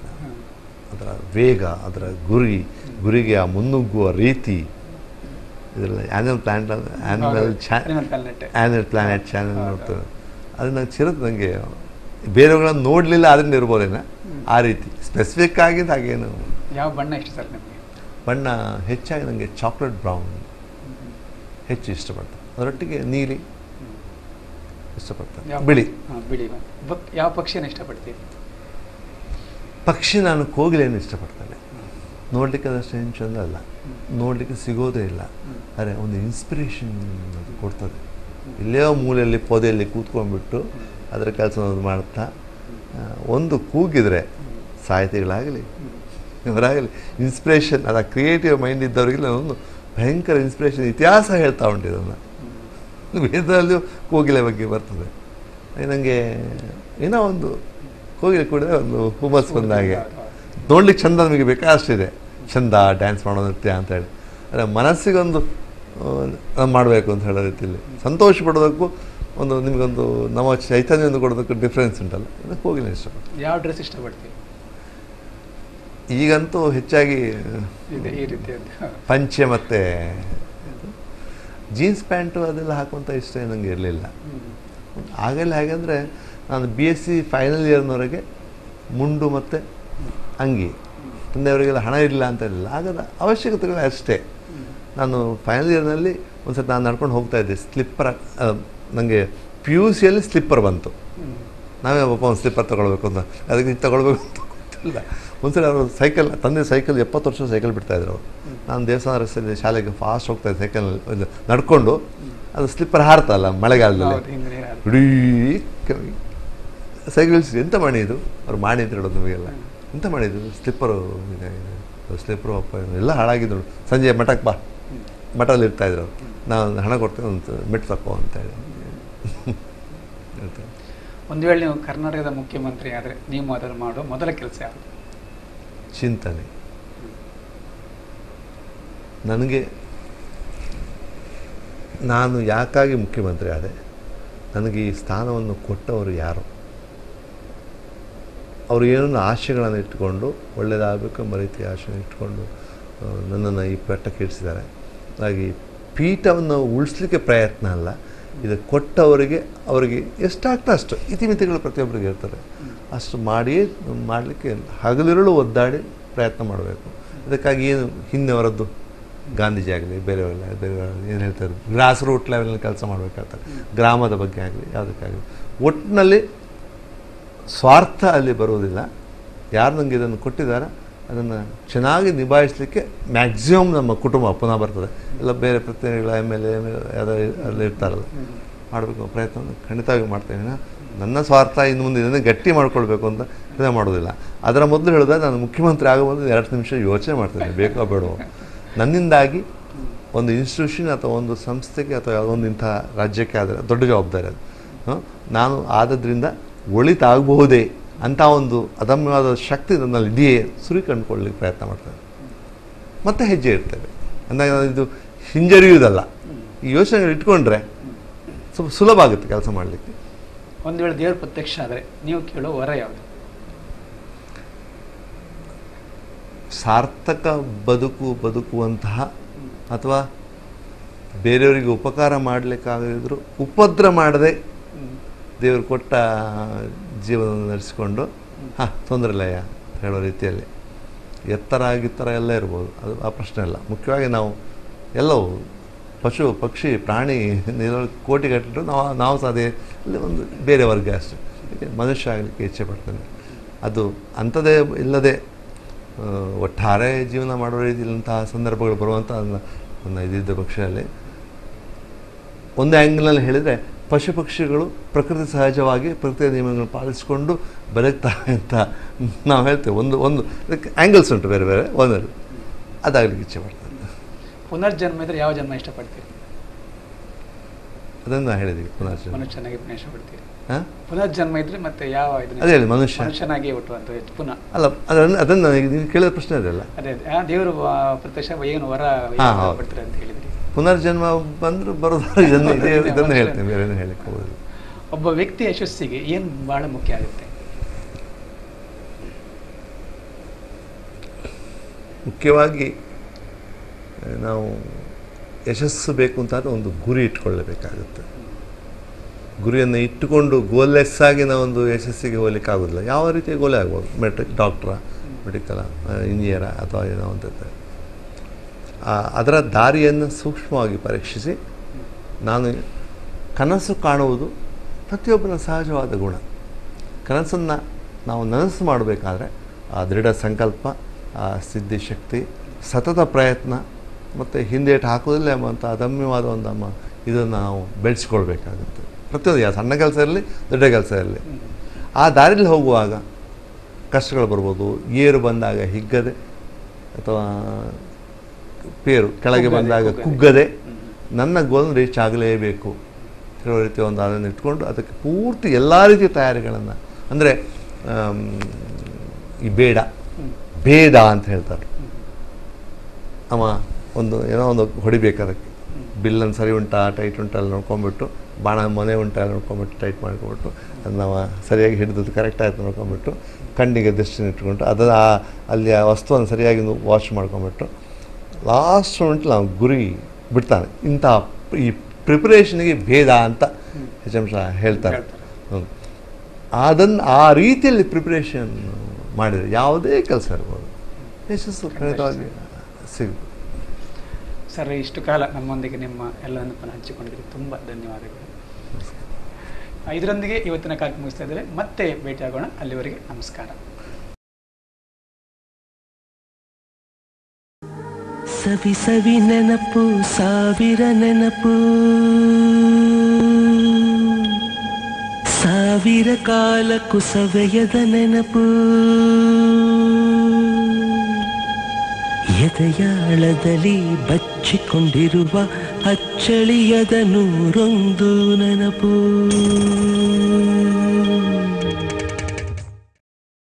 ಅದರ ವೇಗ ಅದರ ಗುರಿ ಗುರಿಗೆ ಆ ಮುನ್ನುಗ್ಗುವ ರೀತಿ. ಇದರಲ್ಲಿ ಆ್ಯನಿಮಲ್ ಪ್ಲಾನೆಟ್ ಆ್ಯನಿಮಲ್ ಚಾ. ಆ್ಯನಿಮಲ್ ಪ್ಲಾನೆಟ್ ಚಾನಲ್ ನೋಡ್ತದೆ ನೋಡ್ತೇವೆ ಅದು ನಂಗೆ ಚಿರತೆ ನನಗೆ ಬೇರೆಯವ್ರನ್ನ ನೋಡಲಿಲ್ಲ ಅದರಿಂದ ಇರ್ಬೋದೇನ. ಆ ರೀತಿ. ಸ್ಪೆಸಿಫಿಕ್ ಆಗಿದ್ದು ಹಾಗೇನು. ಯಾವ ಬಣ್ಣ ಇಷ್ಟ ಸರ್ ನಿಮಗೆ? ಬಣ್ಣ ಹೆಚ್ಚಾಗಿ ನನಗೆ ಚಾಕ್ಲೇಟ್ ಬ್ರೌನ್ ಹೆಚ್ಚು ಇಷ್ಟಪಡ್ತೇನೆ ಅದರೊಟ್ಟಿಗೆ ನೀಲಿ. ಇಷ್ಟಪಡ್ತೇನೆ. ಯಾವ ಬಿಳಿ. ಬಿಳಿ ಯಾವ ಪಕ್ಷಿಯನ್ನು ಇಷ್ಟಪಡ್ತೀವಿ ಪಕ್ಷಿ ನಾನು ಕೋಗಿಲೆಯನ್ನು ಇಷ್ಟಪಡ್ತೇನೆ. ನೋಡಲಿಕ್ಕೆ ಅದಷ್ಟು ಏನು ಚಂದ ಅಲ್ಲ. ನೋಡಲಿಕ್ಕೆ ಸಿಗೋದೇ ಇಲ್ಲ. ಅರೆ ಒಂದು ಇನ್ಸ್ಪಿರೇಷನ್ ಅದು ಕೊಡ್ತದೆ. ಇಲ್ಲೇ ಮೂಲೆಯಲ್ಲಿ ಪೊದೆಯಲ್ಲಿ ಕೂತ್ಕೊಂಡ್ಬಿಟ್ಟು ಅದರ ಕೆಲಸ ಮಾಡ್ತಾ ಒಂದು ಕೂಗಿದರೆ ಸಾಹಿತಿಗಳಾಗಲಿ ಇವರಾಗಲಿ ಇನ್ಸ್ಪಿರೇಷನ್ ಅದ ಕ್ರಿಯೇಟಿವ್ ಮೈಂಡ್ ಇದ್ದವರಿಗೆಲ್ಲ ಒಂದು ಭಯಂಕರ ಇನ್ಸ್ಪಿರೇಷನ್ ಇತಿಹಾಸ ಹೇಳ್ತಾ ಉಂಟು ಇದನ್ನು. ವೇದದಲ್ಲೂ ಕೋಗಿಲೆ ಬಗ್ಗೆ ಬರ್ತದೆ. ನನಗೆ ಏನೋ ಒಂದು ಕೋಗಿಲೆ ಕೂಡಿದ್ರೆ ಒಂದು ಹುಮ್ಮಸ್ ಬಂದ ಹಾಗೆ. ನೋಡ್ಲಿಕ್ಕೆ ಚಂದ ನಮಗೆ ಬೇಕಾಷ್ಟಿದೆ ಚಂದ ಡ್ಯಾನ್ಸ್ ಮಾಡೋ ನೃತ್ಯ ಅಂತೇಳಿ ಅಂದರೆ ಮನಸ್ಸಿಗೊಂದು ಮಾಡಬೇಕು ಅಂತ ಹೇಳೋ ರೀತಿಯಲ್ಲಿ. ಸಂತೋಷ ಪಡೋದಕ್ಕೂ ಒಂದು ನಿಮಗೊಂದು ನಮ್ಮ ಚೈತನ್ಯವನ್ನು ಕೊಡೋದಕ್ಕೂ ಡಿಫ್ರೆನ್ಸ್ ಉಂಟಲ್ಲ. ಅದಕ್ಕೆ ಹೋಗಿಲ್ಲ ಇಷ್ಟ. ಯಾವ ಡ್ರೆಸ್ ಇಷ್ಟಪಡ್ತೀವಿ ಈಗಂತೂ ಹೆಚ್ಚಾಗಿ ಪಂಚೆ ಮತ್ತು ಜೀನ್ಸ್ ಪ್ಯಾಂಟು ಅದೆಲ್ಲ ಹಾಕುವಂಥ ಇಷ್ಟ ನನಗೆ ಇರಲಿಲ್ಲ. ಆಗಲ್ಲ ಹೇಗೆಂದರೆ ನಾನು ಬಿ ಎಸ್ ಸಿ ಫೈನಲ್ ಇಯರ್ನವರೆಗೆ ಮುಂಡು ಮತ್ತು ಅಂಗಿ. ತಂದೆಯವರಿಗೆಲ್ಲ ಹಣ ಇರಲಿಲ್ಲ ಅಂತ ಇರಲಿಲ್ಲ. ಆಗದ ಅವಶ್ಯಕತೆಗಳು ಅಷ್ಟೇ. ನಾನು ಫೈನಲ್ ಇಯರ್ನಲ್ಲಿ ಒಂದು ಸತಿ ನಾನು ನಡ್ಕೊಂಡು ಹೋಗ್ತಾ ಇದ್ದೆ. ಸ್ಲಿಪ್ಪರ್ ನನಗೆ ಪಿ ಯು ಸಿಯಲ್ಲಿ ಸ್ಲಿಪ್ಪರ್ ಬಂತು. ನಾವೇ ಒಬ್ಬ ಒಂದು ಸ್ಲಿಪ್ಪರ್ ತೊಗೊಳ್ಬೇಕು ಅಂತ. ಅದಕ್ಕೆ ತೊಗೊಳ್ಬೇಕು ಅಂತ ಗೊತ್ತಿಲ್ಲ. ಒಂದ್ಸಲ ಅವರು ಸೈಕಲ್, ತಂದೆ ಸೈಕಲ್ ಎಪ್ಪತ್ತು ವರ್ಷ ಸೈಕಲ್ ಬಿಡ್ತಾಯಿದ್ರು ಅವರು ನಾನು ದೇವಸ್ಥಾನ ರಸ್ತೆಯಲ್ಲಿ ಶಾಲೆಗೆ ಫಾಸ್ಟ್ ಹೋಗ್ತಾ ಇದ್ದೆ ಸೈಕಲ್ ನಡ್ಕೊಂಡು ಅದು ಸ್ಲಿಪ್ಪರ್ ಹಾರ್ತಲ್ಲ ಮಳೆಗಾಲದಲ್ಲಿ. ಇಡೀ ಸೈಕಲ್ ಎಂತ ಮಾಡಿ ಇದು ಅವ್ರು ಮಾಡಿ ಅಂತ ಹೇಳೋದು ನಮಗೆಲ್ಲ. ಎಂತ ಮಾಡಿದ್ದು ಸ್ಲಿಪ್ಪರು ಸ್ಲಿಪ್ಪರು ಅಪ್ಪ ಎಲ್ಲ ಹಾಳಾಗಿದ್ರು ಸಂಜೆ ಮಠಕ್ಕೆ ಬಾ. ಮಠದಲ್ಲಿ ಇರ್ತಾಯಿದ್ರು ಇದ್ರು ನಾನು ಹಣ ಕೊಡ್ತೇನೆ ಒಂದು ಮೆಟ್ಟು ತಕೋ ಅಂತ ಹೇಳಿ. [laughs] ಒಂದು ವೇಳೆ ನೀವು ಕರ್ನಾಟಕದ ಮುಖ್ಯಮಂತ್ರಿ ಆದರೆ ನೀವು ಅದನ್ನು ಮಾಡೋ ಮೊದಲ ಕೆಲಸ ಯಾವುದು? ಚಿಂತನೆ. ನನಗೆ ನಾನು ಯಾಕಾಗಿ ಮುಖ್ಯಮಂತ್ರಿ ಆದೆ? ನನಗೆ ಈ ಸ್ಥಾನವನ್ನು ಕೊಟ್ಟವರು ಯಾರು? ಅವರು ಏನನ್ನು ಆಶೆಗಳನ್ನು ಇಟ್ಕೊಂಡು ಒಳ್ಳೆಯದಾಗಬೇಕು ಎಂಬ ರೀತಿಯ ಆಶೆ ಇಟ್ಕೊಂಡು ನನ್ನನ್ನು ಈ ಪಟ್ಟಕ್ಕೆ ಇಡಿಸಿದ್ದಾರೆ ಹಾಗಾಗಿ ಪೀಠವನ್ನು ಉಳಿಸ್ಲಿಕ್ಕೆ ಪ್ರಯತ್ನ ಅಲ್ಲ. ಇದು ಕೊಟ್ಟವರಿಗೆ, ಅವರಿಗೆ ಎಷ್ಟಾಗ್ತಾ ಅಷ್ಟು. ಇತಿಮಿತಿಗಳು ಪ್ರತಿಯೊಬ್ಬರಿಗೆ ಇರ್ತಾರೆ ಅಷ್ಟು ಮಾಡಿ ಮಾಡಲಿಕ್ಕೆ ಹಗಲಿರುಳು ಒದ್ದಾಡಿ ಪ್ರಯತ್ನ ಮಾಡಬೇಕು. ಅದಕ್ಕಾಗಿ ಏನು ಹಿಂದೆವರದ್ದು ಗಾಂಧೀಜಿ ಆಗಲಿ ಬೇರೆಯವರೆಲ್ಲ ಬೇರೆ ಏನು ಹೇಳ್ತಾರೆ ಗ್ರಾಸ್ ರೂಟ್ ಲೆವೆಲ್ನಲ್ಲಿ ಕೆಲಸ ಮಾಡಬೇಕಾಗ್ತಾರೆ ಗ್ರಾಮದ ಬಗ್ಗೆ ಆಗಲಿ, ಯಾವುದಕ್ಕಾಗಲಿ. ಒಟ್ಟಿನಲ್ಲಿ ಸ್ವಾರ್ಥ ಅಲ್ಲಿ ಬರುವುದಿಲ್ಲ. ಯಾರು ನನಗೆ ಇದನ್ನು ಕೊಟ್ಟಿದ್ದಾರೆ, ಅದನ್ನು ಚೆನ್ನಾಗಿ ನಿಭಾಯಿಸಲಿಕ್ಕೆ ಮ್ಯಾಕ್ಸಿಮಮ್ ನಮ್ಮ ಕುಟುಂಬ ಪುನಃ ಬರ್ತದೆ. ಎಲ್ಲ ಬೇರೆ ಪ್ರತಿನಿಧಿಗಳ ಎಂ ಎಲ್ ಎ ಯಾರೋ ಅಲ್ಲಿ ಇರ್ತಾರಲ್ಲ. ಮಾಡಬೇಕು ಪ್ರಯತ್ನ ಖಂಡಿತವಾಗಿ ಮಾಡ್ತೇನೆ. ನನ್ನ ಸ್ವಾರ್ಥ ಇನ್ನು ಮುಂದೆ ಇದನ್ನು ಗಟ್ಟಿ ಮಾಡ್ಕೊಳ್ಬೇಕು ಅಂತ ಇದನ್ನು ಮಾಡೋದಿಲ್ಲ ಅದರ ಮೊದಲು ಹೇಳಿದ್ರೆ ನಾನು ಮುಖ್ಯಮಂತ್ರಿ ಆಗೋ ಮೊದಲು ಎರಡು ನಿಮಿಷ ಯೋಚನೆ ಮಾಡ್ತೇನೆ. ಬೇಕೋ ಬೇಡವೋ. ನನ್ನಿಂದಾಗಿ ಒಂದು ಇನ್ಸ್ಟಿಟ್ಯೂಷನ್ ಅಥವಾ ಒಂದು ಸಂಸ್ಥೆಗೆ ಅಥವಾ ಯಾವುದೋ ಒಂದು ಇಂಥ ರಾಜ್ಯಕ್ಕೆ ಆದರೆ ದೊಡ್ಡ ಜವಾಬ್ದಾರಿ ಅದು? ನಾನು ಆದದ್ರಿಂದ ಒಳಿತಾಗಬಹುದೇ ಅಂತ ಒಂದು ಅದಮ್ಯವಾದ ಶಕ್ತಿ ನನ್ನಲ್ಲಿ ಇದೆಯೇ ಸುರಿ ಕಂಡುಕೊಳ್ಳಲಿಕ್ಕೆ ಪ್ರಯತ್ನ ಮಾಡ್ತೇನೆ. ಮತ್ತೆ ಹೆಜ್ಜೆ ಇರ್ತೇವೆ ಅಂದಾಗ ಇದು ಹಿಂಜರಿಯುವುದಲ್ಲ. ಈ ಯೋಚನೆಗಳು ಇಟ್ಕೊಂಡ್ರೆ ಸ್ವಲ್ಪ ಸುಲಭ ಆಗುತ್ತೆ ಕೆಲಸ ಮಾಡಲಿಕ್ಕೆ. ಒಂದು ವೇಳೆ ದೇವ್ರ ಪ್ರತ್ಯಕ್ಷ ಆದರೆ ನೀವು ಕೇಳೋ ವರ ಯಾವುದು? ಸಾರ್ಥಕ ಬದುಕು ಬದುಕುವಂತಹ ಅಥವಾ ಬೇರೆಯವರಿಗೆ ಉಪಕಾರ ಮಾಡಲಿಕ್ಕಾಗದಿದ್ರು ಉಪದ್ರ ಮಾಡದೆ ದೇವರು ಕೊಟ್ಟ ಜೀವನ ನಡೆಸಿಕೊಂಡು, ಹಾಂ, ತೊಂದರೆ ಅಂತ ಹೇಳೋ ರೀತಿಯಲ್ಲಿ. ಎತ್ತರ ಗಿತ್ತರ ಎಲ್ಲ ಇರ್ಬೋದು. ಅದು ಆ ಪ್ರಶ್ನೆ ಅಲ್ಲ. ಮುಖ್ಯವಾಗಿ ನಾವು ಎಲ್ಲವೂ ಪಶು, ಪಕ್ಷಿ, ಪ್ರಾಣಿ ನೀರು ಕಟ್ಟಿಟ್ಟು ನಾವು ನಾವು ಸಹ ಅದೇ ಒಂದು ಬೇರೆ ವರ್ಗ ಅಷ್ಟೇ. ಮನುಷ್ಯ ಆಗಲಿಕ್ಕೆ ಇಚ್ಛೆ ಪಡ್ತೇನೆ. ಅದು ಅಂಥದೇ ಇಲ್ಲದೆ ಒಟ್ಟಾರೆ ಜೀವನ ಮಾಡುವ ರೀತಿಯಂತಹ ಸಂದರ್ಭಗಳು ಬರುವಂಥ ನನ್ನ ಇದಿದ್ದ ಪಕ್ಷದಲ್ಲಿ. ಒಂದು ಆ್ಯಂಗಲ್ನಲ್ಲಿ ಹೇಳಿದರೆ ಪಶು ಪಕ್ಷಿಗಳು ಪ್ರಕೃತಿ ಸಹಜವಾಗಿ ಪ್ರಕೃತಿಯ ನಿಯಮಗಳನ್ನು ಪಾಲಿಸಿಕೊಂಡು ಬದುಕ್ತವೆ ಅಂತ ನಾವು ಹೇಳ್ತೇವೆ. ಒಂದು ಒಂದು ಅದಕ್ಕೆ ಆ್ಯಂಗಲ್ಸ್ ಉಂಟು ಬೇರೆ ಬೇರೆ. ಒಂದರಲ್ಲಿ. ಅದಾಗಲಿಕ್ಕೆ ಇಚ್ಛೆ ಪಡ್ತಾರೆ. ಪುನರ್ಜನ್ಮ ಇದ್ದರೆ ಯಾವ ಜನ್ಮ ಇಷ್ಟಪಡ್ತೀರಿ? ಅದನ್ನು ಹೇಳಿದ್ದೀವಿ ಪುನರ್ಜನ್ಮ ಚೆನ್ನಾಗಿ ಪುನಃ ಬಿಡ್ತೀವಿ ಹಾಂ? ಪುನರ್ಜನ್ಮ ಇದ್ರೆ ಮತ್ತೆ ಯಾವ ಇದ್ರೆ ಅದೇ ಹೇಳಿ ಮನುಷ್ಯ. ಮನುಷ್ಯನಾಗಿ ಹುಟ್ಟುವಂತ ಪುನಃ. ಅಲ್ಲ ಅದನ್ನು ಅದನ್ನು ನೀವು ಕೇಳಿದ ಪ್ರಶ್ನೆ ಅದಲ್ಲ ಅದೇ ದೇವರು ಪ್ರತ್ಯಕ್ಷ ಏನು ವರ ಬಿಡ್ತಾರೆ ಅಂತ ಹೇಳಿದ್ರಿ. ಪುನರ್ಜನ್ಮ ಬಂದ್ರು ಬರೋದಾರ [laughs] ಇದನ್ನು ಇದೇ ಇದನ್ನು ಹೇಳ್ತೇನೆ ಬೇರೆ ಏನು ಒಬ್ಬ ವ್ಯಕ್ತಿ ಯಶಸ್ಸಿಗೆ ಏನು ಬಹಳ ಮುಖ್ಯ ಆಗುತ್ತೆ? ಮುಖ್ಯವಾಗಿ ನಾವು ಯಶಸ್ಸು ಬೇಕು ಅಂತ ಒಂದು ಗುರಿ ಇಟ್ಕೊಳ್ಳಬೇಕಾಗುತ್ತೆ. ಗುರಿಯನ್ನು ಇಟ್ಟುಕೊಂಡು ಗೋಲ್ಲೆಸ್ ಆಗಿ ಒಂದು ಯಶಸ್ಸಿಗೆ ಹೋಗ್ಲಿಕ್ಕೆ ಆಗೋದಿಲ್ಲ. ಯಾವ ರೀತಿಯ ಗೋಲೆ ಆಗ್ಬೋದು? ಮೆಟ್ರಿಕ್ ಡಾಕ್ಟ್ರ ಮೆಡಿಕಲ ಇಂಜಿನಿಯರ ಅಥವಾ ಏನೋ ಅಂತ ಅದರ ದಾರಿಯನ್ನು ಸೂಕ್ಷ್ಮವಾಗಿ ಪರೀಕ್ಷಿಸಿ ನಾನು ಕನಸು ಕಾಣುವುದು ಪ್ರತಿಯೊಬ್ಬನ ಸಹಜವಾದ ಗುಣ. ಕನಸನ್ನು ನಾವು ನನಸು ಮಾಡಬೇಕಾದ್ರೆ ಆ ದೃಢ ಸಂಕಲ್ಪ, ಆ ಸಿದ್ಧಿ ಶಕ್ತಿ, ಸತತ ಪ್ರಯತ್ನ ಮತ್ತು ಹಿಂದೇಟು ಹಾಕೋದಿಲ್ಲ ಎಂಬಂಥ ಅದಮ್ಯವಾದ ಒಂದು ಅಮ್ಮ ಇದನ್ನು ನಾವು ಬೆಳೆಸ್ಕೊಳ್ಬೇಕಾಗುತ್ತೆ. ಪ್ರತಿಯೊಂದು ಯಾವ ಸಣ್ಣ ಕೆಲಸ ಇರಲಿ ದೊಡ್ಡ ಕೆಲಸ ಇರಲಿ. ಆ ದಾರಿಯಲ್ಲಿ ಹೋಗುವಾಗ ಕಷ್ಟಗಳು ಬರ್ಬೋದು ಏರು ಬಂದಾಗ ಹಿಗ್ಗದೆ ಅಥವಾ ಪೇರು ಕೆಳಗೆ ಬಂದಾಗ ಕುಗ್ಗದೆ. ನನ್ನ ಗೋಲ್ ರೀಚ್ ಆಗಲೇಬೇಕು. ಹೇಳೋ ರೀತಿಯ ಒಂದು ಅದನ್ನು ಇಟ್ಕೊಂಡು ಅದಕ್ಕೆ ಪೂರ್ತಿ ಎಲ್ಲ ರೀತಿಯ ತಯಾರಿಗಳನ್ನು ಅಂದರೆ ಈ ಬೇಡ ಬೇಡ ಭೇದ ಅಂತ ಹೇಳ್ತಾರೆ. ಅವ ಒಂದು ಏನೋ ಒಂದು ಹೊಡಿಬೇಕು ಅದಕ್ಕೆ. ಬಿಲ್ಲನ್ನು ಸರಿ ಉಂಟಾ ಟೈಟ್ ಉಂಟಾ ಅಲ್ಲಿ ನೋಡ್ಕೊಂಬಿಟ್ಟು ಬಾಣ ಮನೆ ಉಂಟಾ ಅಲ್ಲಿ ನೋಡ್ಕೊಂಬಿಟ್ಟು ಟೈಟ್ ಮಾಡ್ಕೊಂಬಿಟ್ಟು ಅದನ್ನ ಸರಿಯಾಗಿ ಹಿಡಿದದ್ದು ಕರೆಕ್ಟ್ ಆಯಿತು ನೋಡ್ಕೊಂಬಿಟ್ಟು ಕಣ್ಣಿಗೆ ದೃಷ್ಟಿನ ಇಟ್ಕೊಂಡು ಅದನ್ನು ಆ ಅಲ್ಲಿ ಆ ವಸ್ತುವನ್ನು ಸರಿಯಾಗಿ ವಾಶ್ ಮಾಡ್ಕೊಂಬಿಟ್ಟು ಲಾಸ್ಟ್ ಉಂಟು ನಾವು ಗುರಿ ಬಿಡ್ತಾನೆ. ಇಂಥ ಈ ಪ್ರಿಪ್ರೇಷನ್ಗೆ ಭೇದ ಅಂತ ಎಚ್ ಎಂ ಶಾ ಹೇಳ್ತಾರೆ. ಹೇಳ್ತಾರೆ. ಅದನ್ನು ಆ ರೀತಿಯಲ್ಲಿ ಪ್ರಿಪ್ರೇಷನ್ ಮಾಡಿದರೆ ಯಾವುದೇ ಕೆಲಸ ಇರ್ಬೋದು. ಯಶಸ್ಸು ಖಂಡಿತವಾಗಿ ಸಿಗುತ್ತೆ. ಸರ್, ಇಷ್ಟು ಕಾಲ ನಮ್ಮೊಂದಿಗೆ ನಿಮ್ಮ ಎಲ್ಲ ನೆನಪನ್ನು ಹಂಚಿಕೊಂಡಿದ್ದಕ್ಕೆ ತುಂಬ ಧನ್ಯವಾದಗಳು. ಇದರೊಂದಿಗೆ ಇವತ್ತಿನ ಕಾರ್ಯಕ್ರಮ ಮುಗಿಸ್ತಾ ಇದ್ದೇವೆ. ಮತ್ತೆ ಭೇಟಿಯಾಗೋಣ. ಅಲ್ಲಿವರೆಗೆ ನಮಸ್ಕಾರ. ಸವಿ ಸವಿ ನೆನಪು, ಸಾವಿರ ನೆನಪು. ಸಾವಿರ ಕಾಲಕ್ಕೂ ಸವೆಯದ ನೆನಪು. ಎದೆಯಾಳದಲ್ಲಿ ಬಚ್ಚಿಕೊಂಡಿರುವ ಅಚ್ಚಳಿಯದ ನೂರೊಂದು ನೆನಪು.